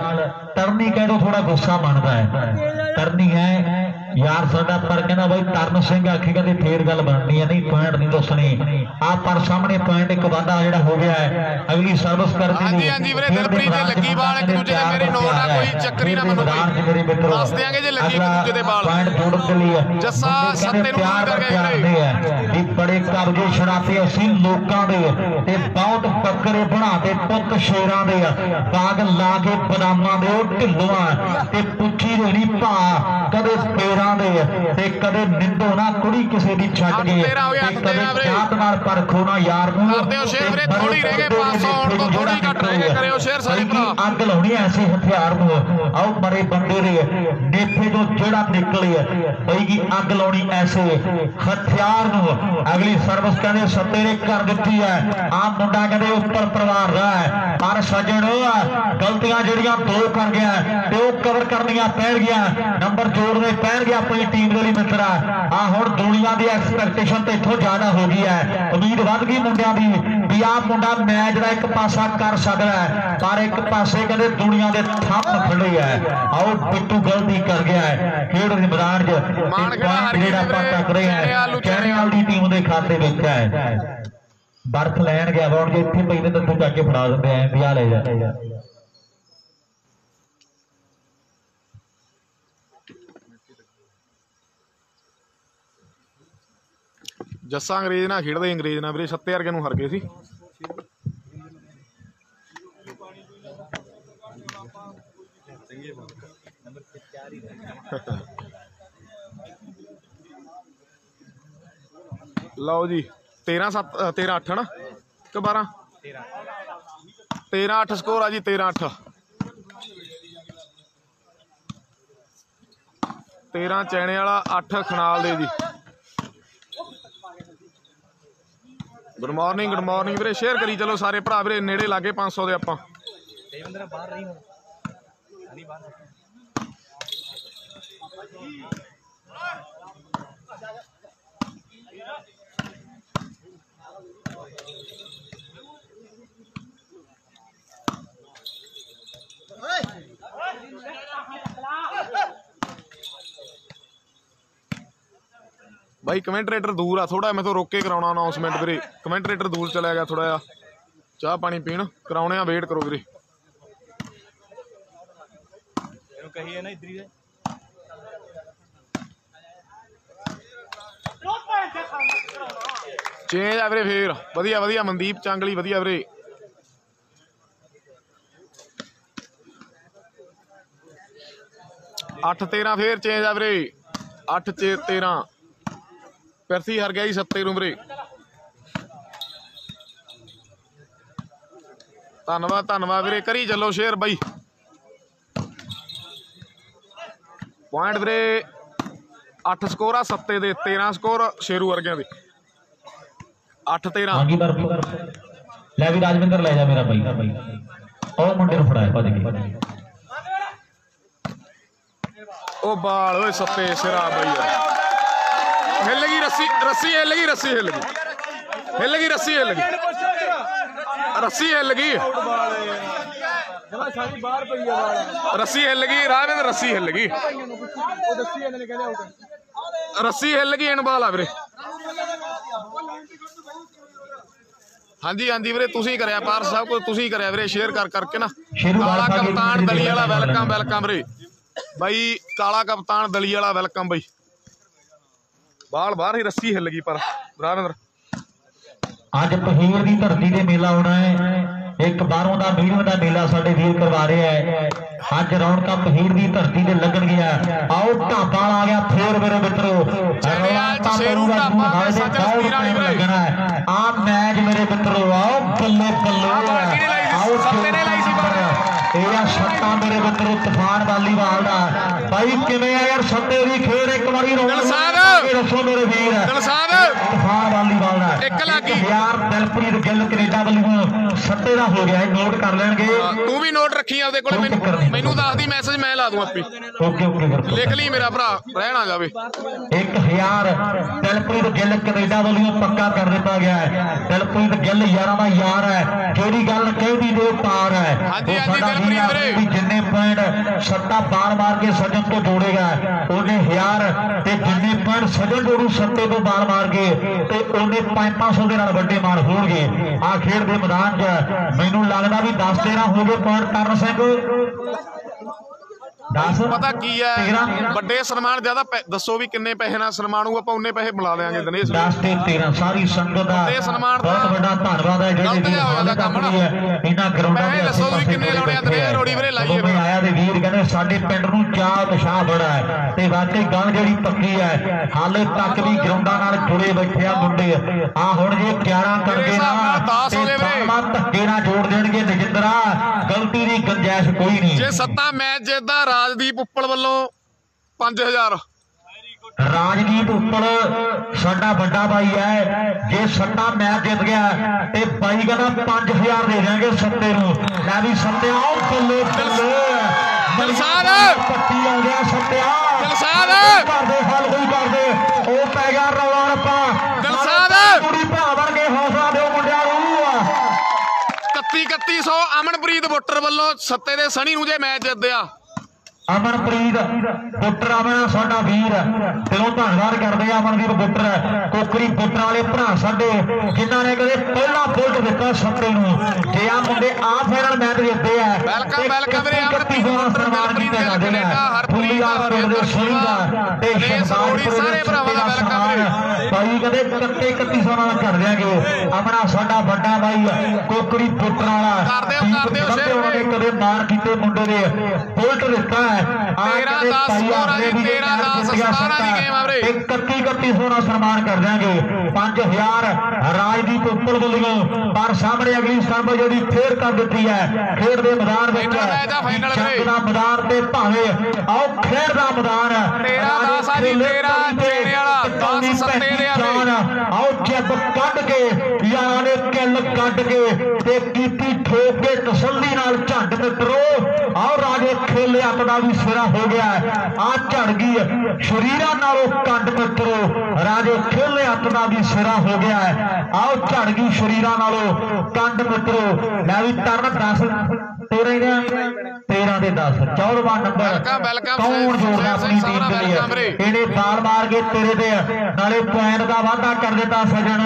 Speaker 3: ਤਰਨੀ ਕਹਿ ਦੋ ਥੋੜਾ ਗੁੱਸਾ ਮੰਨਦਾ ਹੈ ਤਰਨੀ ਹੈ ਯਾਰ ਸਾਡਾ ਪਰ ਕਹਿੰਦਾ ਬਾਈ ਤਰਨ ਸਿੰਘ ਆਖੇਗਾ ਤੇ ਫੇਰ ਗੱਲ ਬਣਨੀ ਹੈ ਨਹੀਂ ਪੁਆਇੰਟ ਨਹੀਂ ਦੱਸਣੀ। ਆ ਪਰ ਸਾਹਮਣੇ ਪੁਆਇੰਟ ਇੱਕ ਵਾਧਾ ਜਿਹੜਾ ਹੋ ਗਿਆ ਹੈ ਅਗਲੀ ਸਰਵਿਸ ਕਰਦੀ
Speaker 2: ਹਾਂਜੀ ਹਾਂਜੀ ਵੀਰੇ ਦਿਲਪ੍ਰੀਤ ਦੇ ਲੱਗੀ ਬਾਲ ਇੱਕ ਦੂਜੇ ਦੇ ਮੇਰੇ ਨੋਟ ਆ ਕੋਈ ਚੱਕਰ ਨਾ ਮੈਨੂੰ ਕੋਈ ਦੱਸ ਦਿਆਂਗੇ ਜੇ ਲੱਗੀ ਇੱਕ ਦੂਜੇ ਦੇ ਬਾਲ।
Speaker 3: ਪੁਆਇੰਟ ਜੋੜਨ ਦੇ ਲਈ
Speaker 2: ਜੱਸਾ ਸੱਤੇ ਨੂੰ ਕਰ
Speaker 3: ਪਿਆਰ
Speaker 2: ਵੀਰੇ।
Speaker 3: ਦੇ ਹੈ ਵੀ ਬੜੇ ਕਬਜ਼ੇ ਛੜਾਤੇ ਅਸੀਂ ਲੋਕਾਂ ਦੇ ਤੇ ਬਹੁਤ ਬੱਕਰੇ ਬਣਾਤੇ ਪੁੱਤ ਸ਼ੇਰਾਂ ਦੇ ਆ। ਬਾਗ ਲਾ ਕੇ ਬਦਾਮਾਂ ਦੇ ਢਿੱਲੋਆਂ ਤੇ ਪੁੱਛੀ ਦੇਣੀ ਭਾ ਕਦੇ ਪੇਰਾਂ ਦੇ ਤੇ ਕਦੇ ਨਿੰਦੋ ਨਾ ਕੁੜੀ ਕਿਸੇ ਦੀ ਛੱਡ
Speaker 2: ਹੋ ਗਿਆ,
Speaker 3: ਤੇ ਕਦੇ। ਜਾਤ ਨਾਲ ਪਰਖੋ ਨਾ ਯਾਰ ਨੂੰ।
Speaker 2: ਕਰ ਦਿਓ share ਵੀਰੇ,
Speaker 3: ਤੇ
Speaker 2: ਥੋੜ੍ਹੀ ਰਹਿ ਗਏ, 500 ਆਉਣ ਤੋਂ ਥੋੜ੍ਹੀ ਘੱਟ ਰਹਿ ਗਏ, ਕਰਿਓ ਸਾਰੇ
Speaker 3: ਬਲਕਿ
Speaker 2: ਭਰਾ।
Speaker 3: ਅੱਗ ਲਾਉਣੀ ਐਸੇ ਹਥਿਆਰ ਨੂੰ। ਆਓ ਮਰੇ ਬੰਦੇ ਦੇ। ਨੇਫੇ ਤੋਂ ਜਿਹੜਾ ਨਿਕਲੇ ਬਈ ਕੀ ਅੱਗ ਲਾਉਣੀ ਐਸੇ ਹਥਿਆਰ ਨੂੰ। ਅਗਲੀ ਸਰਵਿਸ ਕਹਿੰਦੇ ਸੱਤੇ ਨੇ ਕਰ ਦਿੱਤੀ ਹੈ। ਆ ਮੁੰਡਾ ਕਹਿੰਦੇ ਉੱਪਰ ਪਰਿਵਾਰ ਦਾ ਹੈ। ਪਰ ਸੱਜਣ ਗਲਤੀਆਂ ਜਿਹੜੀਆਂ ਦੋ ਕਰ ਗਿਆ ਤੇ ਉਹ ਕਵਰ ਕਰਨੀਆਂ ਪੈਣਗੀਆਂ। ਨੰਬਰ ਜੋੜਨੇ ਪੈਣਗੇ ਆਪਣੀ ਟੀਮ ਦੇ ਲਈ ਮਿੱਤਰਾ ਆ। ਹੁਣ ਦੁਨੀਆ ਦੀ ਐਕਸਪੈਕਟੇਸ਼ਨ ਤੇ ਇੱਥੋਂ ਜ਼ਿਆਦਾ ਹੋ ਗਈ ਹੈ। ਉਮੀਦ ਵੱਧ ਗਈ ਮੁੰਡਿਆਂ ਦੀ ਵੀ ਆਹ ਮੁੰਡਾ ਮੈਚ ਦਾ ਇੱਕ ਪਾਸਾ ਕਰ ਸਕਦਾ ਹੈ ਪਰ ਇੱਕ ਪਾਸੇ ਕਹਿੰਦੇ ਦੁਨੀਆ ਦੇ ਥੰਮ ਖੜੇ ਆ ਆਓ ਬਿੱਟੂ ਗਲਤੀ ਕਰ ਗਿਆ ਹੈ। ਖੇਡ ਦੇ ਮੈਦਾਨ 'ਚ ਜਿਹੜਾ ਆਪਾਂ ਟੱਕ ਰਹੇ ਆ
Speaker 2: ਨੂੰ
Speaker 3: ਚੈਨਿਆਲ ਦੀ ਟੀਮ ਦੇ ਖਾਤੇ ਵਿੱਚ ਹੈ। ਬਰਥ ਲੈਣ ਗਿਆ ਹੁਣ ਜੇ ਇੱਥੇ ਪਈ ਨੇ ਤਾਂ ਤੂੰ ਚੱਕ ਕੇ ਫੜਾ ਦਿੰਦੇ ਐ ਵੀ ਆ ਲੈ ਜਾ।
Speaker 2: ਜੱਸਾ ਅੰਗਰੇਜ਼ ਨਾਲ ਖੇਡਦੇ ਅੰਗਰੇਜ਼ ਨਾਲ। ਵੀਰੇ ਸੱਤੇ ਵਰਗੇ ਨੂੰ ਹਰ ਗਏ ਸੀ। ਲਓ ਜੀ 13 7 13 8 ਨਾ ਕਿ 12 13 8 ਸਕੋਰ ਆ ਜੀ 13 8 13 ਚੈਣੇ ਵਾਲਾ 8 ਖਨਾਲ ਦੇ ਜੀ। ਗੁੱਡ ਮਾਰਨਿੰਗ ਗੁੱਡ ਮਾਰਨਿੰਗ ਵੀਰੇ ਸ਼ੇਅਰ ਕਰੀ ਚਲੋ ਸਾਰੇ ਭਰਾ ਵੀਰੇ, ਨੇੜੇ ਲਾਗੇ 500 ਦੇ ਆਪਾਂ।
Speaker 4: ਤੇ ਬਾਹਰ ਰਹੀ ਹੁਣ। ਨਹੀਂ ਬਾਹਰ
Speaker 2: ਬਾਈ ਕਮੈਂਟਰੇਟਰ ਦੂਰ ਆ ਥੋੜਾ ਮੈਂ ਤੋਂ ਰੋਕ ਕੇ ਕਰਾਉਣਾ ਅਨਾਉਂਸਮੈਂਟ ਵੀਰੇ। ਕਮੈਂਟਰੇਟਰ ਦੂਰ ਚਲਾ ਗਿਆ ਥੋੜਾ ਜਿਹਾ। ਚਾਹ ਪਾਣੀ ਪੀਣ ਕਰਾਉਣੇ ਆ ਵੇਟ ਕਰੋ ਵੀਰੇ।
Speaker 4: ਇਹਨੂੰ ਕਹੀਏ ਨਾ ਇਧਰ ਹੀ
Speaker 2: ਚੇਂਜ ਆ ਵੀਰੇ ਫੇਰ। ਵਧੀਆ ਵਧੀਆ ਮਨਦੀਪ ਚਾਂਗਲੀ ਵਧੀਆ ਵੀਰੇ। ਅੱਠ 13 ਫੇਰ ਚੇਂਜ ਆ ਵੀਰੇ। 8 ਚੇ 13 ਪਿਰਸੀ ਹਰ ਗਿਆ ਜੀ 70 ਨੂੰ ਵੀਰੇ। ਧੰਨਵਾਦ ਧੰਨਵਾਦ ਵੀਰੇ। ਕਰੀ ਚੱਲੋ ਸ਼ੇਅਰ ਬਾਈ। ਪੁਆਇੰਟ ਵੀਰੇ 8 ਸਕੋਰ ਆ 7 ਦੇ 13 ਸਕੋਰ ਸ਼ੇਰੂ ਵਰਗਿਆਂ ਦੇ। 8 13
Speaker 3: ਹਾਂਜੀ ਬਰਫ ਲੈ ਵੀ ਰਾਜਵਿੰਦਰ ਲੈ ਜਾ ਮੇਰਾ ਬਾਈ। ਉਹ ਮੁੰਡੇ ਨੂੰ ਫੜਾਇਆ ਭੱਜ ਕੇ।
Speaker 2: ਉਹ ਬਾਲ ਓਏ ਸੱਤੇ ਸਿਰਾ ਬਈ ਯਾਰ ਹਿੱਲ ਗਈ ਰੱਸੀ ਰੱਸੀ ਹਿੱਲ ਗਈ ਰੱਸੀ ਹਿੱਲ ਗਈ ਹਿੱਲ ਗਈ ਰੱਸੀ ਹਿੱਲ ਗਈ ਰੱਸੀ ਹਿੱਲ ਗਈ
Speaker 4: ਜਮਾ ਸਾਰੀ ਬਾਹਰ ਪਈ ਆ
Speaker 2: ਰੱਸੀ ਹਿੱਲ ਗਈ ਰਾਹਵੇਂ ਰੱਸੀ ਹਿੱਲ ਗਈ
Speaker 4: ਉਹ ਦੱਸੀ ਇਹਨੇ ਕਹਿੰਦੇ ਆਊਟ
Speaker 2: ਰੱਸੀ ਹਿੱਲ ਗਈ ਇਨਬਾਲ ਆ ਵੀਰੇ ਹਾਂਜੀ ਹਾਂਜੀ ਵੀਰੇ ਤੁਸੀਂ ਕਰਿਆ ਪਾਰ ਸਭ ਕੋ ਤੁਸੀਂ ਕਰਿਆ ਵੀਰੇ ਸ਼ੇਅਰ ਕਰ ਕਰਕੇ ਨਾ ਕਾਲਾ ਕਪਤਾਨ ਦਲੀ ਵਾਲਾ ਵੈਲਕਮ ਵੈਲਕਮ ਵੀਰੇ ਬਾਈ ਕਾਲਾ ਕਪਤਾਨ ਦਲੀ ਵਾਲਾ ਵੈਲਕਮ ਬਾਈ ਬਾਲ ਬਾਹਰ ਹੀ ਰੱਸੀ ਹਿੱਲ ਗਈ ਪਰ ਰਾਵਿੰਦਰ
Speaker 3: ਅੱਜ ਪਹੀਰ ਦੀ ਧਰਤੀ ਤੇ ਮੇਲਾ ਹੋਣਾ ਹੈ। ਇੱਕ ਬਾਹਰੋਂ ਦਾ ਮੀਡੀਅਮ ਦਾ ਮੇਲਾ ਸਾਡੇ ਵੀਰ ਕਰਵਾ ਰਿਹਾ ਹੈ। ਅੱਜ ਰੌਣਕਾਂ ਪਹੀਰ ਦੀ ਧਰਤੀ ਤੇ ਲੱਗਣਗੀਆਂ ਆਓ ਢਾਬਾ ਆ ਗਿਆ ਫੇਰ ਮੇਰੇ ਮਿੱਤਰੋ।
Speaker 2: ਚੈਨਿਆਲ ਚ ਸ਼ੇਰੂ ਢਾਬਾ ਤੇ ਸੱਜਣ ਸਪੀਰ ਵਾਲੀ ਵੀਰੇ।
Speaker 3: ਲੱਗਣਾ ਹੈ। ਆ ਮੈਚ ਮੇਰੇ ਮਿੱਤਰੋ ਆਓ ਬੱਲੇ ਬੱਲੇ
Speaker 2: ਆਹ ਬਾਲ ਕਿਹਨੇ ਲਾਈ ਸੀ?
Speaker 3: ਆਓ
Speaker 2: ਸੱਤੇ ਨੇ ਲਾਈ ਸੀ ਬਾਲ।
Speaker 3: ਇਹ ਆ ਸੱਤਾ ਮੇਰੇ ਮਿੱਤਰੋ ਤੂਫਾਨ ਵਾਲੀਵਾਲ ਦਾ। ਬਾਈ ਕਿਵੇਂ ਆ ਯਾਰ ਸੱਤੇ ਦੀ? ਖੇਡ ਇੱਕ ਵਾਰੀ। ਲਾ ਕੇ ਦੱਸੋ ਮੇਰੇ ਵੀਰ।
Speaker 2: ਦਲਸਾਦ
Speaker 3: ਤੂਫਾਨ ਵਾਲੀਵਾਲ ਦਾ।
Speaker 2: ਇੱਕ ਲੱਗ।
Speaker 3: ਯਾਰ ਦਿਲਪ੍ਰੀਤ ਗਿੱਲ ਕੈਨੇਡਾ ਵੱਲੋਂ ਸੱਤੇ ਦਾ ਹੋ ਗਿਆ। ਇਹ ਨੋਟ ਕਰ ਲੈਣਗੇ।
Speaker 2: ਤੂੰ ਵੀ ਨੋਟ ਰੱਖੀ ਆਪਦੇ ਕੋਲੇ। ਮੈਨੂੰ ਮੈਨੂੰ ਦੱਸ ਦੀ ਮੈਸੇਜ ਮੈਂ ਲਾ ਦੂੰ ਆਪੇ।
Speaker 3: ਓਕੇ ਓਕੇ
Speaker 2: ਲਿਖ ਲਈ ਮੇਰਾ ਭਰਾ ਰਹਿ ਨਾ ਜਾਵੇ
Speaker 3: 1000 ਦਿਲਪ੍ਰੀਤ ਗਿੱਲ ਕੈਨੇਡਾ ਵੱਲੋਂ ਪੱਕਾ ਕਰ ਦਿੱਤਾ ਗਿਆ ਹੈ। ਦਿਲਪ੍ਰੀਤ ਗਿੱਲ ਯਾਰਾਂ ਦਾ ਯਾਰ ਹੈ। ਜਿਹੜੀ ਗੱਲ ਕਹਿੰਦੀ ਦੇ ਪਾਰ ਹੈ।
Speaker 2: ਹਾਂਜੀ, ਹਾਂਜੀ,
Speaker 3: ਵੀਰ। ਆ ਜਿੰਨੇ ਪੁਆਇੰਟ ਸੱਤਾ ਬਾਰ ਮਾਰ ਕੇ ਸਜਣ ਤੋਂ ਜੋੜੇਗਾ ਉਹਨੇ 1000 ਤੇ ਜਿੰਨੇ ਪੁਆਇੰਟ ਸਜਣ ਜੋੜੂ ਸੱਤੇ ਤੋਂ ਬਾਰ ਮਾਰ ਕੇ ਤੇ ਉਹਨੇ 500 ਦੇ ਨਾਲ ਵੱਡੇ ਮਾਰ ਹੋਣਗੇ। ਆ ਖੇਡ ਦੇ ਮੈਦਾਨ 'ਚ ਮੈਨੂੰ ਲੱਗਦਾ ਵੀ 10 13 ਹੋ ਗਏ ਪੁਆਇੰਟ। ਕਰਨ ਸਿੰਘ। 10
Speaker 2: ਪਤਾ ਕੀ ਹੈ। ਵੱਡੇ ਸਨਮਾਨ ਜ਼ਿਆਦਾ ਦੱਸੋ ਵੀ ਕਿੰਨੇ ਪੈਸੇ ਨਾਲ ਸਨਮਾਨ ਹੋਊ? ਆਪਾਂ ਉਨੇ ਪੈਸੇ ਮਿਲਾ ਦੇਾਂਗੇ ਦਿਨੇਸ਼। ਵੀਰੇ।
Speaker 3: 10 ਤੇ 13 ਸਾਰੀ ਸੰਗਤ ਦਾ
Speaker 2: ਤੇ ਸਨਮਾਨ ਤਾਂ
Speaker 3: ਬਹੁਤ ਵੱਡਾ ਧੰਨਵਾਦ ਹੈ ਜਿਹੜੇ
Speaker 2: ਹੋਇਆ
Speaker 3: ਹਾਲੇ
Speaker 2: ਕੰਮ ਨਾ।
Speaker 3: ਵੀ ਇਹਨਾਂ ਗਰਾਊਂਡਾਂ ਦੇ
Speaker 2: ਦੱਸੋ ਵੀ ਕਿੰਨੇ ਲਾਉਣੇ ਆ ਰੋੜੀ ਵੀਰੇ ਲਾਈਏ
Speaker 3: ਮੈਂ ਆਇਆ ਤੇ ਵੀਰ ਕਹਿੰਦੇ ਸਾਡੇ ਪਿੰਡ ਨੂੰ ਚਾਹ ਉਤਸ਼ਾਹ ਬੜਾ ਹੈ। ਤੇ ਵਾਕਈ ਗੱਲ ਜਿਹੜੀ ਪੱਕੀ ਹੈ ਹਾਲੇ ਤੱਕ ਵੀ ਗਰਾਊਂਡਾਂ ਨਾਲ ਜੁੜੇ ਬੈਠੇ ਆ ਮੁੰਡੇ। ਆ ਹੁਣ ਜੇ 11
Speaker 2: ਮੇਰੇ
Speaker 3: ਕਰਦੇ
Speaker 2: ਹਿਸਾਬ ਨਾਲ
Speaker 3: ਨਾ
Speaker 2: ਦਸ ਹੋ ਗਏ ਵੀਰੇ।
Speaker 3: ਬਾਅਦ ਧੱਕੇ ਨਾਲ ਜੋੜ ਦੇਣਗੇ ਨਜਿੰਦਰਾ ਗਲਤੀ ਦੀ ਗੰਜੈਸ਼ ਕੋਈ ਨਹੀਂ।
Speaker 2: ਜੇ ਸੱਤਾ ਮੈਚ ਜਿੱਦਾਂ ਰਾਜਦੀਪ ਉੱਪਲ ਵੱਲੋਂ 5000
Speaker 3: ਰਾਜਦੀਪ ਉੱਪਰ ਸਾਡਾ ਵੱਡਾ ਭਾਈ ਹੈ। ਜੇ ਸੱਤਾ ਮੈਚ ਜਿੱਤ ਗਿਆ ਤੇ ਬਾਈ ਕਹਿੰਦਾ 5000 ਦੇ ਦਿਆਂਗੇ ਸੱਤੇ ਨੂੰ। ਲੈ ਵੀ ਸੱਤਿਆ ਉਹ ਬੱਲੇ ਬੱਲੇ।
Speaker 2: ਦਿਲਸਾਦ।
Speaker 3: ਪੱਟੀ ਆ ਗਿਆ ਸੱਤਿਆ
Speaker 2: ਦਿਲਸਾਦ।
Speaker 3: ਕਰਦੇ ਹੱਲ ਕੋਈ ਕਰਦੇ। ਉਹ ਪੈ ਗਿਆ ਰੌਲਾ ਰੱਪਾ।
Speaker 2: ਦਿਲਸਾਦ।
Speaker 3: ਕੁੜੀ ਭਰਾ ਵਰਗੇ ਹੌਸਲਾ ਦਿਓ ਮੁੰਡਿਆਂ ਨੂੰ।
Speaker 2: 1100 ਅਮਨਪ੍ਰੀਤ ਬੁੱਟਰ ਵੱਲੋਂ ਸੱਤੇ ਦੇ ਸਣੀ ਨੂੰ ਜੇ ਮੈਚ ਜਿੱਤਿਆ।
Speaker 3: ਅਮਨਪ੍ਰੀਤ ਪੁੱਟਰ ਆਵਣਾ ਸਾਡਾ ਵੀਰ। ਦਿਲੋਂ ਧੰਨਵਾਦ ਕਰਦੇ ਆ ਅਮਨਦੀਪ ਪੁੱਟਰ ਕੋਕਰੀ ਪੁੱਟਰ ਵਾਲੇ ਭਰਾ ਸਾਡੇ ਜਿਨ੍ਹਾਂ ਨੇ ਕਦੇ ਪਹਿਲਾ ਬੁਲਟ ਦਿੱਤਾ ਸੱਤੇ ਨੂੰ। ਜੇ ਆ ਮੁੰਡੇ ਆ ਫਾਈਨਲ ਮੈਚ ਜਿੱਤੇ ਆ
Speaker 2: ਵੈਲਕਮ, ਵੈਲਕਮ ਵੀਰੇ, ਅਮਨਦੀਪ
Speaker 3: ਜਾਂਦੇ ਨੇ
Speaker 2: ਕੈਨੇਡਾ, ਹਰਪ੍ਰੀਤ,
Speaker 3: ਦੇ ਸੋਹੀ ਦਾ ਤੇ
Speaker 2: ਸਾਰੇ
Speaker 3: ਦੇ ਸਨਮਾਨ। ਬਾਈ ਕਹਿੰਦੇ 31 31 ਸੋਨਾ ਦਾ ਕਰ ਦਿਆਂਗੇ ਆਪਣਾ ਸਾਡਾ ਵੱਡਾ ਬਾਈ ਕੋਕਰੀ ਪੁੱਟਰ ਵਾਲਾ।
Speaker 2: ਕਰ ਦਿਓ, ਕਰ ਦਿਓ,
Speaker 3: ਦੀਪ
Speaker 2: ਸ਼ੇਰ
Speaker 3: ਉਹਨਾਂ ਨੇ ਕਦੇ ਮਾਰ ਕੀਤੇ ਮੁੰਡੇ ਦੇ। ਬੁਲਟ ਦਿੱਤਾ ਹੈ। ਆ
Speaker 2: ਤੇਰਾਂ
Speaker 3: ਕਹਿੰਦੇ
Speaker 2: ਦਸ
Speaker 3: ਭਾਈ
Speaker 2: ਸਕੋਰ ਆ
Speaker 3: ਆਪਣੇ
Speaker 2: ਜੀ,
Speaker 3: ਵੀ ਜੇ
Speaker 2: ਤੇਰਾਂ
Speaker 3: ਮੈਚ
Speaker 2: ਦਸ,
Speaker 3: ਜਿੱਤ ਗਿਆ
Speaker 2: ਸਤਾਰਾਂ ਦੀ
Speaker 3: ਸੱਤਾ,
Speaker 2: ਗੇਮ ਆ ਵੀਰੇ।
Speaker 3: ਤੇ 31 31 ਸੋਨਾ ਸਨਮਾਨ ਕਰ ਦਿਆਂਗੇ। 5000 ਰਾਜਦੀਪ ਉੱਪਲ ਵੱਲੋਂ। ਪਰ ਸਾਹਮਣੇ ਅਗਲੀ ਸਟੰਪ ਜਿਹੜੀ ਫੇਰ ਕਰ ਦਿੱਤੀ ਹੈ। ਖੇਡ ਦੇ ਮੈਦਾਨ ਵਿੱਚ। ਦਾ ਮੈਦਾਨ ਤੇ ਭਾਵੇਂ ਆਓ ਖੇਡ ਦਾ ਮੈਦਾਨ
Speaker 2: ਤੇਰਾਂ ਦਸ ਆ ਜੀ, ਤੇਰਾਂ ਚੇੜੇ ਵਾਲਾ, ਦਸ ਸੱਤੇ ਦੇ ਆ
Speaker 3: ਜਾਨ ਆਓ ਜੱਬ ਕੱਢ ਕੇ ਯਾਰਾਂ ਨੇ ਕਿੱਲ ਕੱਢ ਕੇ ਤੇ ਕੀਤੀ ਠੋਕ ਕੇ ਤਸੱਲੀ ਨਾਲ ਝੰਡ ਮਿੱਤਰੋ ਆਓ ਰਾਜੇ ਖੇਲੇ ਅੱਤ ਦਾ ਵੀ ਸਿਰਾ ਹੋ ਗਿਆ ਆ ਝੜ ਗਈ ਸ਼ਰੀਰਾਂ ਨਾਲੋਂ ਕੰਡ ਮਿੱਤਰੋ ਰਾਜੇ ਖੇਲੇ ਅੱਤ ਦਾ ਵੀ ਸਿਰਾ ਹੋ ਗਿਆ ਆਓ ਝੜ ਗਈ ਸ਼ਰੀਰਾਂ ਨਾਲੋਂ ਕੰਡ ਮਿੱਤਰੋ ਲੈ ਵੀ ਤਰਨ 10 13 ਦੇ 13 ਦੇ 10 14ਵਾਂ ਨੰਬਰ। ਕੌਣ ਜੋੜਦਾ ਆਪਣੀ ਟੀਮ
Speaker 2: ਦਾ
Speaker 3: ਲਈ। ਇਹਨੇ ਬਾਲ ਮਾਰ ਕੇ ਤੇਰੇ ਦੇ ਨਾਲੇ ਪੁਆਇੰਟ ਦਾ ਵਾਅਦਾ ਕਰ ਦਿੱਤਾ ਸਜਣ।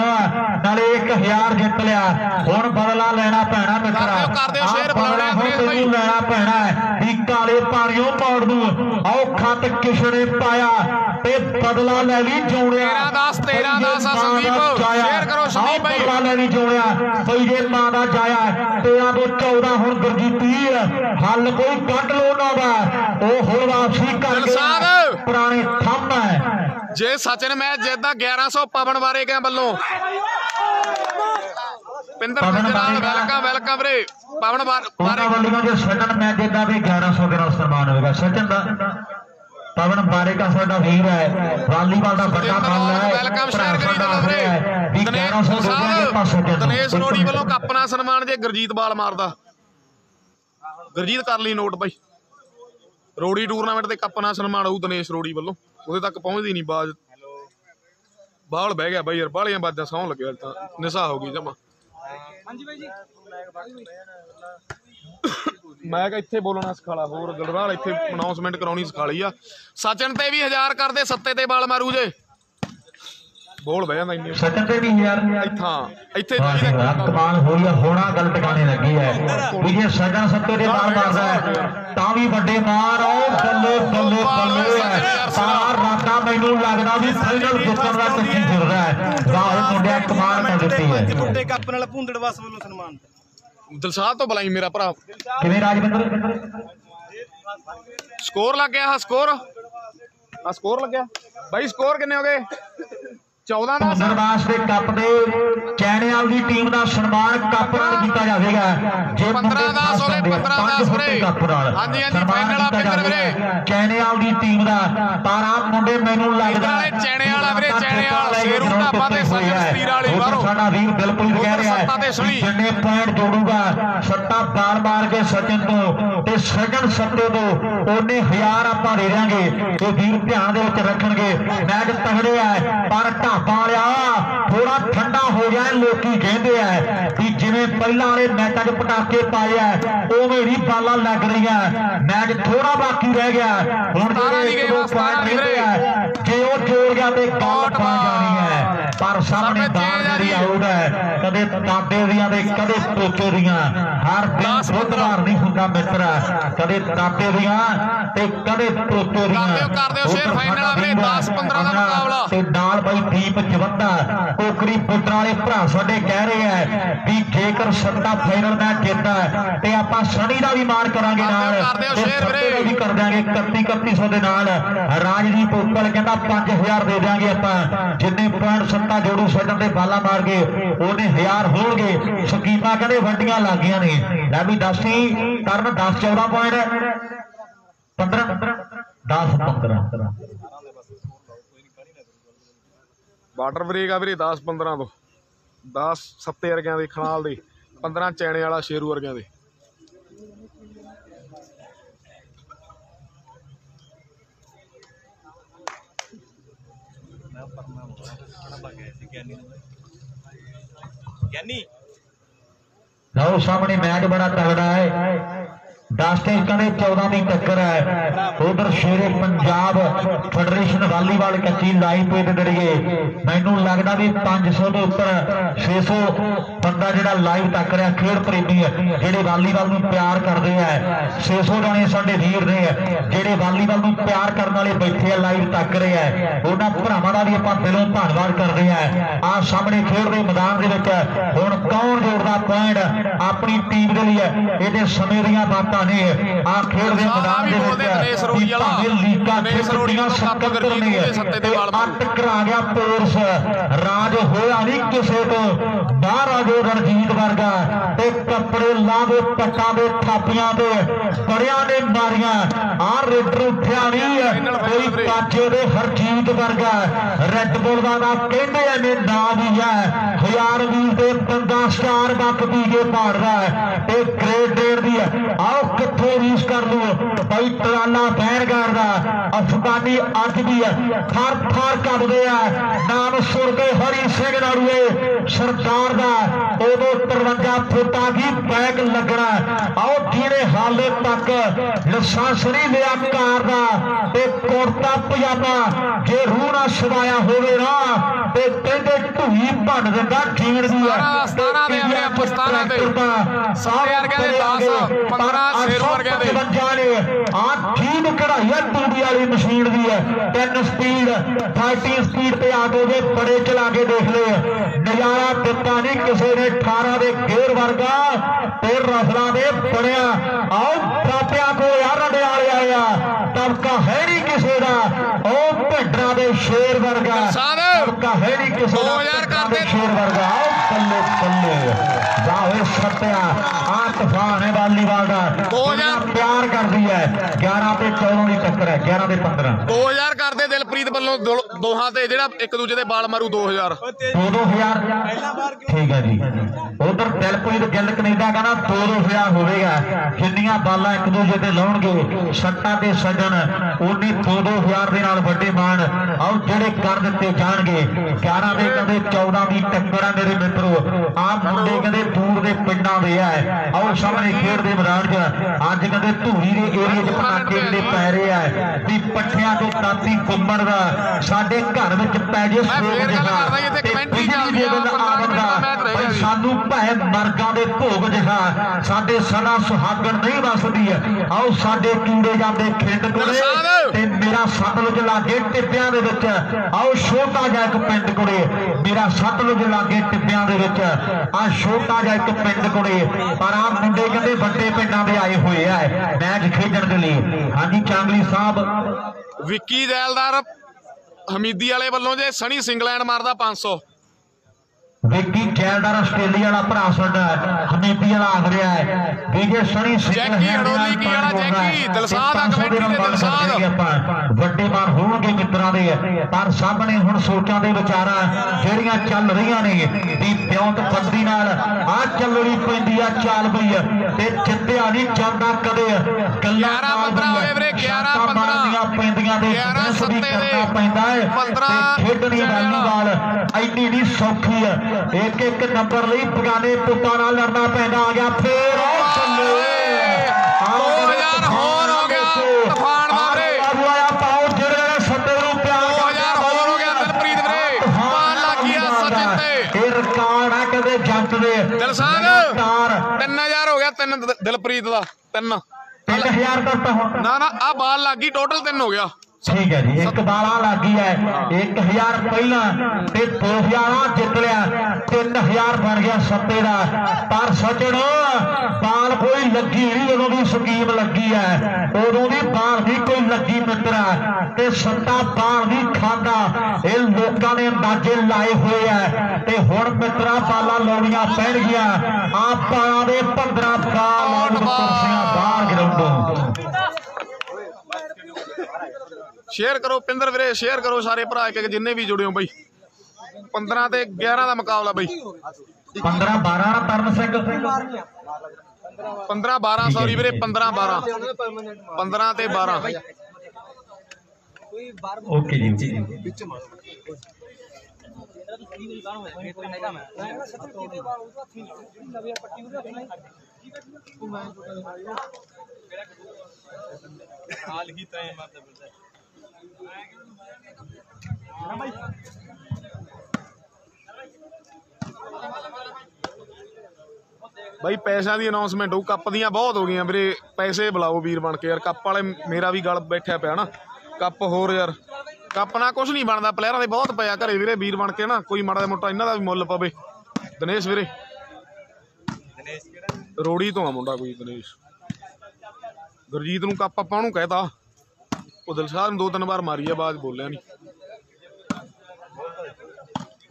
Speaker 3: ਨਾਲੇ 1000 ਜਿੱਤ ਲਿਆ। ਹੁਣ ਬਦਲਾ ਲੈਣਾ ਪੈਣਾ ਮਿੱਤਰਾ। ਬਦਲਾ ਹੁਣ ਤੈਨੂੰ ਲੈਣਾ ਪੈਣਾ ਵੀ ਕਾਲੇ ਪਾਣੀਓ ਪਾੜ ਨੂੰ। ਆਓ ਖੱਤ ਕਿਸ ਨੇ ਪਾਇਆ ਤੇ ਬਦਲਾ ਲੈ ਲਈ ਜੋੜਿਆ।
Speaker 2: 13 ਦਸ, 13 ਦਸ ਆ ਸੰਦੀਪ। ਸ਼ੇਅਰ ਕਰੋ ਸੰਦੀਪ ਭਾਈ।
Speaker 3: ਬਦਲਾ ਲੈ ਲਈ ਜੋੜਿਆ। ਜੇ ਮਾਂ ਦਾ ਜਾਇਆ। 13 ਤੋਂ 14 ਹੁਣ ਗੁਰਜੀਤੀ ਹੱਲ ਕੋਈ ਕੱਢ ਲੋ ਨਾ ਦਾ। ਉਹ ਹੁਣ ਵਾਪਸੀ ਕਰ। ਪੁਰਾਣੇ ਥੰਮ ਹੈ।
Speaker 2: ਜੇ ਸਚਨ ਮੈਚ ਜਿੱਤਦਾ 1100 ਪਵਨ ਬਾਰੇ ਗਿਆ ਵੱਲੋਂ। ਪਿੰਦਰ
Speaker 3: ਬਾਰੇਗਾ।
Speaker 2: ਵੈਲਕਮ ਵੈਲਕਮ ਵੀਰੇ। ਪਵਨ ਬਾਰ- ਬਾਰੇ
Speaker 3: ਵੱਲੋਂ ਜੇ ਸਚਨ ਮੈਚ ਜਿੱਦਾਂ ਵੀ 1100 ਗ੍ਰਾਮ ਸਨਮਾਨ ਹੋਵੇਗਾ। ਸਚਨ ਦਾ ਪਵਨ ਬਾਰੇਗਾ ਸਾਡਾ ਵੀਰ ਹੈ। ਵਾਲੀਬਾਲ ਦਾ ਵੱਡਾ ਬੱਲ ਹੈ।
Speaker 2: ਵੈਲਕਮ ਸ਼ੇਅਰ ਕਰੀ ਦਿਓ ਵੀਰੇ
Speaker 3: ਹੈ। ਵੀ 1100
Speaker 2: ਦਿਨੇਸ਼
Speaker 3: ਦੇ
Speaker 2: ਸਾਹਿਬ, ਰੋੜੀ ਵੱਲੋਂ ਕੱਪ ਨਾਲ ਸਨਮਾਨ ਜੇ ਗੁਰਜੀਤ ਬਾਲ ਮਾਰਦਾ। ਗੁਰਜੀਤ ਕਰ ਲਈ ਨੋਟ ਬਾਈ। ਰੋੜੀ ਟੂਰਨਾਮੈਂਟ ਤੇ ਕੱਪ ਨਾਲ ਸਨਮਾਨ ਆਊ ਦਿਨੇਸ਼ ਰੋੜੀ ਵੱਲੋਂ। ਉਹਦੇ ਤੱਕ ਪਹੁੰਚਦੀ ਨਹੀਂ ਬਾਜ। ਬਾਲ ਬਹਿ ਗਿਆ ਬਾਈ ਯਾਰ ਬਾਲੀਆਂ ਬਾਜਾਂ ਸੌਂ ਲੱਗਿਆ ਤਾਂ। ਨਿਸਾ ਹੋ ਗਈ ਜਮਾ।
Speaker 4: ਹਾਂਜੀ ਬਾਈ ਜੀ।
Speaker 2: ਮੈਂ ਕਿਹਾ ਇੱਥੇ ਬੋਲਣਾ ਸਿਖਾਲਾ ਹੋਰ ਗਲਵਾਲ ਇੱਥੇ ਅਨਾਉਂਸਮੈਂਟ ਕਰਾਉਣੀ ਸਿਖਾਲੀ ਆ। ਸਚਨ ਤੇ ਵੀ ਹਜ਼ਾਰ ਕਰਦੇ ਸੱਤੇ ਤੇ ਬਾਲ ਮਾਰੂ ਜੇ। ਬੋਲ ਬਹਿ ਜਾਂਦਾ ਇੰਨੀ
Speaker 3: ਸਚਨ ਤੇ ਵੀ ਯਾਰ।
Speaker 2: ਇੱਥਾਂ ਇੱਥੇ
Speaker 3: ਜੀ ਕਮਾਲ ਹੋਈ ਆ ਹੋਣਾ ਗੱਲ ਟਿਕਾਣੇ ਲੱਗੀ ਹੈ ਵੀ ਜੇ ਸਜਣ ਸੱਤੇ ਦੇ ਨਾਲ ਮਾਰਦਾ ਹੈ ਤਾਂ ਵੀ ਵੱਡੇ ਮਾਰ। ਆਓ ਬੱਲੇ ਬੱਲੇ ਬੱਲੇ ਸਾਰਾ ਰਾਤਾ ਮੈਨੂੰ ਲੱਗਦਾ ਵੀ ਫਾਈਨਲ ਜਿੱਤਣ ਦਾ ਟੱਕੀ ਫਿਰਦਾ ਹੈ। ਵਾਹ ਮੁੰਡਿਆਂ ਕਮਾਲ ਕਰ ਦਿੱਤੀ ਹੈ।
Speaker 4: ਮੁੰਡੇ ਕੱਪ ਨਾਲ ਭੁੰਦੜ ਵਸ ਵੱਲੋਂ ਸਨਮਾਨ
Speaker 2: ਦਿਲਸ਼ਾਦ ਤੋਂ ਬੁਲਾਈ ਮੇਰਾ ਭਰਾ।
Speaker 3: ਕਿਵੇਂ ਰਾਜਵਿੰਦਰ?
Speaker 2: ਸਕੋਰ ਲੱਗ ਗਿਆ ਸਕੋਰ ਆ ਸਕੋਰ ਲੱਗਿਆ। ਬਾਈ ਸਕੋਰ ਕਿੰਨੇ ਹੋ ਗਏ? 14 ਦਾ
Speaker 3: ਭੁੰਦੜ ਵਾਸਤੇ ਕੱਪ ਦੇ ਚੈਣਿਆਲ ਦੀ ਟੀਮ ਦਾ ਸਨਮਾਨ ਕੱਪ ਨਾਲ ਕੀਤਾ ਜਾਵੇਗਾ ਜੇ
Speaker 2: 15 ਦਾ
Speaker 3: ਆ,
Speaker 2: 15
Speaker 3: ਪੰਜ
Speaker 2: ਦਾ
Speaker 3: ਨਾਲ
Speaker 2: ਹਾਂਜੀ, ਹਾਂਜੀ, final ਆ ਪਿੰਦਰ। ਵੀਰੇ।
Speaker 3: ਚੈਣਿਆਲ ਦੀ ਟੀਮ ਦਾ ਆਹ ਮੁੰਡੇ ਮੈਨੂੰ ਲੱਗਦਾ
Speaker 2: ਚੈਣਿਆਲ ਆ ਵੀਰੇ, ਚੈਣਿਆਲ, ਸ਼ੇਰੂ ਢਾਬਾ ਤੇ। ਸਤੀਰ ਵਾਲੀ ਬਾਹਰੋਂ।
Speaker 3: ਸਾਡਾ ਵੀਰ ਦਿਲਪ੍ਰੀਤ ਕਹਿ ਰਿਹਾ ਹੈ ਜਿੰਨੇ ਪੁਆਇੰਟ ਜੋੜੂਗਾ ਸੱਤਾ ਬਾਲ ਮਾਰ ਕੇ ਸਚਨ ਤੋਂ ਤੇ ਸਜਣ ਸੱਤੇ ਤੋਂ ਉਹਨੇ ਹਜ਼ਾਰ ਆਪਾਂ ਦੇ ਦਿਆਂਗੇ ਤੇ ਵੀਰ ਧਿਆਨ ਦੇ ਵਿੱਚ ਰੱਖਣਗੇ ਮੈਚ ਤਗੜੇ ਆ ਪਰ ਢਾਬਾ ਵਾਲਿਆ ਥੋੜਾ ਠੰਡਾ ਹੋ ਗਿਆ ਹੈ। ਲੋਕੀ ਕਹਿੰਦੇ ਆ ਵੀ ਜਿਵੇਂ ਪਹਿਲਾਂ ਵਾਲੇ ਮੈਚਾਂ 'ਚ ਪਟਾਕੇ ਪਾਏ ਆ ਉਵੇਂ ਹੀ ਬਾਲਾਂ ਲੱਗ ਰਹੀਆਂ। ਮੈਚ ਥੋੜਾ ਬਾਕੀ ਰਹਿ ਗਿਆ। ਹੁਣ ਜਿਹੜੇ ਇੱਕ ਦੋ ਪੁਆਇੰਟ ਰਹਿੰਦੇ ਆ ਜੇ ਉਹ ਜੋੜ ਗਿਆ ਤੇ ਗੱਲ ਬਣ ਜਾਣੀ ਹੈ ਪਰ ਸਾਹਮਣੇ
Speaker 2: ਆ
Speaker 3: ਜਿਹੜੀ। ਆਊਟ ਹੈ ਕਦੇ ਦਾਦੇ ਦੀਆਂ ਤੇ ਕਦੇ ਪੋਤੇ ਦੀਆਂ। ਹਰ ਦਿਨ ਬੁੱਧਵਾਰ ਨਹੀਂ ਹੁੰਦਾ ਮਿੱਤਰ। ਕਦੇ ਦਾਦੇ ਦੀਆਂ ਤੇ ਕਦੇ ਪੋਤੇ ਦੀਆਂ।
Speaker 2: ਕਰ ਦਿਓ, ਕਰ ਦਿਓ, ਸ਼ੇਰ
Speaker 3: ਉੱਧਰ
Speaker 2: final ਆ ਵੀਰੇ,
Speaker 3: ਸਾਡਾ
Speaker 2: 10-15 ਦਾ
Speaker 3: ਆਪਣਾ
Speaker 2: ਮੁਕਾਬਲਾ।
Speaker 3: ਤੇ ਨਾਲ ਬਾਈ ਦੀਪ ਜਵੰਦਾ ਕੋਕਰੀ ਪੁੱਤਰ ਵਾਲੇ ਭਰਾ ਸਾਡੇ ਕਹਿ ਰਹੇ ਆ ਵੀ ਜੇਕਰ ਸੱਤਾ ਫਾਈਨਲ ਮੈਚ ਜਿੱਤਦਾ ਹੈ, ਤੇ ਆਪਾਂ ਸਣੀ ਦਾ ਵੀ ਮਾਣ ਕਰਾਂਗੇ ਨਾਲ। ਤੇ ਦਾ। ਵੀ ਕਰ ਦਿਆਂਗੇ 31 3100 ਦੇ ਨਾਲ। ਰਾਜਦੀਪ ਉੱਪਲ ਕਹਿੰਦਾ 5000 ਦੇ ਦਿਆਂਗੇ ਆਪਾਂ। ਜਿੰਨੇ ਪੁਆਇੰਟ ਸੱਤਾ ਜੋੜੂ ਸੱਜਣ ਤੇ ਬਾਲਾ ਮਾਰ ਕੇ ਉਹਨੇ 1000 ਹੋਣਗੇ। ਸਕੀਮਾਂ ਕਹਿੰਦੇ ਵੱਡੀਆਂ ਲੱਗੀਆਂ ਨੇ। ਲੈ ਵੀ ਦੱਸੀ ਕਰਨ 10 14 ਪੁਆਇੰਟ 15 10 15
Speaker 2: ਵਾਟਰ ਬ੍ਰੇਕ ਆ ਵੀਰੇ 10 15 ਤੋਂ। 10 ਸੱਤੇ ਵਰਗਿਆਂ ਦੇ ਖਨਾਲ ਦੇ 15 ਚੈਣੇ ਵਾਲਾ ਸ਼ੇਰੂ ਵਰਗਿਆਂ ਦੇ।
Speaker 4: ਗਿਆਨੀ
Speaker 3: ਲਓ ਸਾਹਮਣੇ ਮੈਚ ਬੜਾ ਤਗੜਾ ਹੈ। 10 ਤੇ ਕਹਿੰਦੇ 14 ਦੀ ਟੱਕਰ ਹੈ। ਉਧਰ ਸ਼ੇਰੇ ਪੰਜਾਬ ਫੈਡਰੇਸ਼ਨ ਵਾਲੀਬਾਲ ਕੱਚੀ ਲਾਈਨ ਪੇ ਤੇ ਡੜੀਏ ਮੈਨੂੰ ਲੱਗਦਾ ਵੀ 500 ਦੇ ਉੱਪਰ 600 ਬੰਦਾ ਜਿਹੜਾ ਲਾਈਵ ਤੱਕ ਰਿਹਾ, ਖੇਡ ਪ੍ਰੇਮੀ ਹੈ, ਜਿਹੜੇ ਵਾਲੀਬਾਲ ਨੂੰ ਪਿਆਰ ਕਰਦੇ ਆ। 600 ਜਾਣੇ ਸਾਡੇ ਵੀਰ ਨੇ, ਜਿਹੜੇ ਵਾਲੀਬਾਲ ਨੂੰ ਪਿਆਰ ਕਰਨ ਵਾਲੇ ਬੈਠੇ ਆ ਲਾਈਵ ਤੱਕ ਰਹੇ ਆ। ਉਹਨਾਂ ਭਰਾਵਾਂ ਦਾ ਵੀ ਆਪਾਂ ਦਿਲੋਂ ਧੰਨਵਾਦ ਕਰਦੇ ਆ। ਆ ਸਾਹਮਣੇ ਖੇਡ ਦੇ ਮੈਦਾਨ ਦੇ ਵਿੱਚ ਹੁਣ ਕੌਣ ਜੋੜਦਾ ਪੁਆਇੰਟ? ਆਪਣੀ ਟੀਮ ਦੇ ਲਈ ਇਹਦੇ ਸਮੇਂ ਦੀਆਂ ਬਾਤਾਂ ਨੇ ਆ ਖੇਡ ਦੇ ਮੈਦਾਨ ਦੇ
Speaker 2: ਬੋਲਦੇ ਦਿਨੇਸ਼
Speaker 3: ਵਿੱਚ
Speaker 2: ਰੋੜੀ ਵਾਲਾ।
Speaker 3: ਭਾਵੇਂ ਲੀਕਾਂ
Speaker 2: ਦਿਨੇਸ਼ ਰੋੜੀ
Speaker 3: ਦੀਆਂ
Speaker 2: ਤੋਂ ਕੱਪ
Speaker 3: 77
Speaker 2: ਗੁਰਜੀਤ
Speaker 3: ਨੇ
Speaker 2: ਦੇ ਸੱਤੇ ਤੇ
Speaker 3: ਤੇ
Speaker 2: ਵਾਲ ਮਾਰੂ।
Speaker 3: ਅੱਟ ਕਰਾ ਗਿਆ ਪੋਰਸ ਰਾਜ ਹੋਇਆ ਨਹੀਂ ਕਿਸੇ ਤੋਂ। ਬਾਹਰ ਆ ਜੋ ਰਣਜੀਤ ਵਰਗਾ ਤੇ ਕੱਪੜੇ ਲਾਵੇ ਪੱਟਾਂ ਦੇ ਥਾਪੀਆਂ ਦੇ ਬੜਿਆਂ ਨੇ ਮਾਰੀਆਂ। ਆ ਰੇਡਰ ਉੱਠਿਆ ਨਹੀਂ। ਕੋਈ ਕਾਚੇ ਦੇ ਹਰਜੀਤ ਵਰਗਾ। ਰੈੱਡ ਬੁੱਲ ਦਾ ਨਾ ਕਹਿੰਦੇ ਐਵੇਂ ਨਾਮ ਹੀ ਹੈ ਹਜ਼ਾਰ ਵੀਰ ਦੇ ਬੰਦਾ ਸਟਾਰ ਬੱਕ ਪੀ ਕੇ ਪਾੜਦਾ ਤੇ ਗ੍ਰੇਡ ਡੇਢ ਦੀ। ਆਓ ਕਿੱਥੋਂ ਰੀਸ ਕਰ ਲੂ ਭਾਈ ਟਰਾਲਾ ਬੈਰਗਾਰ ਦਾ ਅਫਗਾਨੀ ਅੱਜ ਵੀ ਹੈ ਥਰ ਥਰ ਕੱਢਦੇ ਆ। ਨਾਮ ਕੇ ਹਰੀ ਸਿੰਘ ਨਾੜੂਏ। ਸਰਦਾਰ ਦਾ ਉਦੋਂ 53 ਫੁੱਟਾਂ ਦੀ ਬੈਗ ਲੱਗਣਾ। ਆਓ ਜਿਹੜੇ ਹਾਲੇ ਤੱਕ ਲਾਇਸੈਂਸ ਨਹੀਂ ਲਿਆ ਕਾਰ ਦਾ ਤੇ ਕੁੜਤਾ ਪਜਾਮਾ ਜੇ ਰੂਹ ਨਾ ਸਵਾਇਆ ਹੋਵੇ ਨਾ ਤੇ ਕਹਿੰਦੇ ਢੂਈ ਭੰਨ ਦਿੰਦਾ ਜੀਣ ਦੀ ਆ।
Speaker 2: ਸਤਾਰਾਂ ਦੇ ਅਗਲੇ ਆਪਾਂ ਸਤਾਰਾਂ ਦੇ। ਸਾਡੇ ਵਰਗਿਆਂ ਦੇ 10, 15 ਸ਼ੇਰ ਵਰਗਿਆਂ ਦੇ।
Speaker 3: ਬੰਜਾਂ ਨੇ ਆ ਠੀਕ ਕਢਾਈ ਆ ਟੂਬੀ ਵਾਲੀ ਮਸ਼ੀਨ ਦੀ ਹੈ ਤਿੰਨ ਸਪੀਡ 30 ਸਪੀਡ ਤੇ ਆਟੋ ਦੇ ਬੜੇ ਚਲਾ ਕੇ ਦੇਖ ਲਏ ਨਜ਼ਾਰਾ ਦਿੱਤਾ ਨਹੀਂ ਕਿਸੇ ਨੇ 18 ਦੇ ਗੇਅਰ ਵਰਗਾ ਤੇ ਰਫਲਾ ਦੇ ਬਣਿਆ। ਆਓ ਪ੍ਰਾਪਿਆ ਕੋ ਯਾਰ ਰੜੇ ਵਾਲੇ ਆਏ ਆ। ਤਬਕਾ ਹੈ ਨਹੀਂ ਕਿਸੇ ਦਾ ਉਹ ਭਿੰਡਰਾਂ ਦੇ ਸ਼ੇਰ ਵਰਗਾ। ਤਬਕਾ ਹੈ ਨਹੀਂ ਕਿਸੇ ਦਾ
Speaker 2: ਕਰਦੇ।
Speaker 3: ਸ਼ੇਰ ਵਰਗਾ। ਆਓ ਬੱਲੇ ਬੱਲੇ। ਹੈ ਵਾਲੀਬਾਲ ਦਾ।
Speaker 2: ਦੋ ਹਜ਼ਾਰ-
Speaker 3: ਕਿੰਨਾ ਪਿਆਰ ਕਰਦੀ ਹੈ। 11 ਤੇ 14 ਦੀ ਟੱਕਰ ਹੈ 11 ਤੇ 15
Speaker 2: 2000 ਕਰਦੇ ਦਿਲਪ੍ਰੀਤ ਵੱਲੋਂ ਦੋ- ਦੋਹਾਂ ਤੇ ਜਿਹੜਾ ਇੱਕ ਦੂਜੇ ਦੇ ਬਾਲ ਮਾਰੂ 2000
Speaker 3: ਦੋ ਦੋ ਹਜ਼ਾਰ ਠੀਕ ਹੈ ਜੀ। ਉਧਰ ਦਿਲਪ੍ਰੀਤ ਗਿੱਲ ਕੈਨੇਡਾ ਕਹਿੰਦਾ ਦੋ ਦੋ ਹਜ਼ਾਰ ਹੋਵੇਗਾ। ਜਿੰਨੀਆਂ ਬਾਲਾਂ ਇੱਕ ਦੂਜੇ ਤੇ ਲਾਉਣਗੇ ਸੱਟਾਂ ਤੇ ਸੱਜਣ ਉਨੀ ਦੋ ਦੋ ਹਜ਼ਾਰ ਦੇ ਨਾਲ ਵੱਡੇ ਮਾਣ। ਆਓ ਜਿਹੜੇ ਕਰ ਦਿੱਤੇ ਜਾਣਗੇ। 11 ਦੇ ਕਹਿੰਦੇ 14 ਦੀ ਟੱਕਰ ਆ ਮੇਰੇ ਮਿੱਤਰੋ। ਆਹ ਮੁੰਡੇ ਕਹਿੰਦੇ ਦੂਰ ਦੇ ਪਿੰਡਾਂ ਦੇ ਆ। ਆਓ ਸਾਹਮਣੇ ਖੇਡ ਦੇ ਮੈਦਾਨ 'ਚ। ਅੱਜ ਕਹਿੰਦੇ ਧੂਰੀ ਦੇ ਏਰੀਏ 'ਚ ਪਟਾਕੇ ਜਿਹੜੇ ਪੈ ਰਹੇ ਆ। ਵੀ ਪੱਠਿਆਂ ਤੇ ਤਾਤੀ ਕੁੰਮਣ ਦਾ ਸਾਡੇ ਘਰ ਵਿੱਚ ਪੈ ਜੇ
Speaker 2: ਮੈਂ ਫੇਰ ਗੱਲ ਕਰਦਾ ਜੀ, ਇੱਥੇ
Speaker 3: ਤੇ
Speaker 2: ਕਮੈਂਟਰੀ
Speaker 3: ਬਿਜਲੀ
Speaker 2: ਚੱਲਦੀ ਆ,
Speaker 3: ਦੇ ਬਿੱਲ
Speaker 2: ਪੰਦਰਾਂ
Speaker 3: ਆਵਣ ਦਾ।
Speaker 2: ਮਿੰਟ ਦਾ ਮੈਚ ਰਹਿ ਗਿਆ
Speaker 3: ਪਰ
Speaker 2: ਜੀ।
Speaker 3: ਸਾਨੂੰ ਭੈ ਮਰਗਾਂ ਦੇ ਭੋਗ ਜਿਹਾ। ਸਾਡੇ ਸਦਾ ਸੁਹਾਗਣ ਨਹੀਂ ਵਸਦੀ ਹੈ ਆਓ ਸਾਡੇ ਕੀੜੇ ਜਾਂਦੇ ਖਿੰਡ ਕੋਲੇ। ਤੇ ਮੇਰਾ ਸਤਲੁਜ ਲਾਗੇ ਟਿੱਬਿਆਂ ਦੇ ਵਿੱਚ। ਆਓ ਛੋਟਾ ਜਿਹਾ ਇੱਕ ਪਿੰਡ ਕੋਲੇ। ਮੇਰਾ ਸਤਲੁਜ ਲਾਗੇ ਟਿੱਬਿਆਂ ਦੇ ਵਿੱਚ। ਆ ਛੋਟਾ ਜਿਹਾ ਇੱਕ ਪਿੰਡ ਕੋਲੇ। ਪਰ ਆ ਮੁੰਡੇ ਕਹਿੰਦੇ ਵੱਡੇ ਪਿੰਡਾਂ ਦੇ ਆਏ ਹੋਏ ਆ। ਮੈਚ ਖੇਡਣ ਦੇ ਲਈ। ਹਾਂਜੀ, ਚਾਂਗਲੀ ਸਾਹਿਬ।
Speaker 2: ਵਿੱਕੀ ਦੈਲਦਾਰ ਹਮੀਦੀ ਵਾਲੇ ਵੱਲੋਂ ਜੇ ਸਣੀ ਸਿੰਗਲੈਂਡ ਮਾਰਦਾ 500
Speaker 3: ਵਿੱਕੀ ਜੈਲਦਾਰ ਆਸਟ੍ਰੇਲੀਆ ਵਾਲਾ ਭਰਾ ਸਾਡਾ ਹਮੀਦੀ ਵਾਲਾ ਆਖ ਰਿਹਾ ਹੈ। ਵੀ ਜੇ ਸਣੀ ਸਿੰਘ
Speaker 2: ਜੈਕੀ ਹੜੋਲੀ ਕੀ ਵਾਲਾ ਜੈਕੀ, ਦਿਲਸ਼ਾਦ ਆ ਕਮੇਟੀ ਦੇ ਦਿਲਸ਼ਾਦ।
Speaker 3: ਵੱਡੇ ਮਾਰ ਹੋਣਗੇ ਮਿੱਤਰਾਂ ਦੇ। ਪਰ ਸਾਹਮਣੇ ਹੁਣ ਸੋਚਾਂ ਦੇ ਵਿਚਾਰਾਂ ਜਿਹੜੀਆਂ ਚੱਲ ਰਹੀਆਂ ਨੇ ਵੀ ਪਿਉਂਤ ਫੰਦੀ ਨਾਲ ਆ ਚੱਲਣੀ ਪੈਂਦੀ ਆ ਚਾਲ ਪਈ ਤੇ ਜਿੱਤਿਆ ਨਹੀਂ ਜਾਂਦਾ ਕਦੇ। ਗੱਲਾਂ
Speaker 2: 11 15 ਹੋਏ ਵੀਰੇ, 11 15
Speaker 3: ਮਾਰਨੀਆਂ ਪੈਂਦੀਆਂ ਦੇ
Speaker 2: 11
Speaker 3: ਬਹਿਸ ਵੀ
Speaker 2: ਸੱਤੇ ਦੇ।
Speaker 3: ਕਰਨਾ ਪੈਂਦਾ ਹੈ
Speaker 2: 15
Speaker 3: ਤੇ ਖੇਡਣੀ ਵਾਲੀਬਾਲ ਐਨੀ ਨਹੀਂ ਸੌਖੀ ਹੈ। ਇੱਕ ਇੱਕ ਨੰਬਰ ਲਈ ਬਗਾਨੇ ਪੁੱਤਾਂ ਨਾਲ ਲੜਨਾ ਪੈਂਦਾ ਆ ਗਿਆ ਫੇਰ ਉਹ
Speaker 2: ਹੋਰ ਹੋ ਗਿਆ, ਤੂਫਾਨ ਦਾ ਵੀਰੇ।
Speaker 3: ਬਾਬੂ ਆਇਆ ਪਾਓ ਜਿਹੜੇ ਜਿਹੜੇ ਸੱਤੇ ਨੂੰ ਪਿਆਰ
Speaker 2: 2000 ਹੋਰ ਹੋ ਗਿਆ ਦਿਲਪ੍ਰੀਤ ਵੀਰੇ। ਮਾਨ ਲੱਗੀ ਆ ਸਚਿਨ ਤੇ।
Speaker 3: ਇਹ ਰਿਕਾਰਡ ਆ ਕਦੇ ਜੰਟ ਦੇ।
Speaker 2: ਦਿਲਸ਼ਾਦ
Speaker 3: ਤਾਰ
Speaker 2: 3000 ਹੋ ਗਿਆ ਤਿੰਨ ਦਿਲਪ੍ਰੀਤ ਦਾ। ਤਿੰਨ।
Speaker 3: 3000 ਦਾ ਤਾਂ ਹੁਣ
Speaker 2: ਨਾ ਨਾ ਆ ਬਾਲ ਲੱਗੀ ਟੋਟਲ ਤਿੰਨ ਹੋ ਗਿਆ।
Speaker 3: ਠੀਕ ਹੈ ਜੀ। ਇੱਕ ਬਾਲਾ ਲੱਗੀ ਹੈ। 1000 ਪਹਿਲਾਂ ਤੇ 2000 ਆ ਜਿੱਤ ਲਿਆ। 3000 ਬਣ ਗਿਆ ਸੱਤੇ ਦਾ। ਪਰ ਸੱਜਣ ਬਾਲ ਕੋਈ ਲੱਗੀ ਨਹੀਂ ਜਦੋਂ ਦੀ ਸਕੀਮ ਲੱਗੀ ਹੈ। ਉਦੋਂ ਦੀ ਬਾਲ ਨਹੀਂ ਕੋਈ ਲੱਗੀ ਮਿੱਤਰਾ ਤੇ ਸੱਤਾ ਬਾਲ ਨਹੀਂ ਖਾਂਦਾ। ਇਹ ਲੋਕਾਂ ਨੇ ਅੰਦਾਜ਼ੇ ਲਾਏ ਹੋਏ ਆ ਤੇ ਹੁਣ ਮਿੱਤਰਾ ਬਾਲਾਂ ਲਾਉਣੀਆਂ ਪੈਣਗੀਆਂ। ਆ ਬਾਲਾਂ ਦੇ 15 ਬਾਲ ਕੁਰਸੀਆਂ ਬਾਹਰ ਗਰਾਊਂਡੋਂ।
Speaker 2: ਸ਼ੇਅਰ ਕਰੋ ਪਿੰਦਰ ਵੀਰੇ ਸ਼ੇਅਰ ਕਰੋ ਸਾਰੇ ਭਰਾ ਇੱਕ ਇੱਕ ਜਿੰਨੇ ਵੀ ਜੁੜੇ ਹੋ ਬਈ। 15 ਤੇ 11 ਦਾ ਮੁਕਾਬਲਾ ਬਈ।
Speaker 3: 15 12 ਨਾ ਤਰਨ ਸਿੰਘ।
Speaker 2: 15 12 ਸੌਰੀ ਵੀਰੇ 15 12 15 ਤੇ 12
Speaker 3: ਓਕੇ ਜੀ।
Speaker 4: ਹਾਲ ਹੀ ਤਾਂ ਮਰਦਾ ਮਿਲਦਾ
Speaker 2: ਬਾਈ ਪੈਸਿਆਂ ਦੀ ਅਨਾਉਂਸਮੈਂਟ ਹੋਊ ਕੱਪ ਦੀਆਂ ਬਹੁਤ ਹੋ ਗਈਆਂ ਵੀਰੇ। ਪੈਸੇ ਬੁਲਾਓ ਵੀਰ ਬਣ ਕੇ ਯਾਰ ਕੱਪ ਵਾਲੇ ਮੇਰਾ ਵੀ ਗਲ ਬੈਠਿਆ ਪਿਆ ਨਾ। ਕੱਪ ਹੋਰ ਯਾਰ ਕੱਪ ਨਾਲ ਕੁਝ ਨਹੀਂ ਬਣਦਾ ਪਲੇਅਰਾਂ ਦੇ ਬਹੁਤ ਪਿਆ ਘਰੇ ਵੀਰੇ ਵੀਰ ਬਣ ਕੇ ਨਾ ਕੋਈ ਮਾੜਾ ਜਿਹਾ ਮੋਟਾ ਇਹਨਾਂ ਦਾ ਵੀ ਮੁੱਲ ਪਵੇ। ਦਿਨੇਸ਼ ਵੀਰੇ।
Speaker 4: ਦਿਨੇਸ਼ ਕਿਹੜਾ?
Speaker 2: ਰੋੜੀ ਤੋਂ ਆ ਮੁੰਡਾ ਕੋਈ ਦਿਨੇਸ਼। ਗੁਰਜੀਤ ਨੂੰ ਕੱਪ ਆਪਾਂ ਉਹਨੂੰ ਕਹਿਤਾ। ਉਹ ਦਿਲਸ਼ਾਦ ਨੂੰ ਦੋ ਤਿੰਨ ਵਾਰ ਮਾਰੀ ਆ, ਬਾਅਦ 'ਚ ਬੋਲਿਆ ਨਹੀਂ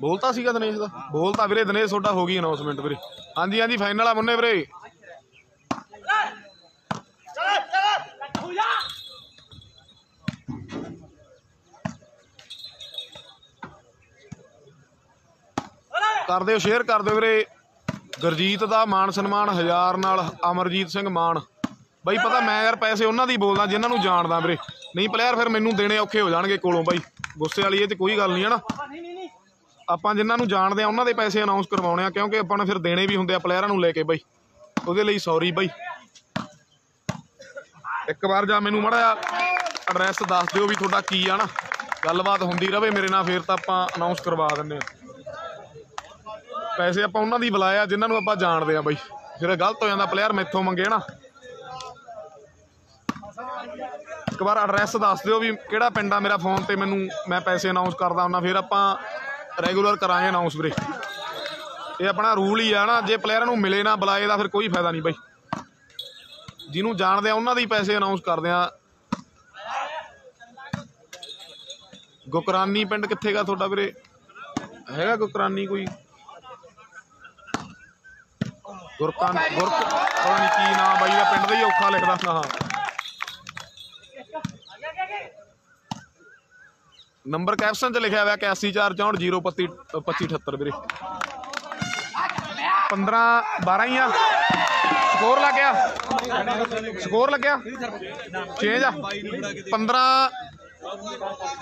Speaker 2: ਬੋਲਤਾ ਸੀਗਾ ਦਿਨੇਸ਼ ਦਾ। ਬੋਲਤਾ ਵੀਰੇ, ਦਿਨੇਸ਼ ਤੁਹਾਡਾ ਹੋ ਗਈ ਅਨਾਉਂਸਮੈਂਟ ਵੀਰੇ। ਹਾਂਜੀ ਹਾਂਜੀ ਫਾਈਨਲ ਆ ਮੁੰਨੇ ਵੀਰੇ। ਕਰ ਦਿਓ ਸ਼ੇਅਰ ਕਰ ਦਿਓ ਵੀਰੇ। ਗੁਰਜੀਤ ਦਾ ਮਾਨ ਸਨਮਾਨ ਹਜ਼ਾਰ ਨਾਲ, ਅਮਰਜੀਤ ਸਿੰਘ ਮਾਨ ਬਾਈ ਪਤਾ ਮੈਂ ਯਾਰ ਪੈਸੇ ਉਹਨਾਂ ਦੀ ਬੋਲਦਾ, ਜਿਨ੍ਹਾਂ ਨੂੰ ਜਾਣਦਾ ਵੀਰੇ। ਨਹੀਂ ਪਲੇਅਰ, ਫਿਰ ਮੈਨੂੰ ਦੇਣੇ ਔਖੇ ਹੋ ਜਾਣਗੇ ਕੋਲੋਂ ਬਾਈ। ਗੁੱਸੇ ਵਾਲੀ ਇਹ ਤੇ ਕੋਈ ਗੱਲ ਨਹੀਂ ਹੈ ਨਾ। ਆਪਾਂ ਜਿਨ੍ਹਾਂ ਨੂੰ ਜਾਣਦੇ ਆ, ਉਹਨਾਂ ਦੇ ਪੈਸੇ ਅਨਾਉਂਸ ਕਰਵਾਉਣੇ ਆ, ਕਿਉਂਕਿ ਆਪਾਂ ਨੂੰ ਫਿਰ ਦੇਣੇ ਵੀ ਹੁੰਦੇ ਆ ਪਲੇਅਰਾਂ ਨੂੰ ਲੈ ਕੇ ਬਾਈ। ਉਹਦੇ ਲਈ ਸੌਰੀ ਬਾਈ। ਇੱਕ ਵਾਰ ਜਾਂ ਮੈਨੂੰ ਮੜਾ ਐਡਰੈਸ ਦੱਸ ਦਿਓ ਵੀ ਤੁਹਾਡਾ ਕੀ ਆ ਨਾ। ਗੱਲਬਾਤ ਹੁੰਦੀ ਰਵੇ ਮੇਰੇ ਨਾਲ, ਫਿਰ ਤਾਂ ਆਪਾਂ ਅਨਾਉਂਸ ਕਰਵਾ ਦਿੰਦੇ ਆ। ਪੈਸੇ ਆਪਾਂ ਉਹਨਾਂ ਦੀ ਬੁਲਾਇਆ ਜਿਨ੍ਹਾਂ ਨੂੰ ਆਪਾਂ ਜਾਣਦੇ ਆ ਬਾਈ। ਫਿਰ ਗਲਤ ਹੋ ਜਾਂਦਾ, ਪਲੇਅਰ ਮੈਥੋਂ ਮੰਗੇ ਨਾ। ਇੱਕ ਵਾਰ ਐਡਰੈਸ ਦੱਸ ਦਿਓ ਵੀ ਕਿਹੜਾ ਪਿੰਡ ਆ ਮੇਰਾ ਫੋਨ ਤੇ ਮੈਨੂੰ ਮੈਂ ਪੈਸੇ ਅਨਾਉਂਸ ਕਰਦਾ ਹੁੰਦਾ, ਫਿਰ ਆਪਾਂ ਰੈਗੂਲਰ ਕਰਾਂਗੇ ਅਨਾਉਂਸ ਵੀਰੇ। ਇਹ ਆਪਣਾ ਰੂਲ ਹੀ ਆ ਨਾ, ਜੇ ਪਲੇਅਰਾਂ ਨੂੰ ਮਿਲੇ ਨਾ ਬੁਲਾਏ ਦਾ ਫਿਰ ਕੋਈ ਫਾਇਦਾ ਨਹੀਂ ਬਾਈ। ਜਿਹਨੂੰ ਜਾਣਦੇ ਆ, ਉਹਨਾਂ ਦੇ ਪੈਸੇ ਅਨਾਉਂਸ ਕਰਦੇ ਆ। ਗੁਕਰਾਨੀ ਪਿੰਡ ਕਿੱਥੇਗਾ ਤੁਹਾਡਾ ਵੀਰੇ? ਹੈਗਾ ਗੁਕਰਾਨੀ ਕੋਈ? ਗੁਰਕਾਨ ਗੁਰ ਪਤਾ ਨਹੀਂ ਕੀ ਨਾਮ ਬਾਈ ਦਾ ਪਿੰਡ ਦਾ ਹੀ ਔਖਾ ਲਿਖਦਾ ਹਾਂ। ਨੰਬਰ ਕੈਪਸ਼ਨ 'ਚ ਲਿਖਿਆ ਹੋਇਆ 8144040578 ਵੀਰੇ। 15 12 ਹੀ ਆ। ਸਕੋਰ ਲੱਗ ਗਿਆ। ਸਕੋਰ ਲੱਗਿਆ। ਚੇਂਜ ਆ। 15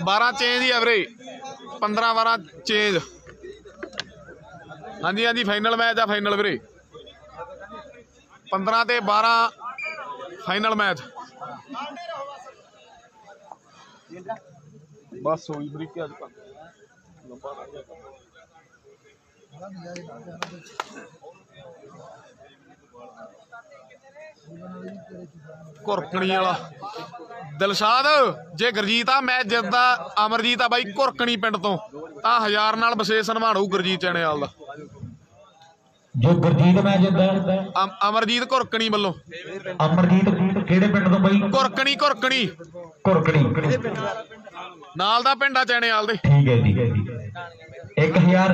Speaker 2: 12 ਚੇਂਜ ਹੀ ਆ ਵੀਰੇ। 15 12 ਚੇਂਜ ਹਾਂਜੀ ਹਾਂਜੀ ਫਾਈਨਲ ਮੈਚ ਆ ਫਾਈਨਲ ਵੀਰੇ। 15 ਤੇ 12 ਫਾਈਨਲ ਮੈਚ ਬਸ ਹੋਈ ਬਰੀਕ ਅੱਜ ਤੱਕ ਲੰਬਾ ਰਹਿ ਗਿਆ ਕੰਮ। ਕੁਰਕਣੀ ਵਾਲਾ। ਦਿਲਸ਼ਾਦ ਜੇ ਗੁਰਜੀਤ ਆ ਮੈਚ ਜਿੱਤਦਾ ਅਮਰਜੀਤ ਆ ਬਾਈ ਕੁਰਕਣੀ ਪਿੰਡ ਤੋਂ। ਤਾਂ ਹਜ਼ਾਰ ਨਾਲ ਵਿਸ਼ੇਸ਼ ਸਨਮਾਨ ਹੋਊ ਗੁਰਜੀਤ ਚੈਣੇਵਾਲ ਦਾ।
Speaker 3: ਜੋ ਗੁਰਜੀਤ ਮੈਂ ਜਿੱਦਾਂ
Speaker 2: ਅਮ- ਅਮਰਜੀਤ ਕੁਰਕਣੀ ਵੱਲੋਂ।
Speaker 3: ਅਮਰਜੀਤ ਕਿਹੜੇ ਪਿੰਡ ਤੋਂ ਬਈ?
Speaker 2: ਕੁਰਕਣੀ ਕੁਰਕਣੀ
Speaker 3: ਕੁਰਕੜੀ
Speaker 2: ਨਾਲ ਦਾ ਪਿੰਡ ਆ ਚੈਣੇਵਾਲ ਦੇ।
Speaker 3: ਠੀਕ ਹੈ ਜੀ। 1000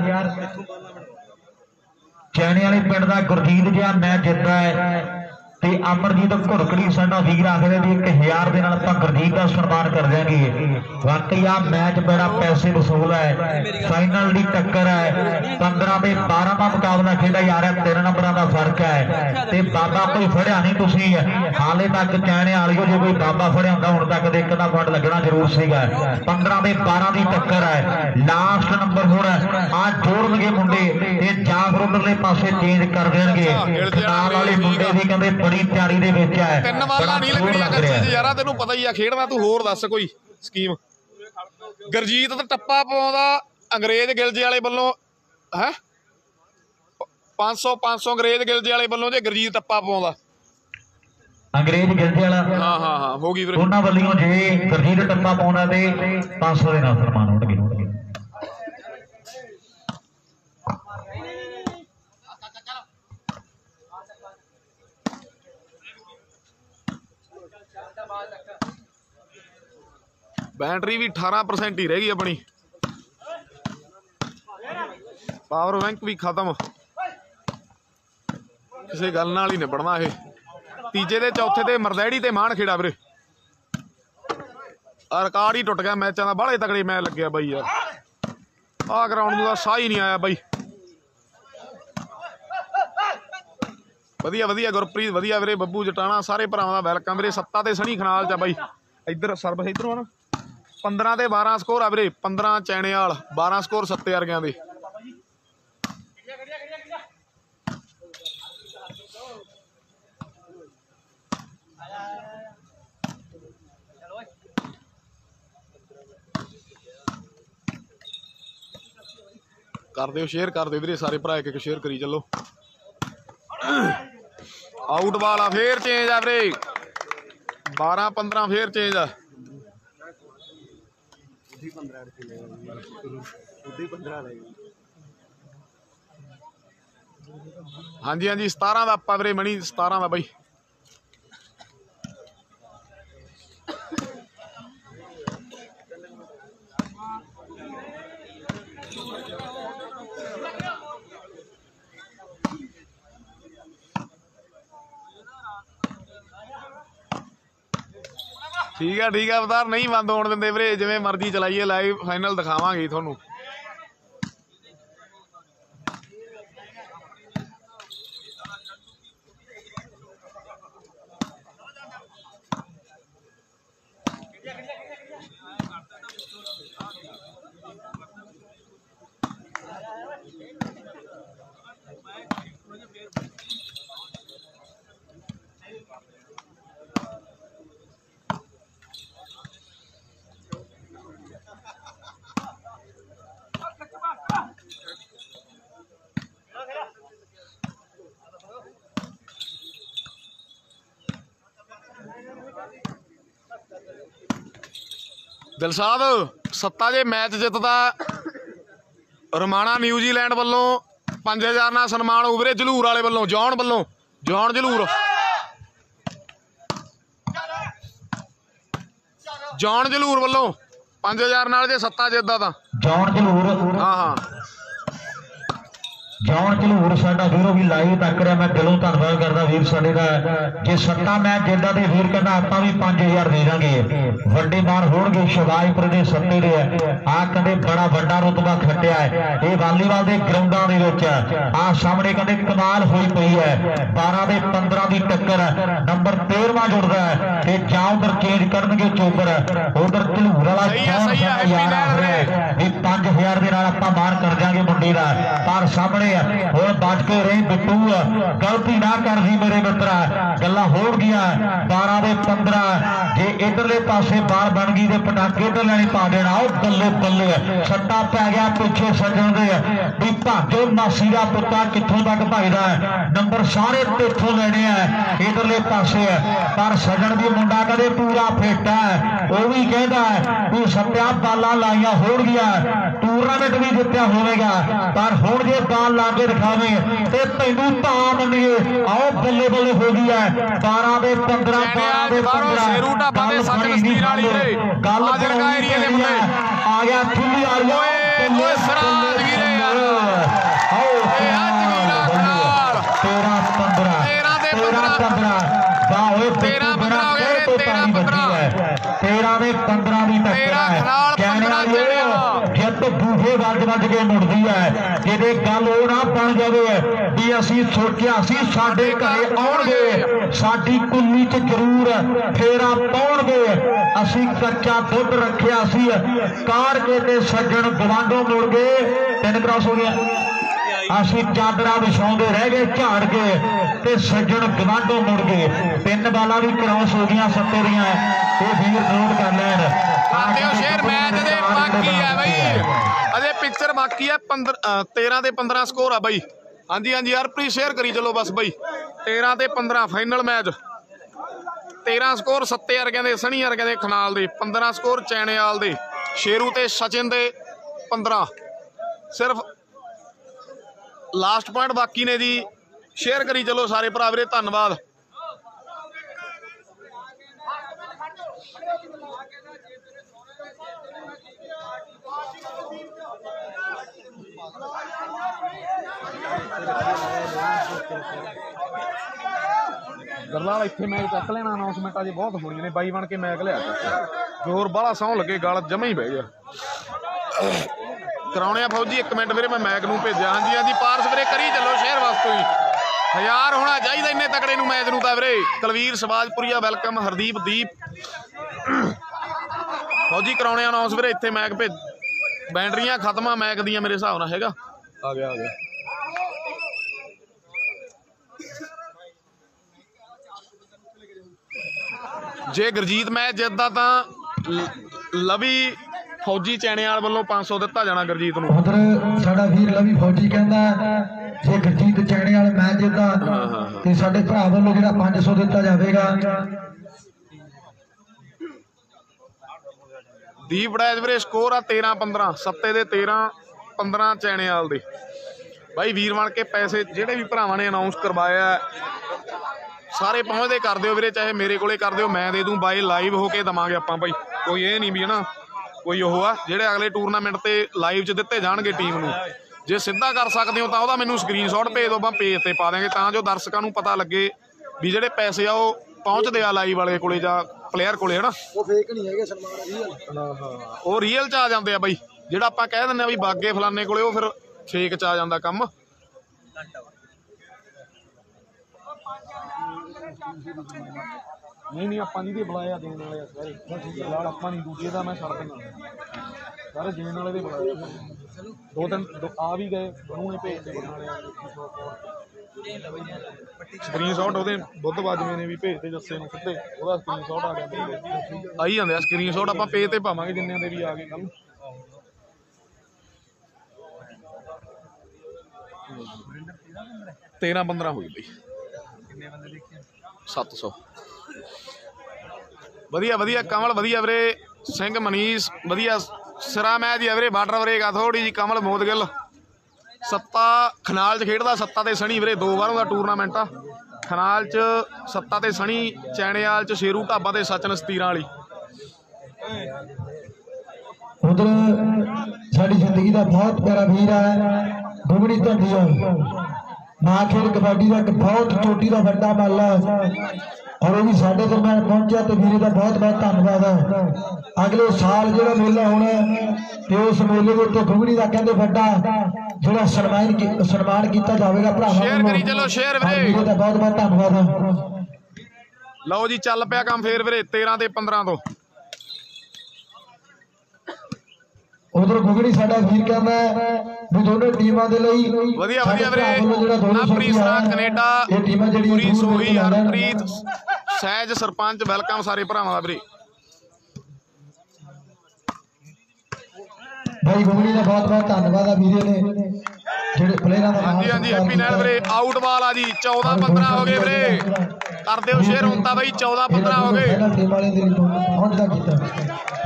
Speaker 3: ਚੈਣੇ ਵਾਲੇ ਪਿੰਡ ਦਾ ਗੁਰਜੀਤ ਜਿਹਾ ਮੈਂ ਜਿੱਤਦਾ ਹੈ। ਤੇ ਅਮਰਜੀਤ ਘੁਰਕੜੀ ਸਾਡਾ ਵੀਰ ਆਖਦੇ ਵੀ 1000 ਦੇ ਨਾਲ ਆਪਾਂ ਗੁਰਜੀਤ ਦਾ ਸਨਮਾਨ ਕਰ ਦਿਆਂਗੇ। ਵਾਕਈ ਆ ਮੈਚ ਬੜਾ ਪੈਸੇ ਵਸੂਲ ਹੈ। ਫਾਈਨਲ ਦੀ ਟੱਕਰ ਹੈ। 15 ਦੇ 12 ਦਾ ਮੁਕਾਬਲਾ ਖੇਡਿਆ ਜਾ ਰਿਹਾ ਤਿੰਨ ਨੰਬਰਾਂ ਦਾ ਫ਼ਰਕ ਹੈ। ਤੇ ਬਾਬਾ ਕੋਈ ਫੜਿਆ ਨਹੀਂ ਤੁਸੀਂ। ਹਾਲੇ ਤੱਕ ਚੈਣੇ ਵਾਲਿਓ ਜੇ ਕੋਈ ਬਾਬਾ ਫੜਿਆ ਹੁੰਦਾ ਹੁਣ ਤੱਕ ਦੇ ਇੱਕ ਦਾ ਫੜ ਲੱਗਣਾ ਜ਼ਰੂਰ ਸੀਗਾ। 15 ਦੇ 12 ਦੀ ਟੱਕਰ ਹੈ। ਲਾਸਟ ਨੰਬਰ ਹੁਣ ਆ ਜੋੜਨਗੇ ਮੁੰਡੇ ਤੇ ਜਾਂ ਫਿਰ ਉਧਰਲੇ ਪਾਸੇ ਚੇਂਜ ਕਰ ਦੇਣਗੇ। ਨਾਲ ਵਾਲੇ ਮੁੰਡੇ ਦੀ ਕਹਿੰਦੇ ਬੜੀ ਤਿਆਰੀ ਦੇ ਵਿੱਚ ਹੈ।
Speaker 2: ਤਿੰਨ ਵਾਲਾਂ ਨਹੀਂ ਲੱਗਣੀਆਂ ਕੱਚੇ 'ਚ ਯਾਰਾ ਤੈਨੂੰ ਪਤਾ ਹੀ ਆ ਖੇਡਦਾ ਤੂੰ ਹੋਰ ਦੱਸ ਕੋਈ ਸਕੀਮ। ਗਰਜੀਤ ਤਾਂ ਟੱਪਾ ਪਾਉਂਦਾ ਅੰਗਰੇਜ਼ ਗਿਲਜੇ ਵਾਲੇ ਵੱਲੋਂ ਹੈ? 500 500 ਅੰਗਰੇਜ਼ ਗਿਲਜੇ ਵਾਲੇ ਵੱਲੋਂ ਜੇ ਗਰਜੀਤ ਟੱਪਾ ਪਾਉਂਦਾ।
Speaker 3: ਅੰਗਰੇਜ਼ ਗਿਲਜੇ ਵਾਲਾ?
Speaker 2: ਹਾਂ ਹਾਂ ਹਾਂ ਹੋ ਗਈ ਵੀਰੇ।
Speaker 3: ਉਹਨਾਂ ਵੱਲੋਂ ਜੇ ਗੁਰਜੀਤ ਟੱਪਾ ਪਾਉਣਾ ਤੇ 500 ਦੇ ਨਾਲ ਸਨਮਾਨ ਹੋਣਗੇ।
Speaker 2: ਬੈਟਰੀ ਵੀ 18% ਹੀ ਰਹਿ ਗਈ ਆਪਣੀ। ਪਾਵਰ ਬੈਂਕ ਵੀ ਖਤਮ। ਕਿਸੇ ਗੱਲ ਨਾਲ ਹੀ ਨਿਬੜਨਾ ਇਹ। ਤੀਜੇ ਦੇ ਚੌਥੇ ਤੇ ਮਰਦੈੜੀ ਤੇ ਮਾਨ ਖੇੜਾ ਵੀਰੇ। ਆ ਰਿਕਾਰਡ ਹੀ ਟੁੱਟ ਗਿਆ, ਮੈਚਾਂ ਦਾ ਬਾਹਲੇ ਤਕੜੇ ਮੈਚ ਲੱਗਿਆ ਬਾਈ ਯਾਰ। ਆ ਗਰਾਊਂਡ ਨੂੰ ਤਾਂ ਸਾਹ ਹੀ ਨਹੀਂ ਆਇਆ ਬਾਈ। ਵਧੀਆ ਵਧੀਆ ਗੁਰਪ੍ਰੀਤ, ਵਧੀਆ ਵੀਰੇ ਬੱਬੂ ਜਟਾਣਾ, ਸਾਰੇ ਭਰਾਵਾਂ ਦਾ ਵੈਲਕਮ ਵੀਰੇ। ਸੱਤਾ ਤੇ ਸਣੀ ਖਨਾਲ ਚ ਬਾਈ। ਇੱਧਰ ਸਰਵਿਸ ਇੱਧਰੋਂ ਆ 15 ਤੇ 12 ਸਕੋਰ ਆ ਵੀਰੇ 15 ਚੈਣੇ 12 ਸਕੋਰ 7 ਵਰਗਿਆਂ ਦੇ। ਕਰ ਦਿਓ ਸ਼ੇਅਰ ਕਰ ਦਿਓ ਵੀਰੇ, ਸਾਰੇ ਭਰਾ ਇੱਕ ਇੱਕ ਸ਼ੇਅਰ ਕਰੀ ਚੱਲੋ। ਆਊਟ ਬਾਲ ਆ ਫੇਰ ਚੇਂਜ ਆ ਵੀਰੇ। 12 15 ਫੇਰ ਚੇਂਜ ਆ। ਹਾਂਜੀ ਹਾਂਜੀ 17 ਦਾ ਆਪਾਂ ਮਣੀ 17 ਦਾ ਬਾਈ। ਠੀਕ ਆ ਠੀਕ ਆ, ਅਵਤਾਰ, ਨਹੀਂ ਬੰਦ ਹੋਣ ਦਿੰਦੇ ਵੀਰੇ, ਜਿਵੇਂ ਮਰਜ਼ੀ ਚਲਾਈਏ ਲਾਈਵ ਫਾਈਨਲ ਦਿਖਾਵਾਂਗੇ ਤੁਹਾਨੂੰ। ਦਿਲਸ਼ਾਦ ਸੱਤਾ ਜੇ ਮੈਚ ਜਿੱਤਦਾ ਰਮਾਣਾ ਨਿਊਜ਼ੀਲੈਂਡ ਵੱਲੋਂ 5000 ਨਾਲ ਸਨਮਾਨ ਵੀਰੇ ਜਲੂਰ ਵਾਲੇ ਵੱਲੋਂ ਜੌਨ ਵੱਲੋਂ ਜੌਨ ਜਲੂਰ। ਜੌਨ ਜਲੂਰ ਵੱਲੋਂ 5000 ਨਾਲ ਜੇ ਸੱਤਾ ਜਿੱਤਦਾ ਤਾਂ।
Speaker 3: ਜੌਨ ਜਲੂਰ
Speaker 2: ਹਾਂ ਹਾਂ।
Speaker 3: ਜੌਨ ਝਲੂਰ ਸਾਡਾ ਵੀਰੋ ਵੀ ਲਾਈਵ ਤੱਕ ਰਿਹਾ ਮੈਂ ਦਿਲੋਂ ਧੰਨਵਾਦ ਕਰਦਾ ਵੀਰ ਸਾਡੇ ਦਾ। ਜੇ ਸੱਤਾ ਮੈਚ ਜਿੱਦਾਂ ਦੇ ਵੀਰ ਕਹਿੰਦਾ ਆਪਾਂ ਵੀ 5000 ਦੇ ਦਾਂਗੇ। ਵੱਡੇ ਮਾਨ ਹੋਣਗੇ ਸ਼ਿਵਾਜਪੁਰ ਦੇ ਸੱਤੇ ਦੇ ਆ। ਕਹਿੰਦੇ ਬੜਾ ਵੱਡਾ ਰੁਤਬਾ ਖੱਟਿਆ ਹੈ। ਇਹ ਵਾਲੀਬਾਲ ਦੇ ਗਰਾਊਂਡਾਂ ਦੇ ਵਿੱਚ ਆ। ਸਾਹਮਣੇ ਕਹਿੰਦੇ ਕਮਾਲ ਹੋਈ ਪਈ ਹੈ। 12 ਦੇ 15 ਦੀ ਟੱਕਰ ਨੰਬਰ 13ਵਾਂ ਜੁੜਦਾ ਹੈ ਤੇ ਜਾਂ ਉਧਰ ਚੇਂਜ ਕਰਨਗੇ ਚੋਬਰ। ਉਧਰ ਝਲੂਰ ਵਾਲਾ ਯਾਰ ਆ ਰਿਹਾ ਵੀ 5000 ਦੇ ਨਾਲ ਆਪਾਂ ਮਾਰ ਕਰ ਜਾਾਂਗੇ ਮੁੰਡੇ ਦਾ। ਪਰ ਸਾਹਮਣੇ ਹੁਣ ਬਚ ਕੇ ਰਹੀ ਬਿੱਟੂ ਗਲਤੀ ਨਾ ਕਰਦੀ ਮੇਰੇ ਮਿੱਤਰਾ। ਗੱਲਾਂ ਹੋਣ ਗਿਆ 12 ਦੇ 15 ਜੇ ਇਧਰਲੇ ਪਾਸੇ ਬਾਲ ਬਣ ਗਈ ਤੇ ਪਟਾਕੇ ਇਧਰ ਲੈਣੀ ਪਾ ਦੇਣਾ। ਉਹ ਬੱਲੇ ਬੱਲੇ। ਸੱਟਾ ਪੈ ਗਿਆ, ਪਿੱਛੇ ਸੱਜਣ ਦੇ। ਵੀ ਭਾਜੋ ਮਾਸੀ ਦਾ ਪੁੱਤਾ ਕਿੱਥੋਂ ਤੱਕ ਭਜਦਾ ਨੰਬਰ ਸਾਰੇ ਤੇਥੋਂ ਲੈਣੇ ਆ। ਇਧਰਲੇ ਪਾਸੇ ਪਰ ਸੱਜਣ ਦੀ ਮੁੰਡਾ ਕਦੇ ਪੂਰਾ ਫਿੱਟ ਹੈ ਉਹ ਵੀ ਕਹਿੰਦਾ ਹੈ ਸੱਤਿਆ ਬਾਲਾਂ ਲਾਈਆਂ ਹੋਣਗੀਆਂ। ਟੂਰਨਾਮੈਂਟ ਵੀ ਜਿੱਤਿਆ ਹੋਵੇਗਾ। ਪਰ ਹੁਣ ਜੇ ਬਾਲ ਲਾ ਕੇ ਦਿਖਾਵੇਂ ਤੇ ਤੈਨੂੰ ਤਾਂ ਮੰਨੀਏ ਆਓ ਬੱਲੇ ਬੱਲੇ ਹੋ ਗਈ ਹੈ 12 ਦੇ 15 12 ਦੇ
Speaker 2: ਬਾਹਰੋਂ
Speaker 3: 15
Speaker 2: ਸ਼ੇਰੂ ਢਾਬਾ ਤੇ
Speaker 3: ਗੱਲ
Speaker 2: ਸੱਤ
Speaker 3: ਬਣੀ
Speaker 2: ਨਸਤੀਰ ਵਾਲੀ
Speaker 3: ਗੱਲ
Speaker 2: ਵੀਰੇ।
Speaker 3: ਗੱਲ
Speaker 2: ਫਾਜ਼ਿਲਕਾ
Speaker 3: ਬਣਾਉਣੀ
Speaker 2: ਏਰੀਏ ਦੇ
Speaker 3: ਪੈਣੀ ਹੈ।
Speaker 2: ਮੁੰਡੇ।
Speaker 3: ਆ ਗਿਆ ਠੁੱਲੀ ਵਾਲੀਆ
Speaker 2: ਓਏ, ਓਏ ਸਰਾਜ ਵੀਰੇ ਯਾਰ।
Speaker 3: ਆਓ
Speaker 2: ਏ ਅੱਜ ਵੀਰਾ ਖਨਾਲ।
Speaker 3: 13 15
Speaker 2: 13 ਤੇ
Speaker 3: 13 15 ਵਾਹ ਓਏ
Speaker 2: 13 15 ਹੋ ਗਏ ਵੀਰੇ, 13 15
Speaker 3: 13 ਦੇ 15 ਦੀ ਟੱਕਰ
Speaker 2: 13
Speaker 3: ਹੈ
Speaker 2: ਖਨਾਲ,
Speaker 3: ਕਹਿਣੇ
Speaker 2: 15
Speaker 3: ਵਾਲੇ
Speaker 2: ਚੜਿਆ।
Speaker 3: ਜਿੱਤ ਬੂਹੇ ਵੱਜ ਕੇ ਮੁੜਦੀ ਹੈ। ਜਿਹਦੇ ਗੱਲ ਉਹ ਨਾ ਬਣ ਜਾਵੇ ਵੀ ਅਸੀਂ ਸੋਚਿਆ ਸੀ ਸਾਡੇ ਘਰੇ ਆਉਣਗੇ, ਸਾਡੀ ਕੁੱਲੀ 'ਚ ਜ਼ਰੂਰ ਫੇਰਾ ਪਾਉਣਗੇ। ਅਸੀਂ ਕੱਚਾ ਦੁੱਧ ਰੱਖਿਆ ਸੀ, ਕਾਰ ਕੇ ਤੇ ਸੱਜਣ ਗਵਾਂਢੋਂ ਮੁੜ ਗਏ। ਤਿੰਨ ਕ੍ਰਾਸ ਹੋ ਗਿਆ ਅਸੀਂ ਚਾਦਰਾ ਵਿਛਾਉਂਦੇ ਰਹਿ ਗਏ, ਝਾੜ ਕੇ ਤੇ ਸੱਜਣ ਗਵਾਂਢੋਂ ਮੁੜ ਗਏ। ਤਿੰਨ ਬਾਲਾਂ ਵੀ ਕ੍ਰਾਸ ਹੋ ਗਈਆਂ, ਸੱਤੇ ਦੀਆਂ। ਇਹ ਵੀਰ ਨੋਟ ਕਰ ਲੈਣ।
Speaker 2: ਕਰਦੇ ਸ਼ੇਰ ਮੈਚ ਦੇ ਬਾਕੀ ਆ ਬਈ। ਪਿਕਚਰ ਬਾਕੀ ਆ 15 13 ਤੇ 15 ਸਕੋਰ ਆ ਬਾਈ। ਹਾਂਜੀ ਹਾਂਜੀ, ਹਰਪ੍ਰੀਤ ਸ਼ੇਅਰ ਕਰੀ ਚਲੋ ਬਸ ਬਾਈ। 13 ਤੇ 15 ਫਾਈਨਲ ਮੈਚ 13 ਸਕੋਰ ਸੱਤੇ ਵਰਗਿਆਂ ਦੇ, ਸਣੀ ਵਰਗਿਆਂ ਦੇ ਖਨਾਲ ਦੇ। 15 ਸਕੋਰ ਚੈਣੇਵਾਲ ਦੇ। ਸ਼ੇਰੂ ਤੇ ਸਚਿਨ ਦੇ 15 ਸਿਰਫ ਲਾਸਟ ਪੁਆਇੰਟ ਬਾਕੀ ਨੇ ਜੀ। ਸ਼ੇਅਰ ਕਰੀ ਚਲੋ ਸਾਰੇ ਭਰਾ ਵੀਰੇ, ਧੰਨਵਾਦ। ਗਰਲਾਲ, ਇੱਥੇ ਮੈਚ ਚੱਕ ਲੈਣਾ ਅਨਾਉਂਸਮੈਂਟ ਅਜੇ ਬਹੁਤ ਹੋਣੀਆਂ ਨੇ, ਬਾਈ ਬਣ ਕੇ ਮੈਚ ਲਿਆ ਜ਼ੋਰ ਬਾਹਲਾ ਸੌਂ ਲੱਗੇ, ਗਲ ਜਮਾ ਹੀ ਬਹਿ ਗਿਆ। ਕਰਾਉਣੇ ਫੌਜੀ, ਇੱਕ ਮਿੰਟ ਵੀਰੇ, ਮੈਂ ਮੈਕ ਨੂੰ ਭੇਜਿਆ। ਹਾਂਜੀ ਹਾਂਜੀ, ਪਾਰਸ ਵੀਰੇ, ਕਰੀ ਚੱਲੋ ਸ਼ਹਿਰ ਵਾਸਤੇ ਹੀ। ਹਜ਼ਾਰ ਹੋਣਾ ਚਾਹੀਦਾ ਇੰਨੇ ਤਕੜੇ ਨੂੰ ਮੈਚ ਨੂੰ ਤਾਂ ਵੀਰੇ। ਕਲਵੀਰ ਸਵਾਜਪੁਰੀਆ ਵੈਲਕਮ ਹਰਦੀਪ, ਦੀਪ। ਫੌਜੀ, ਕਰਾਉਣੇ ਅਨਾਉਂਸ ਵੀਰੇ, ਇੱਥੇ ਮੈਕ ਭੇਜ ਬੈਟਰੀਆਂ ਖਤਮ ਮੈਕ ਦੀਆਂ ਮੇਰੇ ਹਿਸਾਬ ਨਾਲ, ਹੈਗਾ? ਆ ਗਿਆ ਆ ਗਿਆ। ਜੇ ਗੁਰਜੀਤ ਮੈਚ ਜਿੱਤਦਾ ਤਾਂ ਲਵੀ ਫੌਜੀ ਚੈਣੇਵਾਲ ਵੱਲੋਂ 500 ਦਿੱਤਾ ਜਾਣਾ ਗੁਰਜੀਤ ਨੂੰ।
Speaker 1: ਉਧਰ ਸਾਡਾ ਵੀਰ ਲਵੀ ਫੌਜੀ ਕਹਿੰਦਾ ਜੇ ਗਰਜੀਤ ਚੈਣੇ ਵਾਲੇ ਮੈਚ
Speaker 2: ਹਾਂ।
Speaker 1: ਤੇ ਸਾਡੇ ਭਰਾ ਵੱਲੋਂ ਜਿਹੜਾ 500 ਦਿੱਤਾ ਜਾਵੇਗਾ।
Speaker 2: ਦੀਪ ਬੜੈਜ ਵੀਰੇ ਸਕੋਰ ਆ 13 15 ਸੱਤੇ ਦੇ 13 15 ਚੈਣੇਵਾਲ ਦੇ। ਬਾਈ ਵੀਰ ਬਣ ਕੇ ਪੈਸੇ ਜਿਹੜੇ ਵੀ ਭਰਾਵਾਂ ਨੇ ਅਨਾਉਂਸ ਕਰਵਾਇਆ ਸਾਰੇ ਪਹੁੰਚਦੇ ਕਰ ਦਿਓ ਵੀਰੇ ਚਾਹੇ ਮੇਰੇ ਕੋਲੇ ਕਰ ਦਿਓ ਮੈਂ ਦੇ ਦੂੰ ਬਾਈ ਲਾਈਵ ਹੋ ਕੇ ਦਵਾਂਗੇ ਆਪਾਂ ਬਾਈ। ਕੋਈ ਇਹ ਨਹੀਂ ਵੀ ਹਨਾ ਕੋਈ ਉਹ ਆ ਜਿਹੜੇ ਅਗਲੇ ਟੂਰਨਾਮੈਂਟ ਤੇ ਲਾਈਵ 'ਚ ਦਿੱਤੇ ਜਾਣਗੇ ਟੀਮ ਨੂੰ। ਜੇ ਸਿੱਧਾ ਕਰ ਸਕਦੇ ਹੋ ਤਾਂ ਉਹਦਾ ਮੈਨੂੰ ਸਕਰੀਨਸ਼ਾਟ ਭੇਜ ਦਿਓ ਆਪਾਂ ਪੇਜ ਤੇ ਪਾ ਦਾਂਗੇ ਤਾਂ ਜੋ ਦਰਸ਼ਕਾਂ ਨੂੰ ਪਤਾ ਲੱਗੇ ਵੀ ਜਿਹੜੇ ਪੈਸੇ ਆ ਉਹ ਪਹੁੰਚਦੇ ਆ ਲਾਈਵ ਵਾਲੇ ਕੋਲੇ ਜਾਂ ਪਲੇਅਰ ਕੋਲੇ ਹਨਾ।
Speaker 1: ਉਹ ਫੇਕ ਨਹੀਂ ਹੈਗੇ ਸਨਮਾਨ ਰੀਅਲ
Speaker 2: ਉਹ ਰੀਅਲ ਚ ਆ ਜਾਂਦੇ ਆ ਬਾਈ। ਜਿਹੜਾ ਆਪਾਂ ਕਹਿ ਦਿੰਦੇ ਆ ਵੀ ਬਾਗੇ ਫਲਾਨੇ ਕੋਲੇ ਉਹ ਫਿਰ ਫੇਕ ਚ ਆ ਜਾਂਦਾ ਕੰਮ। ਨਹੀਂ ਨਹੀਂ, ਆਪਾਂ ਜਿਹਦੇ ਬੁਲਾਇਆ ਦੇਣ ਵਾਲੇ ਆ ਸਾਰੇ। ਫਿਲਹਾਲ ਆਪਾਂ ਨਹੀਂ, ਦੂਜੇ ਦਾ ਮੈਂ ਛੱਡ ਦਿੰਦਾ। ਸਾਰੇ ਦੇਣ ਵਾਲੇ ਦੇ ਬੁਲਾਏ। ਦੋ ਤਿੰਨ, ਦੋ- ਆ ਵੀ ਗਏ, ਉਹਨੂੰ ਨੇ ਭੇਜ ਦੇ ਬਣਾਣੇ ਆ। ਸਕਰੀਨਸ਼ਾਟ ਉਹਦੇ ਬੁੱਧਵਾਰ ਜਿਵੇਂ ਨੇ ਵੀ ਭੇਜਦੇ ਜੱਸੇ ਨੂੰ ਸਿੱਧੇ। ਉਹਦਾ ਸਕਰੀਨਸ਼ਾਟ ਆ ਗਿਆ ਆਈ ਜਾਂਦੇ ਆ ਸਕਰੀਨਸ਼ਾਟ ਆਪਾਂ ਪੇਜ ਤੇ ਪਾਵਾਂਗੇ ਜਿੰਨਿਆਂ ਦੇ ਵੀ ਆ ਗਏ ਕੱਲ 13 15 ਹੋਈ ਬਈ 700 ਵਧੀਆ ਵਧੀਆ ਕਮਲ ਵਧੀਆ ਵੀਰੇ। ਸਿੰਘ ਮਨੀਸ਼ ਵਧੀਆ। ਸਿਰਾ ਮੈਚ ਆ ਵੀਰੇ ਬਾਰਡਰ ਵਰੇਗਾ ਥੋੜੀ ਜੀ ਕਮਲ ਮੋਦਗਿੱਲ। ਸੱਤਾ ਖਨਾਲ 'ਚ ਖੇਡਦਾ ਸੱਤਾ ਤੇ ਸਣੀ ਵੀਰੇ ਦੋ ਵਾਰਾਂ ਦਾ ਟੂਰਨਾਮੈਂਟ ਆ। ਖਨਾਲ 'ਚ ਸੱਤਾ ਤੇ ਸਣੀ ਚੈਣੇਵਾਲ 'ਚ ਸ਼ੇਰੂ ਢਾਬਾ ਤੇ ਸਚਨ ਸਤੀਰਾਂ ਵਾਲੀ।
Speaker 1: ਉਧਰ ਸਾਡੀ ਜ਼ਿੰਦਗੀ ਦਾ ਬਹੁਤ ਪਿਆਰਾ ਵੀਰ ਹੈ ਗੁਗੜੀ ਧੰਦੀਆ ਮਾਂ ਖੇਡ ਕਬੱਡੀ ਦਾ ਇੱਕ ਬਹੁਤ ਚੋਟੀ ਦਾ ਵੱਡਾ ਮੱਲ ਹੈ ਔਰ ਉਹ ਵੀ ਸਾਡੇ ਦਰਮਿਆਨ ਪਹੁੰਚਿਆ ਤੇ ਵੀਰੇ ਦਾ ਬਹੁਤ ਬਹੁਤ ਧੰਨਵਾਦ ਹੈ ਅਗਲੇ ਸਾਲ ਜਿਹੜਾ ਮੇਲਾ ਹੋਣਾ ਤੇ ਉਸ ਮੇਲੇ ਦੇ ਉੱਤੇ ਗੁਗੜੀ ਦਾ ਕਹਿੰਦੇ ਵੱਡਾ ਜਿਹੜਾ ਸਨਮਾਨ ਸਨਮਾਨ ਕੀਤਾ ਜਾਵੇਗਾ ਭਰਾਵਾਂ
Speaker 2: ਸ਼ੇਅਰ
Speaker 1: ਵੱਲੋਂ।
Speaker 2: ਕਰੀ ਚੱਲੋ, ਸ਼ੇਅਰ ਵੀਰੇ।
Speaker 1: ਵੀਰੇ ਦਾ ਬਹੁਤ ਬਹੁਤ ਧੰਨਵਾਦ ਹੈ
Speaker 2: ਲਓ ਜੀ ਚੱਲ ਪਿਆ ਕੰਮ ਫੇਰ ਵੀਰੇ 13 ਤੇ 15 ਤੋਂ
Speaker 1: ਉਧਰ ਗੁਗੜੀ ਸਾਡਾ ਵੀਰ ਕਹਿੰਦਾ ਵੀ ਦੋਨੇ ਟੀਮਾਂ ਦੇ ਲਈ
Speaker 2: ਵਧੀਆ ਵਧੀਆ ਵੀਰੇ।
Speaker 1: ਭਰਾ ਵੱਲੋਂ ਜਿਹੜਾ 200
Speaker 2: ਨਾਪਰੀ ਸਰਾ ਕੈਨੇਡਾ
Speaker 1: ਇਹ ਟੀਮਾਂ ਜਿਹੜੀਆਂ
Speaker 2: ਪੂਰੀ ਸੋਹੀ। ਹਰਪ੍ਰੀਤ ਸਹਿਜ ਸਰਪੰਚ ਵੈਲਕਮ ਸਾਰੇ ਭਰਾਵਾਂ ਦਾ ਵੀਰੇ।
Speaker 1: ਭਾਈ ਗੁਗੜੀ ਦਾ ਬਹੁਤ ਬਹੁਤ ਧੰਨਵਾਦ ਆ ਵੀਰੇ ਨੇ ਜਿਹੜੇ ਪਲੇਅਰਾਂ ਦਾ
Speaker 2: ਹਾਂਜੀ ਹਾਂਜੀ ਹੈਪੀ ਨੈਲ। ਵੀਰੇ ਆਊਟ ਬਾਲ ਆ ਜੀ 14 15 ਹੋ ਗਏ ਵੀਰੇ। ਕਰ ਦਿਓ ਸ਼ੇਅਰ ਤਾਂ ਬਾਈ 14 15 ਹੋ ਗਏ।
Speaker 1: ਟੀਮ ਵਾਲੇ ਦੇ ਪਹੁੰਚਦਾ ਕੀਤਾ।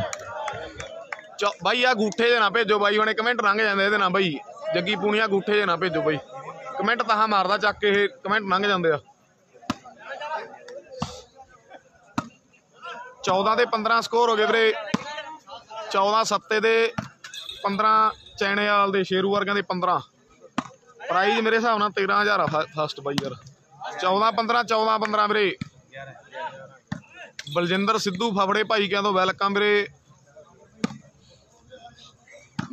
Speaker 2: ਬਾਈ ਆ ਗੂਠੇ ਜੇ ਨਾ ਭੇਜੋ ਬਾਈ, ਹੁਣੇ ਕਮੈਂਟ ਲੰਘ ਜਾਂਦੇ ਇਹਦੇ ਨਾਲ ਬਾਈ। ਜੱਗੀ ਪੂਣੀਆ ਗੂਠੇ ਜੇ ਨਾ ਭੇਜੋ ਬਾਈ। ਕਮੈਂਟ ਤਾਂ ਮਾਰਦਾ ਚੱਕ ਕੇ, ਇਹ ਕਮੈਂਟ ਲੰਘ ਜਾਂਦੇ ਆ। 14 ਤੇ 15 ਸਕੋਰ ਹੋ ਗਏ ਵੀਰੇ। 14 ਸੱਤੇ ਦੇ 15 ਚੈਣੇਵਾਲ ਦੇ ਸ਼ੇਰੂ ਵਰਗਿਆਂ ਦੇ 15 ਪ੍ਰਾਈਜ਼ ਮੇਰੇ ਹਿਸਾਬ ਨਾਲ 13000 ਆ ਫਸਟ ਬਾਈ ਯਾਰ। 14 15 14 15 ਵੀਰੇ। ਬਲਜਿੰਦਰ ਸਿੱਧੂ ਫਫੜੇ ਭਾਈ ਕਿਆਂ ਵੈਲਕਮ ਵੀਰੇ।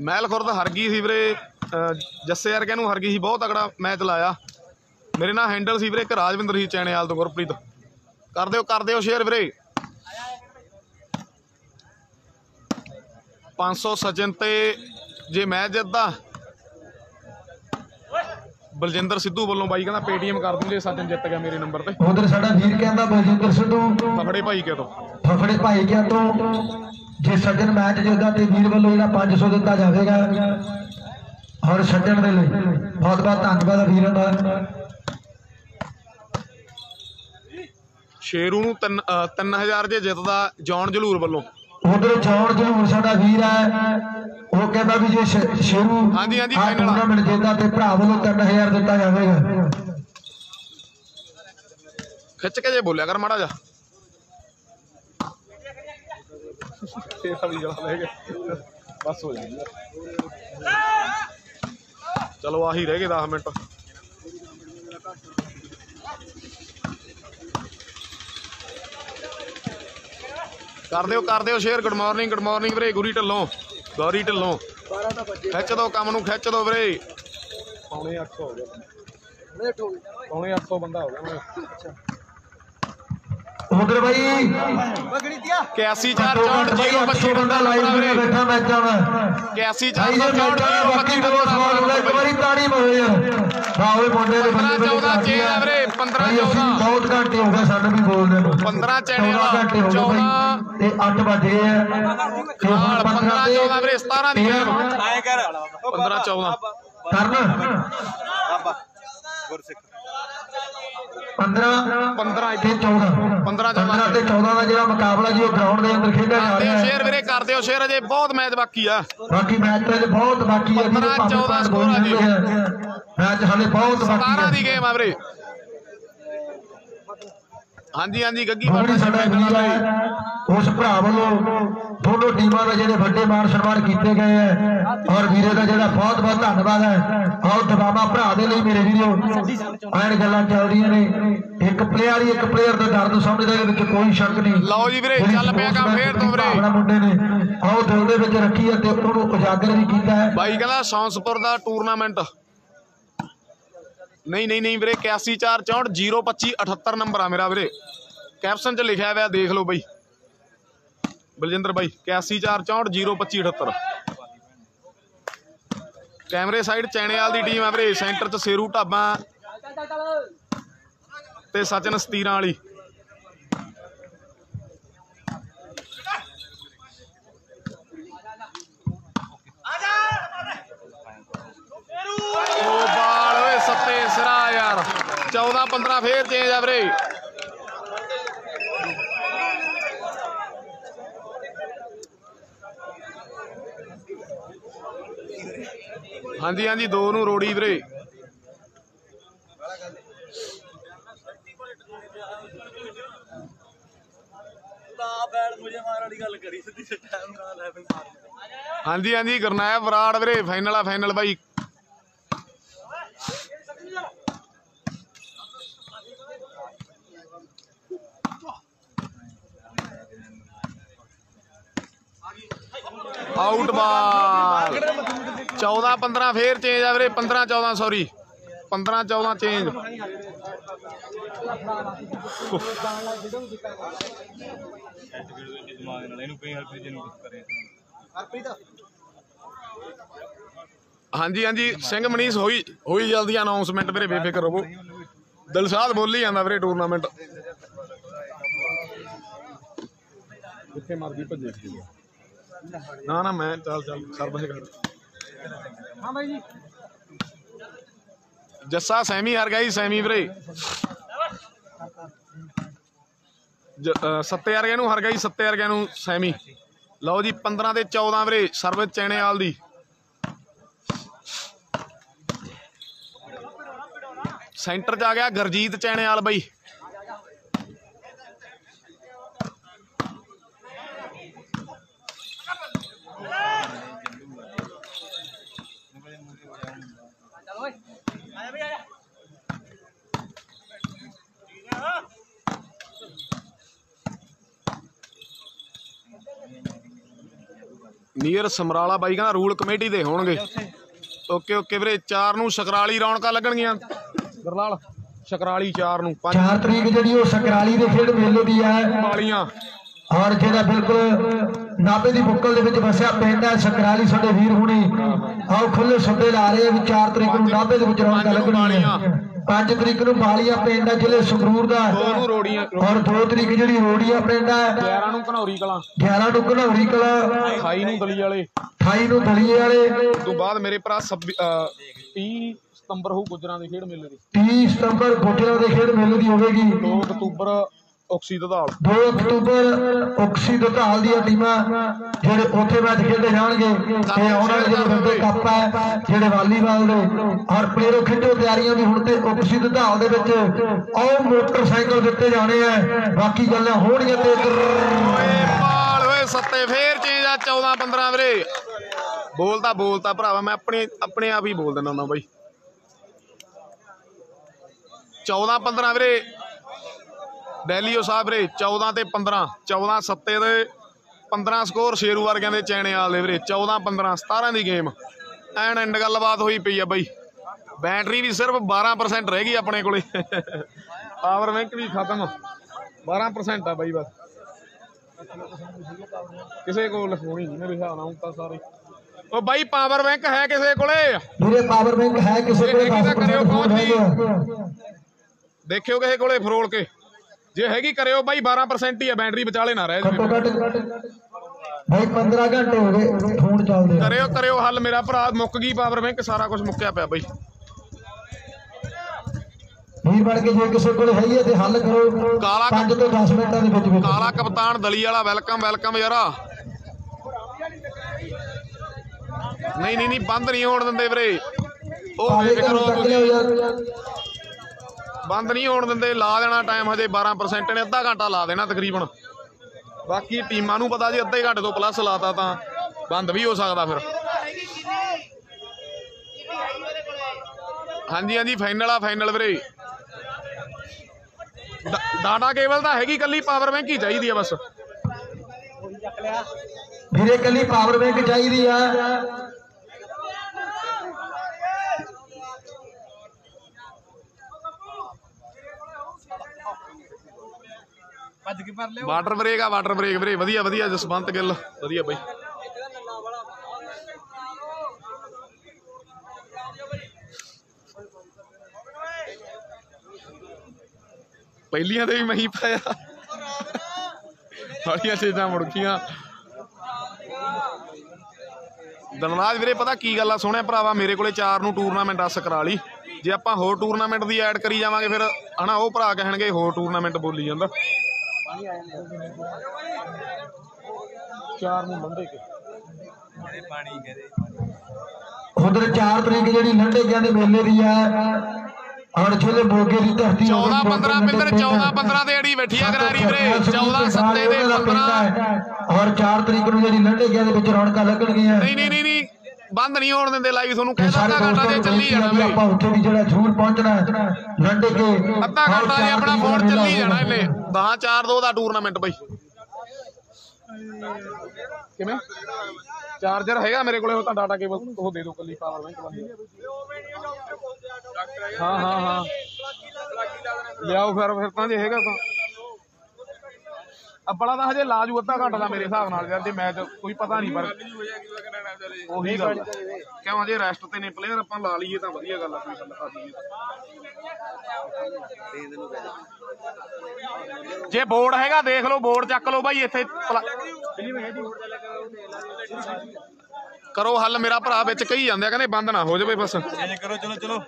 Speaker 2: ਮਹਿਲ ਖੁਰਦ ਹਰ ਗਈ ਸੀ ਵੀਰੇ ਜੱਸੇ ਵਰਗਿਆਂ ਨੂੰ ਹਰ ਗਈ ਸੀ ਬਹੁਤ ਤਗੜਾ ਮੈਚ ਲਾਇਆ। ਮੇਰੇ ਨਾਲ ਹੈਂਡਲ ਸੀ ਵੀਰੇ ਇੱਕ ਰਾਜਵਿੰਦਰ ਸੀ ਚੈਣੇਵਾਲ ਤੋਂ ਗੁਰਪ੍ਰੀਤ। ਕਰ ਦਿਓ ਕਰ ਦਿਓ ਸ਼ੇਅਰ ਵੀਰੇ। 500 ਸਜਨ ਤੇ ਜੇ ਮੈਚ ਜਿੱਤਦਾ ਬਲਜਿੰਦਰ ਸਿੱਧੂ ਵੱਲੋਂ ਬਾਈ ਕਹਿੰਦਾ ਪੇਟੀਐਮ ਕਰ ਦੂੰਗੇ ਸਜਨ ਜਿੱਤ ਗਿਆ ਮੇਰੇ ਨੰਬਰ ਤੇ।
Speaker 1: ਉਧਰ ਸਾਡਾ ਵੀਰ ਕਹਿੰਦਾ ਬਲਜਿੰਦਰ ਸਿੱਧੂ।
Speaker 2: ਫਫੜੇ ਭਾਈ ਕਿਆਂ ਤੋਂ।
Speaker 1: ਫਫੜੇ ਭਾਈ ਕਿਆ ਤੋਂ। ਜੇ ਸੱਜਣ ਮੈਚ ਜਿੱਦਾਂ ਤੇ ਵੀਰ ਵੱਲੋਂ ਜਿਹੜਾ 500 ਦਿੱਤਾ ਜਾਵੇਗਾ। ਔਰ ਸੱਜਣ ਦੇ ਲਈ ਬਹੁਤ ਬਹੁਤ ਧੰਨਵਾਦ ਵੀਰਾਂ ਦਾ।
Speaker 2: ਸ਼ੇਰੂ ਨੂੰ 3 3000 ਜੇ ਜਿੱਤਦਾ ਜੌਨ ਜਲੂਰ ਵੱਲੋਂ।
Speaker 1: ਉਧਰ ਜੌਨ ਜਲੂਰ ਸਾਡਾ ਵੀਰ ਹੈ। ਉਹ ਕਹਿੰਦਾ ਵੀ ਜੇ ਸ਼ੇਰੂ
Speaker 2: ਹਾਂਜੀ, ਹਾਂਜੀ, ਆ।
Speaker 1: ਟੂਰਨਾਮੈਂਟ ਜਿੱਤਦਾ ਤੇ ਭਰਾ ਵੱਲੋਂ 3000 ਦਿੱਤਾ ਜਾਵੇਗਾ।
Speaker 2: ਖਿੱਚ ਕੇ ਜੇ ਬੋਲਿਆ ਕਰ ਮਾੜਾ ਜਾ ਤੇਰਾ ਵੀ ਜਲਾ ਲੈ ਗਏ ਬਸ ਹੋ ਜਾਣੀ ਚਲੋ ਆਹੀ ਰਹਿ ਗਏ 10 ਮਿੰਟ। ਕਰ ਦਿਓ ਕਰ ਦਿਓ share good morning good morning ਵੀਰੇ, ਗੁਰੀ ਢੱਲੋਂ, ਗੌਰੀ ਢੱਲੋਂ। ਖਿੱਚ ਦੋ ਕੰਮ ਨੂੰ, ਖਿੱਚ ਦੋ ਵੀਰੇ। ਪੌਣੇ 800 ਹੋ ਗਿਆ ਪੌਣੇ 800 ਬੰਦਾ ਹੋ ਗਿਆ। ਮੈਂ
Speaker 1: ਉਧਰ ਬਾਈ।
Speaker 4: ਬਗੜੀ ਦਿਆ
Speaker 2: 81 4
Speaker 1: ਘੱਟੋ ਘੱਟ
Speaker 2: 64
Speaker 1: ਬਾਈ 800 ਬੰਦਾ ਲਾਈਵ ਵੀਰੇ ਬੈਠਾ ਮੈਚਾਂ ਦਾ
Speaker 2: 81
Speaker 1: ਭਾਈ
Speaker 2: 4
Speaker 1: ਜੇ ਮੈਚਾਂ ਦਾ ਬਾਕੀ ਬਹੁਤ ਸਵਾਲ ਹੁੰਦਾ ਇੱਕ ਵਾਰੀ ਤਾੜੀ ਮਾਰੋ ਯਾਰ। ਵਾਹ ਓਏ ਮੁੰਡੇ ਦੇ ਬੱਲੇ ਬੱਲੇ
Speaker 2: 14
Speaker 1: ਕਰਾਤੀ
Speaker 2: ਚੇਨ ਆ। ਵੀਰੇ, 15
Speaker 1: ਭਾਈ ਅਸੀਂ
Speaker 2: 14
Speaker 1: ਬਹੁਤ ਘੰਟੇ ਹੋ ਗਏ ਸਾਨੂੰ ਵੀ ਬੋਲਦੇ ਨੂੰ।
Speaker 2: 15 ਚੈਨੇ
Speaker 1: 14
Speaker 2: ਵਾਲਾ,
Speaker 1: ਘੰਟੇ ਹੋ ਗਏ
Speaker 2: 14
Speaker 1: ਭਾਈ ਤੇ 8 ਵਜ ਗਏ ਆ। ਤੇ ਹੁਣ
Speaker 2: ਨਾਲ 15
Speaker 1: ਤੇ
Speaker 2: 14 ਵੀਰੇ 17 ਦੀ
Speaker 4: ਆਏ ਕਰ।
Speaker 2: 15 14
Speaker 1: ਕਰਨ।
Speaker 4: ਬਾਬਾ ਗੁਰਸਿੱਖ।
Speaker 1: 15
Speaker 2: 15
Speaker 1: ਤੇ 14
Speaker 2: 15
Speaker 1: 15 ਤੇ 14 ਦਾ ਜਿਹੜਾ ਮੁਕਾਬਲਾ ਜੀ ਉਹ ਗਰਾਊਂਡ ਦੇ ਅੰਦਰ ਖੇਡਿਆ ਜਾ ਰਿਹਾ
Speaker 2: ਹੋ ਸ਼ੇਅਰ ਵੀਰੇ ਸ਼ੇਅਰ ਅਜੇ ਬਹੁਤ ਮੈਚ ਬਾਕੀ ਆ।
Speaker 1: ਬਾਕੀ ਮੈਚ ਤੇ ਬਹੁਤ ਬਾਕੀ ਹੈ ਜੀ
Speaker 2: 15
Speaker 1: ਭਾਵੇਂ
Speaker 2: 14
Speaker 1: ਭਾਵੇਂ
Speaker 2: ਸਕੋਰ ਆ ਜੀ।
Speaker 1: ਆ। ਮੈਚ ਹਲੇ ਬਹੁਤ
Speaker 2: 17
Speaker 1: ਬਾਕੀ
Speaker 2: ਦੀ
Speaker 1: ਹੈ
Speaker 2: ਗੇਮ ਆ ਵੀਰੇ। ਹਾਂਜੀ ਹਾਂਜੀ ਗੱਗੀ
Speaker 1: ਬਾਕੀ ਸਾਡਾ ਵੀਰ ਹੈ। ਉਸ ਭਰਾ ਵੱਲੋਂ ਦੋਨੋਂ ਟੀਮਾਂ ਦੇ ਜਿਹੜੇ ਵੱਡੇ ਮਾਨ ਸਨਮਾਨ ਕੀਤੇ ਗਏ ਹੈ। ਔਰ ਵੀਰੇ ਦਾ ਜਿਹੜਾ ਬਹੁਤ ਬਹੁਤ ਧੰਨਵਾਦ ਹੈ। ਆਓ ਦਬਾਮਾ ਭਰਾ ਦੇ ਲਈ ਮੇਰੇ ਵੀਰੋ। ਐਨ ਗੱਲਾਂ ਚੱਲਦੀਆਂ ਨੇ। ਇੱਕ ਪਲੇਅਰ ਹੀ ਇੱਕ ਪਲੇਅਰ ਦਾ ਦਰਦ ਸਮਝਦਾ ਇਹਦੇ ਵਿੱਚ ਕੋਈ ਸ਼ੱਕ ਨਹੀਂ।
Speaker 2: ਲਓ ਜੀ ਵੀਰੇ, ਚੱਲ ਪਿਆ ਕੰਮ ਫੇਰ ਤੋਂ ਵੀਰੇ।
Speaker 1: ਭਾਵਨਾ ਮੁੰਡੇ ਨੇ ਆਓ ਦਿਲ ਦੇ ਵਿੱਚ ਰੱਖੀ ਹੈ ਤੇ ਉਹਨੂੰ ਉਜਾਗਰ ਵੀ ਕੀਤਾ ਹੈ।
Speaker 2: ਬਾਈ ਕਹਿੰਦਾ ਸੌਂਸਪੁਰ ਦਾ ਟੂਰਨਾਮੈਂਟ ਨਹੀਂ ਨਹੀਂ ਨਹੀਂ ਵੀਰੇ 81 4 64 025 78 ਨੰਬਰ ਆ ਮੇਰਾ ਵੀਰੇ। ਕੈਪਸ਼ਨ 'ਚ ਲਿਖਿਆ ਹੋਇਆ, ਦੇਖ ਲਓ ਬਈ। ਬਲਜਿੰਦਰ ਬਾਈ 81 4 64 025 78 ਕੈਮਰੇ ਸਾਈਡ ਚੈਣੇਵਾਲ ਦੀ ਟੀਮ ਆ ਵੀਰੇ, ਸੈਂਟਰ 'ਚ ਸੇਰੂ ਢਾਬਾ ਤੇ ਸਚਨ ਸਤੀਰਾਂ ਵਾਲੀ। ਉਹ ਬਾਲ ਓਏ ਸੱਤੇ ਸਿਰਾ ਯਾਰ। 14 15 ਫੇਰ ਚੇਂਜ ਆ ਵੀਰੇ। ਹਾਂਜੀ ਹਾਂਜੀ, ਦੋ ਨੂੰ ਰੋੜੀ ਵੀਰੇ। ਹਾਂਜੀ ਹਾਂਜੀ ਗੁਰਨਾਇਬ ਬਰਾੜ ਵੀਰੇ ਫਾਈਨਲ ਆ ਫਾਈਨਲ ਬਾਈ। ਆਊਟ ਬਾਲ 14 15 ਫੇਰ ਚੇਂਜ ਆ ਵੀਰੇ 15 14 ਸੌਰੀ 15 14 ਚੇਂਜ ਹਾਂਜੀ ਹਾਂਜੀ ਸਿੰਘ ਮਨੀਸ਼ ਹੋਈ ਹੋਈ ਜਲਦੀ ਅਨਾਉਂਸਮੈਂਟ ਵੀਰੇ ਬੇਫਿਕਰ ਰਹੋ। ਦਿਲਸ਼ਾਦ ਬੋਲੀ ਜਾਂਦਾ ਵੀਰੇ ਟੂਰਨਾਮੈਂਟ ਕਿੱਥੇ ਮਰਦੀ ਭੱਜੇ। ਨਾ ਨਾ ਮੈਂ ਚੱਲ ਚੱਲ ਸਰਵਿਸ ਕਰ
Speaker 4: ਹਾਂ ਬਾਈ ਜੀ।
Speaker 2: ਜੱਸਾ ਸੈਮੀ ਹਾਰ ਗਿਆ ਜੀ ਸੈਮੀ ਵੀਰੇ। ਸੱਤੇ ਵਰਗਿਆਂ ਨੂੰ ਹਾਰ ਗਿਆ ਜੀ ਸੱਤੇ ਵਰਗਿਆਂ ਨੂੰ ਸੈਮੀ। ਲਓ ਜੀ 15 ਤੇ 14 ਵੀਰੇ ਸਰਵਿਸ ਚੈਣੇਵਾਲ ਦੀ। ਸੈਂਟਰ 'ਚ ਆ ਗਿਆ ਗਰਜੀਤ ਚੈਣੇਵਾਲ ਬਾਈ। ਨੀਅਰ ਸਮਰਾਲਾ ਬਾਈ ਕਹਿੰਦਾ ਰੂਲ ਕਮੇਟੀ ਦੇ ਹੋਣਗੇ। ਓਕੇ ਓਕੇ ਵੀਰੇ 4 ਨੂੰ ਸ਼ਕਰਾਲੀ ਰੌਣਕਾਂ ਲੱਗਣਗੀਆਂ। ਗਰਲਾਲ ਸ਼ਕਰਾਲੀ 4 ਨੂੰ 5
Speaker 1: 4 ਤਰੀਕ ਜਿਹੜੀ ਉਹ ਸਕਰਾਲੀ ਦੇ ਖੇਡ ਮੇਲੇ ਦੀ ਹੈ।
Speaker 2: ਵਾਲੀਆਂ
Speaker 1: ਔਰ ਜਿਹੜਾ ਬਿਲਕੁਲ ਨਾਭੇ ਦੀ ਬੁੱਕਲ ਦੇ ਵਿੱਚ ਵਸਿਆ ਪਿੰਡ ਹੈ ਸਕਰਾਲੀ ਸਾਡੇ ਵੀਰ ਹੁਣੀ। ਆਓ ਖੁੱਲੇ ਸੱਦੇ ਲਾ ਰਹੇ ਆ ਵੀ 4 ਤਰੀਕ ਨੂੰ ਨਾਭੇ ਦੇ ਵਿੱਚ ਰੌਣਕਾਂ
Speaker 2: ਬਾਲੀਆਂ।
Speaker 1: 5 ਤਰੀਕ ਨੂੰ ਬਾਲੀਆ ਪਿੰਡ ਹੈ ਜ਼ਿਲ੍ਹੇ ਸੰਗਰੂਰ ਦਾ।
Speaker 2: ਦੋ ਨੂੰ ਰੋੜੀਆਂ।
Speaker 1: ਔਰ 2 ਤਰੀਕ ਜਿਹੜੀ ਰੋੜੀਆ ਪਿੰਡ ਹੈ
Speaker 2: 11 ਨੂੰ ਘਨੌਰੀ ਕਲਾਂ।
Speaker 1: 11 ਨੂੰ ਘਨੌਰੀ ਕਲਾ।
Speaker 2: 28 ਨੂੰ ਦਲੀ ਵਾਲੇ।
Speaker 1: 28 ਨੂੰ ਦਲੀਏ ਵਾਲੇ।
Speaker 2: ਤੋਂ ਬਾਅਦ ਮੇਰੇ ਭਰਾ 26 ਅਹ 30 ਸਤੰਬਰ ਹੋਊ ਗੁਜਰਾਂ ਦੇ ਖੇਡ ਮੇਲੇ ਦੀ।
Speaker 1: 30 ਸਤੰਬਰ ਗੁਜਰਾਂ ਦੇ ਖੇਡ ਮੇਲੇ ਦੀ ਹੋਵੇਗੀ।
Speaker 2: 2 ਅਕਤੂਬਰ ਆਕਸੀ ਦਧਾਲ
Speaker 1: 2 ਅਕਤੂਬਰ ਓਕਸੀ ਦਤਾਲ ਦੀਆਂ ਟੀਮਾਂ ਜਿਹੜੇ ਉੱਥੇ ਮੈਚ ਖੇਡੇ ਜਾਣਗੇ ਤੇ ਆਉਣ ਵਾਲੇ ਜਿਹੜੇ ਬੰਦੇ ਕੱਪ ਹੈ ਜਿਹੜੇ ਵਾਲੀਬਾਲ ਦੇ। ਔਰ ਪਲੇਅਰੋ ਖਿੱਚੋ ਤਿਆਰੀਆਂ ਵੀ ਹੁਣ ਤੇ ਓਕਸੀ ਦਤਾਲ ਦੇ ਵਿੱਚ ਉਹ ਮੋਟਰਸਾਈਕਲ ਦਿੱਤੇ ਜਾਣੇ ਆ। ਬਾਕੀ ਗੱਲਾਂ ਹੋਣਗੀਆਂ ਤੇ
Speaker 2: ਪਾਲ ਓਏ ਸੱਤੇ ਫੇਰ ਚੇਂਜ ਆ 14 15 ਵੀਰੇ। ਬੋਲਤਾ ਬੋਲਤਾ ਭਰਾਵਾ ਮੈਂ ਆਪਣੇ ਆਪਣੇ ਆਪ ਹੀ ਬੋਲ ਦਿੰਦਾ ਹੁੰਦਾ ਬਾਈ। 14 15 ਵੀਰੇ। ਡੈਲੀਓ ਸਾਹਿਬ ਵੀਰੇ 14 ਤੇ 15 14 ਸੱਤੇ ਦੇ 15 ਸਕੋਰ ਸ਼ੇਰੂ ਵਰਗਿਆਂ ਦੇ ਚੈਣੇ ਵਾਲੇ ਵੀਰੇ 14 15 17 ਦੀ ਗੇਮ। ਐਨ ਐਂਡ ਗੱਲਬਾਤ ਹੋਈ ਪਈ ਆ ਬਾਈ। ਬੈਟਰੀ ਵੀ ਸਿਰਫ 12% ਰਹਿ ਗਈ ਆਪਣੇ ਕੋਲੇ। ਪਾਵਰ ਬੈਂਕ ਵੀ ਖਤਮ। 12% ਆ ਬਾਈ ਬਸ। ਕਿਸੇ ਕੋਲ ਹੋਣੀ ਨਹੀਂ ਮੇਰੇ ਹਿਸਾਬ ਨਾਲ ਤਾਂ ਸਾਰੇ। ਉਹ ਬਾਈ ਪਾਵਰ ਬੈਂਕ ਹੈ ਕਿਸੇ ਕੋਲੇ?
Speaker 1: ਵੀਰੇ ਪਾਵਰ ਬੈਂਕ ਹੈ ਕਿਸੇ ਕੋਲ
Speaker 2: ਇਹ ਹੈਗੀ ਤਾਂ
Speaker 1: 10%
Speaker 2: ਕਰਿਓ
Speaker 1: ਫੋਨ
Speaker 2: ਫੋਨ
Speaker 1: ਹੈਗੇ ਆ
Speaker 2: ਦੇਖਿਓ ਕਿਸੇ ਕੋਲੇ ਫਰੋਲ ਕੇ। ਜੇ ਹੈਗੀ ਕਰਿਓ ਬਾਈ 12% ਹੀ ਆ ਬੈਟਰੀ ਵਿਚਾਲੇ ਨਾ ਰਹਿ
Speaker 1: ਘੱਟੋ ਭਾਈ 15 ਘੰਟੇ ਹੋ ਗਏ ਫੋਨ ਚੱਲਦੇ ਆ।
Speaker 2: ਕਰਿਓ ਕਰਿਓ ਹੱਲ ਮੇਰਾ ਭਰਾ ਮੁੱਕ ਗਈ ਪਾਵਰ ਬੈਂਕ ਸਾਰਾ ਕੁਝ ਮੁੱਕਿਆ ਪਿਆ ਬਾਈ।
Speaker 1: ਵੀਰ ਬਣ ਕੇ ਜੇ ਕਿਸੇ ਕੋਲ ਹੈਗੀ ਹੈ ਤੇ ਹੱਲ ਕਰੋ।
Speaker 2: ਕਾਲਾ
Speaker 1: 5 ਤੋਂ 10 ਮਿੰਟਾਂ ਦੇ ਵਿੱਚ ਵਿੱਚ।
Speaker 2: ਕਾਲਾ ਕਪਤਾਨ ਦਲੀ ਵਾਲਾ ਵੈਲਕਮ ਵੈਲਕਮ ਯਾਰਾ। ਨਹੀਂ ਨਹੀਂ ਨਹੀਂ ਬੰਦ ਨਹੀਂ ਹੋਣ ਦਿੰਦੇ ਵੀਰੇ। ਉਹ
Speaker 1: ਕਾਲੇ
Speaker 2: ਵੇਖ
Speaker 1: ਘਰ
Speaker 2: ਕਰੋ ਤੁਸੀਂ।
Speaker 1: ਯਾਰ।
Speaker 2: ਬੰਦ ਨਹੀਂ ਹੋਣ ਦਿੰਦੇ, ਲਾ ਦੇਣਾ ਟਾਈਮ ਹਜੇ 12% ਨੇ, ਅੱਧਾ ਘੰਟਾ ਲਾ ਦੇਣਾ ਤਕਰੀਬਨ। ਬਾਕੀ ਟੀਮਾਂ ਨੂੰ ਪਤਾ ਜੀ ਅੱਧੇ ਘੰਟੇ ਤੋਂ ਪਲੱਸ ਲਾਤਾ ਤਾਂ ਬੰਦ ਵੀ ਹੋ ਸਕਦਾ ਫਿਰ। ਹਾਂਜੀ ਹਾਂਜੀ ਫਾਈਨਲ ਆ ਫਾਈਨਲ ਵੀਰੇ। ਡਾਟਾ ਕੇਬਲ ਤਾਂ ਹੈਗੀ ਕੱਲੀ ਪਾਵਰ ਬੈਂਕ ਹੀ ਚਾਹੀਦੀ ਆ ਬਸ।
Speaker 1: ਵੀਰੇ ਕੱਲੀ ਪਾਵਰ ਬੈਂਕ ਚਾਹੀਦੀ ਆ।
Speaker 4: ਭੱਜ ਕੇ ਭਰ ਲਿਓ।
Speaker 2: ਵਾਟਰ ਬ੍ਰੇਕ ਆ ਵਾਟਰ ਬ੍ਰੇਕ ਵੀਰੇ, ਵਧੀਆ ਵਧੀਆ ਜਸਵੰਤ ਗਿੱਲ, ਵਧੀਆ ਬਾਈ। ਪਹਿਲੀਆਂ ਤੇ ਵੀ ਮਹੀ ਪਾਇਆ। ਸਾਰੀਆਂ ਚੀਜ਼ਾਂ ਮੁੜ ਗਈਆਂ। ਦਨਰਾਜ ਵੀਰੇ, ਪਤਾ ਕੀ ਗੱਲ ਆ, ਸੋਹਣਿਆ ਭਰਾਵਾ, ਮੇਰੇ ਕੋਲੇ ਚਾਰ ਨੂੰ ਟੂਰਨਾਮੈਂਟ ਅਸ ਕਰਾ ਲਈ ਜੇ ਆਪਾਂ ਹੋਰ ਟੂਰਨਾਮੈਂਟ ਦੀ ਐਡ ਕਰੀ ਜਾਵਾਂਗੇ ਫਿਰ, ਹਨਾ, ਉਹ ਭਰਾ ਕਹਿਣਗੇ, ਹੋਰ ਟੂਰਨਾਮੈਂਟ ਬੋਲੀ ਜਾਂਦਾ। ਚਾਰ ਨੂੰ ਲੰਡੇ ਕੇ?
Speaker 4: ਪਾਣੀ ਕਹਦੇ
Speaker 1: ਉਧਰ 4 ਤਰੀਕ ਜਿਹੜੀ ਲੰਡੇ ਜਾਂਦੇ ਮੇਲੇ ਦੀ ਆ ਔਰ ਜਿਹੜੇ ਮੋਗੇ ਦੀ ਧਰਤੀ
Speaker 2: 14 15 ਮਿੰਦਰ 14 15 ਤੇ ਅੜੀ ਬੈਠੀ ਆ ਗਰਾਰੀ ਵੀਰੇ 14 ਸੱਤੇ ਦੇ 15
Speaker 1: ਔਰ 4 ਤਰੀਕ ਨੂੰ ਜਿਹੜੀ ਲੰਡੇ ਗਿਆ ਦੇ ਵਿੱਚ ਰੌਣਕਾਂ ਲੱਗਣਗੀਆਂ।
Speaker 2: ਨਹੀਂ ਨਹੀਂ ਨਹੀਂ ਨਹੀਂ। ਬੰਦ ਨਹੀਂ ਹੋਣ ਦਿੰਦੇ ਲਾਈਵ ਤੁਹਾਨੂੰ ਕਹਿੰਦਾ ਅੱਧਾ ਘੰਟਾ
Speaker 1: ਨੂੰ
Speaker 2: ਚੱਲੀ ਜਾਣਾ
Speaker 1: ਵੀ ਆਪਾਂ ਉੱਥੇ ਵੀ ਜਿਹੜਾ ਜ਼ਰੂਰ ਪਹੁੰਚਣਾ ਹੈ। ਲੰਡੇ ਕੇ
Speaker 2: ਅੱਧਾ ਘੰਟਾ
Speaker 1: ਚਾਰ
Speaker 2: ਆਪਣਾ ਫੋਨ ਚੱਲੀ ਜਾਣਾ ਇਹਨੇ। 10 4 2 ਦਾ ਟੂਰਨਾਮੈਂਟ ਬਈ। ਕਿਵੇਂ? ਚਾਰਜਰ ਹੈਗਾ ਮੇਰੇ ਕੋਲੇ ਉਹ ਤਾਂ ਡਾਟਾ ਕੇਬਲ ਉਹ ਦੇ ਦਿਓ ਕੱਲੀ ਪਾਵਰ ਬੈਂਕ ਵਾਲੀ। ਹਾਂ ਹਾਂ ਹਾਂ। ਲਿਆਓ ਫਿਰ ਫਿਰ ਤਾਂ ਜੇ ਹੈਗਾ ਤਾਂ। ਅੱਬਲਾ ਤਾਂ ਹਜੇ ਲਾਜੂ ਅੱਧਾ ਘੰਟਾ ਦਾ ਮੇਰੇ ਹਿਸਾਬ ਨਾਲ ਯਾਰ ਜੇ ਮੈਚ ਕੋਈ ਪਤਾ ਨਹੀਂ ਪਰ ਉਹੀ ਗੱਲ ਆ। ਕਿਉਂ ਅਜੇ ਰੈਸਟ ਤੇ ਨੇ ਪਲੇਅਰ ਆਪਾਂ ਲਾ ਲਈਏ ਤਾਂ ਵਧੀਆ ਗੱਲ ਆ ਕੋਈ ਗੱਲ ਆ ਜੇ ਬੋਰਡ ਹੈਗਾ ਦੇਖ ਲਓ ਬੋਰਡ ਚੱਕ ਲਓ ਬਾਈ ਇੱਥੇ ਪਲਾ- ਕਰੋ ਹੱਲ ਮੇਰਾ ਭਰਾ ਵਿੱਚ ਕਹੀ ਜਾਂਦੇ ਆ ਕਹਿੰਦੇ ਬੰਦ ਨਾ ਹੋ ਜਾਵੇ ਬਸ।
Speaker 4: ਚੇਂਜ ਕਰੋ ਚਲੋ ਚਲੋ।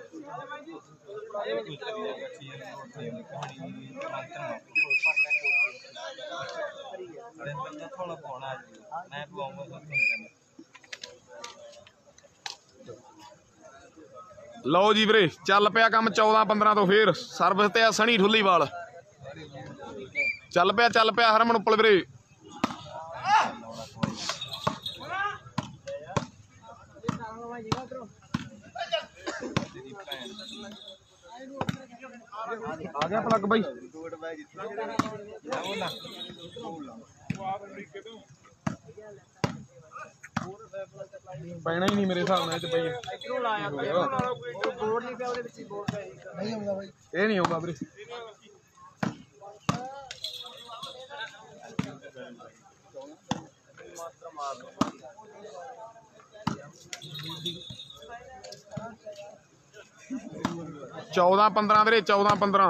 Speaker 4: ਥੋੜਾ ਪਾਉਣਾ ਮੈਂ ਪਾਉਂਗਾ
Speaker 2: ਲਓ ਜੀ ਵੀਰੇ ਚੱਲ ਪਿਆ ਕੰਮ 14 15 ਤੋਂ ਫੇਰ। ਸਰਵਿਸ ਤੇ ਆ ਸਣੀ ਠੁੱਲੀਵਾਲ ਚੱਲ ਪਿਆ ਚੱਲ ਪਿਆ ਹਰਮਨ ਉੱਪਲ ਵੀਰੇ। ਆ ਗਿਆ ਪਲੱਗ ਬਾਈ। ਪੈਣਾ ਹੀ ਨਹੀਂ ਮੇਰੇ ਹਿਸਾਬ ਨਾਲ ਇਹ ਚ ਪਈ ਇਹ ਨਹੀਂ ਹੋਊਗਾ ਵੀਰੇ। ਚੌਦਾਂ 15 ਵੀਰੇ 14 15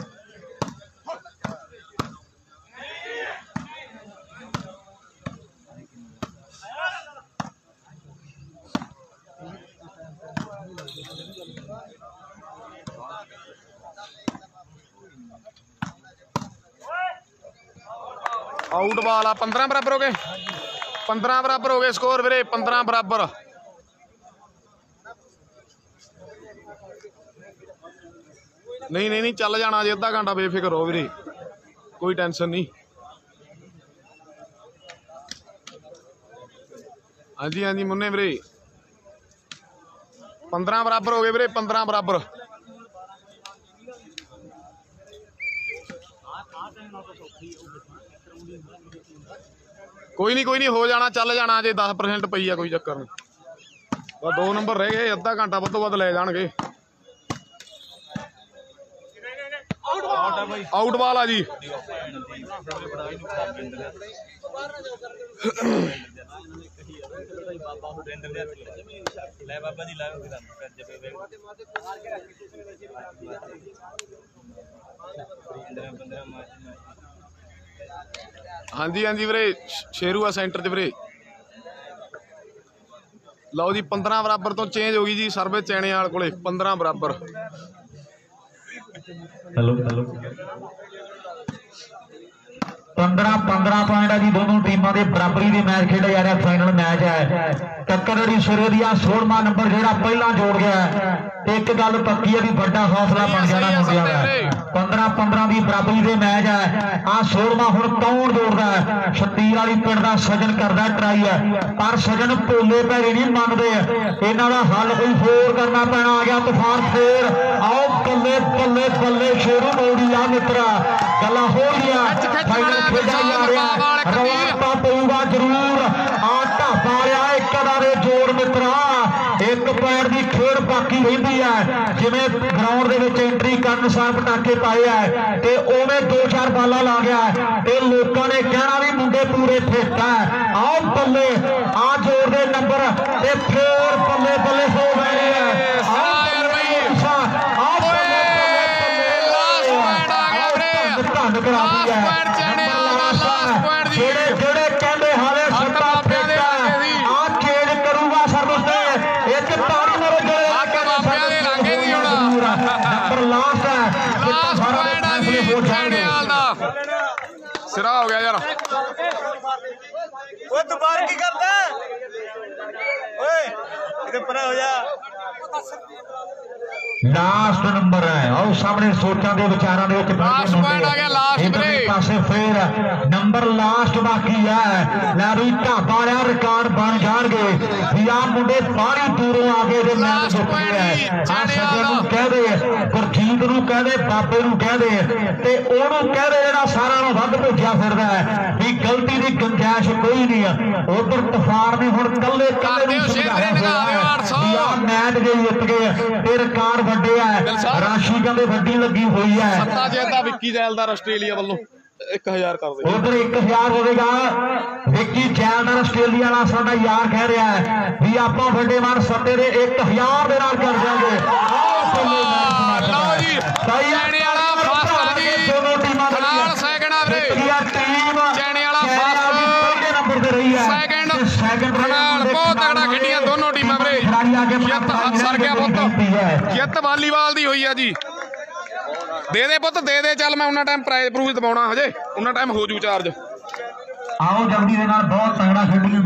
Speaker 2: ਆਊਟ ਬਾਲ ਆ 15 ਬਰਾਬਰ ਹੋ ਗਏ। 15 ਬਰਾਬਰ ਹੋ ਗਏ ਸਕੋਰ ਵੀਰੇ 15 ਬਰਾਬਰ। ਨਹੀਂ ਨਹੀਂ ਨਹੀਂ, ਚੱਲ ਜਾਣਾ ਜੇ ਅੱਧਾ ਘੰਟਾ ਬੇਫਿਕਰ ਹੋ ਵੀਰੇ। ਕੋਈ ਟੈਨਸ਼ਨ ਨਹੀਂ। ਹਾਂਜੀ ਹਾਂਜੀ, ਮੁੰਨੇ ਵੀਰੇ। 15 ਬਰਾਬਰ ਹੋ ਗਏ ਵੀਰੇ 15 ਬਰਾਬਰ। ਕੋਈ ਨਹੀਂ ਕੋਈ ਨਹੀਂ ਹੋ ਜਾਣਾ, ਚੱਲ ਜਾਣਾ, ਜੇ 10% ਪਈ ਆ, ਕੋਈ ਚੱਕਰ ਨਹੀਂ ਬਸ ਦੋ ਨੰਬਰ ਰਹਿ ਗਏ, ਅੱਧਾ ਘੰਟਾ ਵੱਧ ਤੋਂ ਵੱਧ ਲੈ ਜਾਣਗੇ। ਆਊਟ ਬਾਲ ਆ ਜੀ।
Speaker 4: ਲੈ ਬਾਬਾ ਜੀ ਲਾਓ ਕਿਦਾਂ ਫਿਰ ਜਪੇ ਵੇ
Speaker 2: ਹਾਂਜੀ ਹਾਂਜੀ ਵੀਰੇ ਸ਼ੇਰੂਆ ਸੈਂਟਰ 'ਚ ਵੀਰੇ। ਲਓ ਜੀ 15 ਬਰਾਬਰ ਤੋਂ ਚੇਂਜ ਹੋ ਗਈ ਜੀ ਸਰਵੇ ਚੈਣੇ ਵਾਲ ਕੋਲੇ 15 ਬਰਾਬਰ।
Speaker 3: ਹੈਲੋ ਹੈਲੋ 15 15 ਪੁਆਇੰਟ ਆ ਜੀ ਦੋਨੋਂ ਟੀਮਾਂ ਦੇ ਬਰਾਬਰੀ ਦੇ ਮੈਚ ਖੇਡਿਆ ਜਾ ਰਿਹਾ ਫਾਈਨਲ ਮੈਚ ਹੈ। ਟੱਕਰ ਜਿਹੜੀ ਸੁਰੇ ਦੀ ਆ 16ਵਾਂ ਨੰਬਰ ਜਿਹੜਾ ਪਹਿਲਾਂ ਜੋੜ ਗਿਆ। ਇੱਕ ਗੱਲ ਪੱਕੀ ਹੈ ਵੀ ਵੱਡਾ ਹੌਸਲਾ ਬਣ ਜਾਣਾ ਮੁੰਡਿਆਂ ਦਾ। 15 15 ਦੀ ਬਰਾਬਰੀ ਦੇ ਮੈਚ ਹੈ। ਆ 16ਵਾਂ ਹੁਣ ਕੌਣ ਜੋੜਦਾ ਹੈ? ਸ਼ਤੀਰ ਵਾਲੀ ਪਿੰਡ ਦਾ ਸਜਣ ਕਰਦਾ ਟਰਾਈ ਹੈ। ਪਰ ਸਜਣ ਭੋਲੇ ਪੈਰੀ ਨਹੀਂ ਮੰਨਦੇ। ਇਹਨਾਂ ਦਾ ਹੱਲ ਕੋਈ ਹੋਰ ਕਰਨਾ ਪੈਣਾ। ਆ ਗਿਆ ਤੂਫਾਨ ਫੇਰ। ਆਓ ਬੱਲੇ ਬੱਲੇ ਬੱਲੇ ਸ਼ੇਰੂ ਮੋੜੀ ਆ ਮਿੱਤਰਾ। ਗੱਲਾਂ ਹੋ ਗਈਆਂ ਫਾਈਨਲ ਜਾ ਰਿਹਾ ਰਵਾਤਾ ਪਊਗਾ ਜ਼ਰੂਰ। ਆ ਢਾਬਾ ਵਾਲਿਆ ਇੱਕ ਦਾ ਦੇ ਜੋੜ ਮਿੱਤਰਾ। ਇੱਕ ਪੈਰ ਦੀ ਖੇਡ ਬਾਕੀ ਰਹਿੰਦੀ ਹੈ ਜਿਵੇਂ ਗਰਾਊਂਡ ਦੇ ਵਿੱਚ ਐਂਟਰੀ ਕਰਨ ਸਾਰ ਪਟਾਕੇ ਪਾਏ ਆ। ਤੇ ਉਵੇਂ ਦੋ ਚਾਰ ਬਾਲਾਂ ਲਾ ਗਿਆ। ਤੇ ਲੋਕਾਂ ਨੇ ਕਹਿਣਾ ਵੀ ਮੁੰਡੇ ਪੂਰੇ ਫਿੱਟ ਹੈ ਆਓ ਬੱਲੇ। ਆ ਜੋੜ ਦੇ ਨੰਬਰ। ਤੇ ਫੇਰ ਬੱਲੇ ਬੱਲੇ ਹੋ ਗਏ ਹੈ ਤੂੰ
Speaker 4: ਬਾਹਰ ਕੀ ਕਰਦਾ? ਓਏ ਇਹਦੇ ਪਰੇ ਹੋ ਜਾ।
Speaker 3: ਲਾਸਟ ਨੰਬਰ ਹੈ। ਆਓ ਸਾਹਮਣੇ ਸੋਚਾਂ ਦੇ ਵਿਚਾਰਾਂ ਦੇ ਵਿੱਚ ਮੁੰਡੇ।
Speaker 2: point ਆ ਗਿਆ,
Speaker 3: ਇੱਧਰਲੇ
Speaker 2: ਵੀਰੇ।
Speaker 3: ਪਾਸੇ ਫੇਰ ਨੰਬਰ ਲਾਸਟ ਬਾਕੀ ਹੈ। ਲੈ ਵੀ ਢਾਬਾ ਵਾਲਿਆ ਰਿਕਾਰਡ ਬਣ ਜਾਣਗੇ। ਵੀ ਆ ਮੁੰਡੇ ਬਾਹਰੀ ਦੂਰੋਂ ਆ ਮੈਚ
Speaker 2: Last
Speaker 3: ਜਿੱਤੇ
Speaker 2: point
Speaker 3: ਹੈ ਸੱਜਣ ਨੂੰ
Speaker 2: ਦਾ।
Speaker 3: ਕਹਦੇ ਗੁਰਜੀਤ ਨੂੰ ਕਹਦੇ ਬਾਬੇ ਨੂੰ ਕਹਦੇ ਤੇ ਉਹਨੂੰ ਕਹਦੇ ਜਿਹੜਾ ਸਾਰਿਆਂ ਨੂੰ ਵੱਧ ਭੇਜਿਆ ਫਿਰਦਾ ਹੈ। ਵੀ ਗਲਤੀ ਦੀ ਗੁੰਜਾਇਸ਼ ਕੋਈ ਨਹੀਂ ਆ। ਉਧਰ ਤੂਫਾਨ ਨੇ ਹੁਣ ਕੱਲੇ ਕੱਲੇ ਨੂੰ ਸਮਝਾਇਆ ਹੋਇਆ
Speaker 2: 800
Speaker 3: ਵੀ ਆਹ ਮੈਚ ਜੇ ਜਿੱਤ ਗਏ ਤੇ ਰਿਕਾਰਡ ਵੱਡੇ ਆ। ਰਾਸ਼ੀ ਕਹਿੰਦੇ ਵੱਡੀ ਲੱਗੀ ਹੋਈ ਹੈ
Speaker 2: ਸੱਤਾ ਜੇਤਾ ਵਿੱਕੀ ਜੈਲਦਾਰ ਆਸਟ੍ਰੇਲੀਆ ਵੱਲੋਂ 1000 ਕਰ ਦੇ
Speaker 3: ਉਧਰ 1000 ਹੋਵੇਗਾ ਵਿੱਕੀ ਜੈਲਦਾਰ ਆਸਟ੍ਰੇਲੀਆ ਵਾਲਾ ਸਾਡਾ ਯਾਰ ਕਹਿ ਰਿਹਾ ਹੈ ਵੀ ਆਪਾਂ ਵੱਡੇ ਮਾਨ ਸੱਤੇ ਦੇ 1000 ਦੇ ਨਾਲ ਕਰ ਦਿਆਂਗੇ ਆਓ ਬੱਲੇ ਮੈਚ ਸਮਾਪਤ
Speaker 2: ਲਓ
Speaker 3: ਹੈ।
Speaker 2: ਜੀ,
Speaker 3: ਸਹੀ ਹੈ।
Speaker 2: ਚੈਣੇ ਵਾਲਾ ਫਸਟ ਆ ਜੀ।
Speaker 3: ਦੋਨੋਂ ਟੀਮਾਂ ਦੇ
Speaker 2: ਨਾਲ second ਆ ਵੀਰੇ।
Speaker 3: ਟੀਮ
Speaker 2: ਚੈਣੇ ਵਾਲਾ
Speaker 3: ਪਹਿਲੇ ਨੰਬਰ ਤੇ ਰਹੀ ਹੈ
Speaker 2: ਬਹੁਤ ਤਗੜਾ ਖੇਡੀਆਂ ਦੋਨੋਂ ਟੀਮਾਂ ਵੀਰੇ।
Speaker 3: ਖਿਡਾਰੀ ਆ ਕੇ
Speaker 2: ਜਿੱਤ ਹੱਥ ਸਰ ਗਿਆ ਪੁੱਤ। ਜਿੱਤ ਵਾਲੀਬਾਲ ਦੀ ਹੋਈ ਆ ਜੀ। ਦੇ ਦੇ ਪੁੱਤ ਦੇ ਦੇ ਚੱਲ ਮੈਂ ਉਹਨਾਂ ਟਾਈਮ ਪ੍ਰਾਈਜ਼ ਪ੍ਰੂਫ ਦਵਾਉਣਾ ਹਜੇ। ਉਹਨਾਂ ਟਾਈਮ ਹੋ ਜੂ ਚਾਰਜ
Speaker 3: ਆਓ ਜਲਦੀ ਦੇ ਨਾਲ ਬਹੁਤ ਤਗੜਾ ਖੇਡੀਆਂ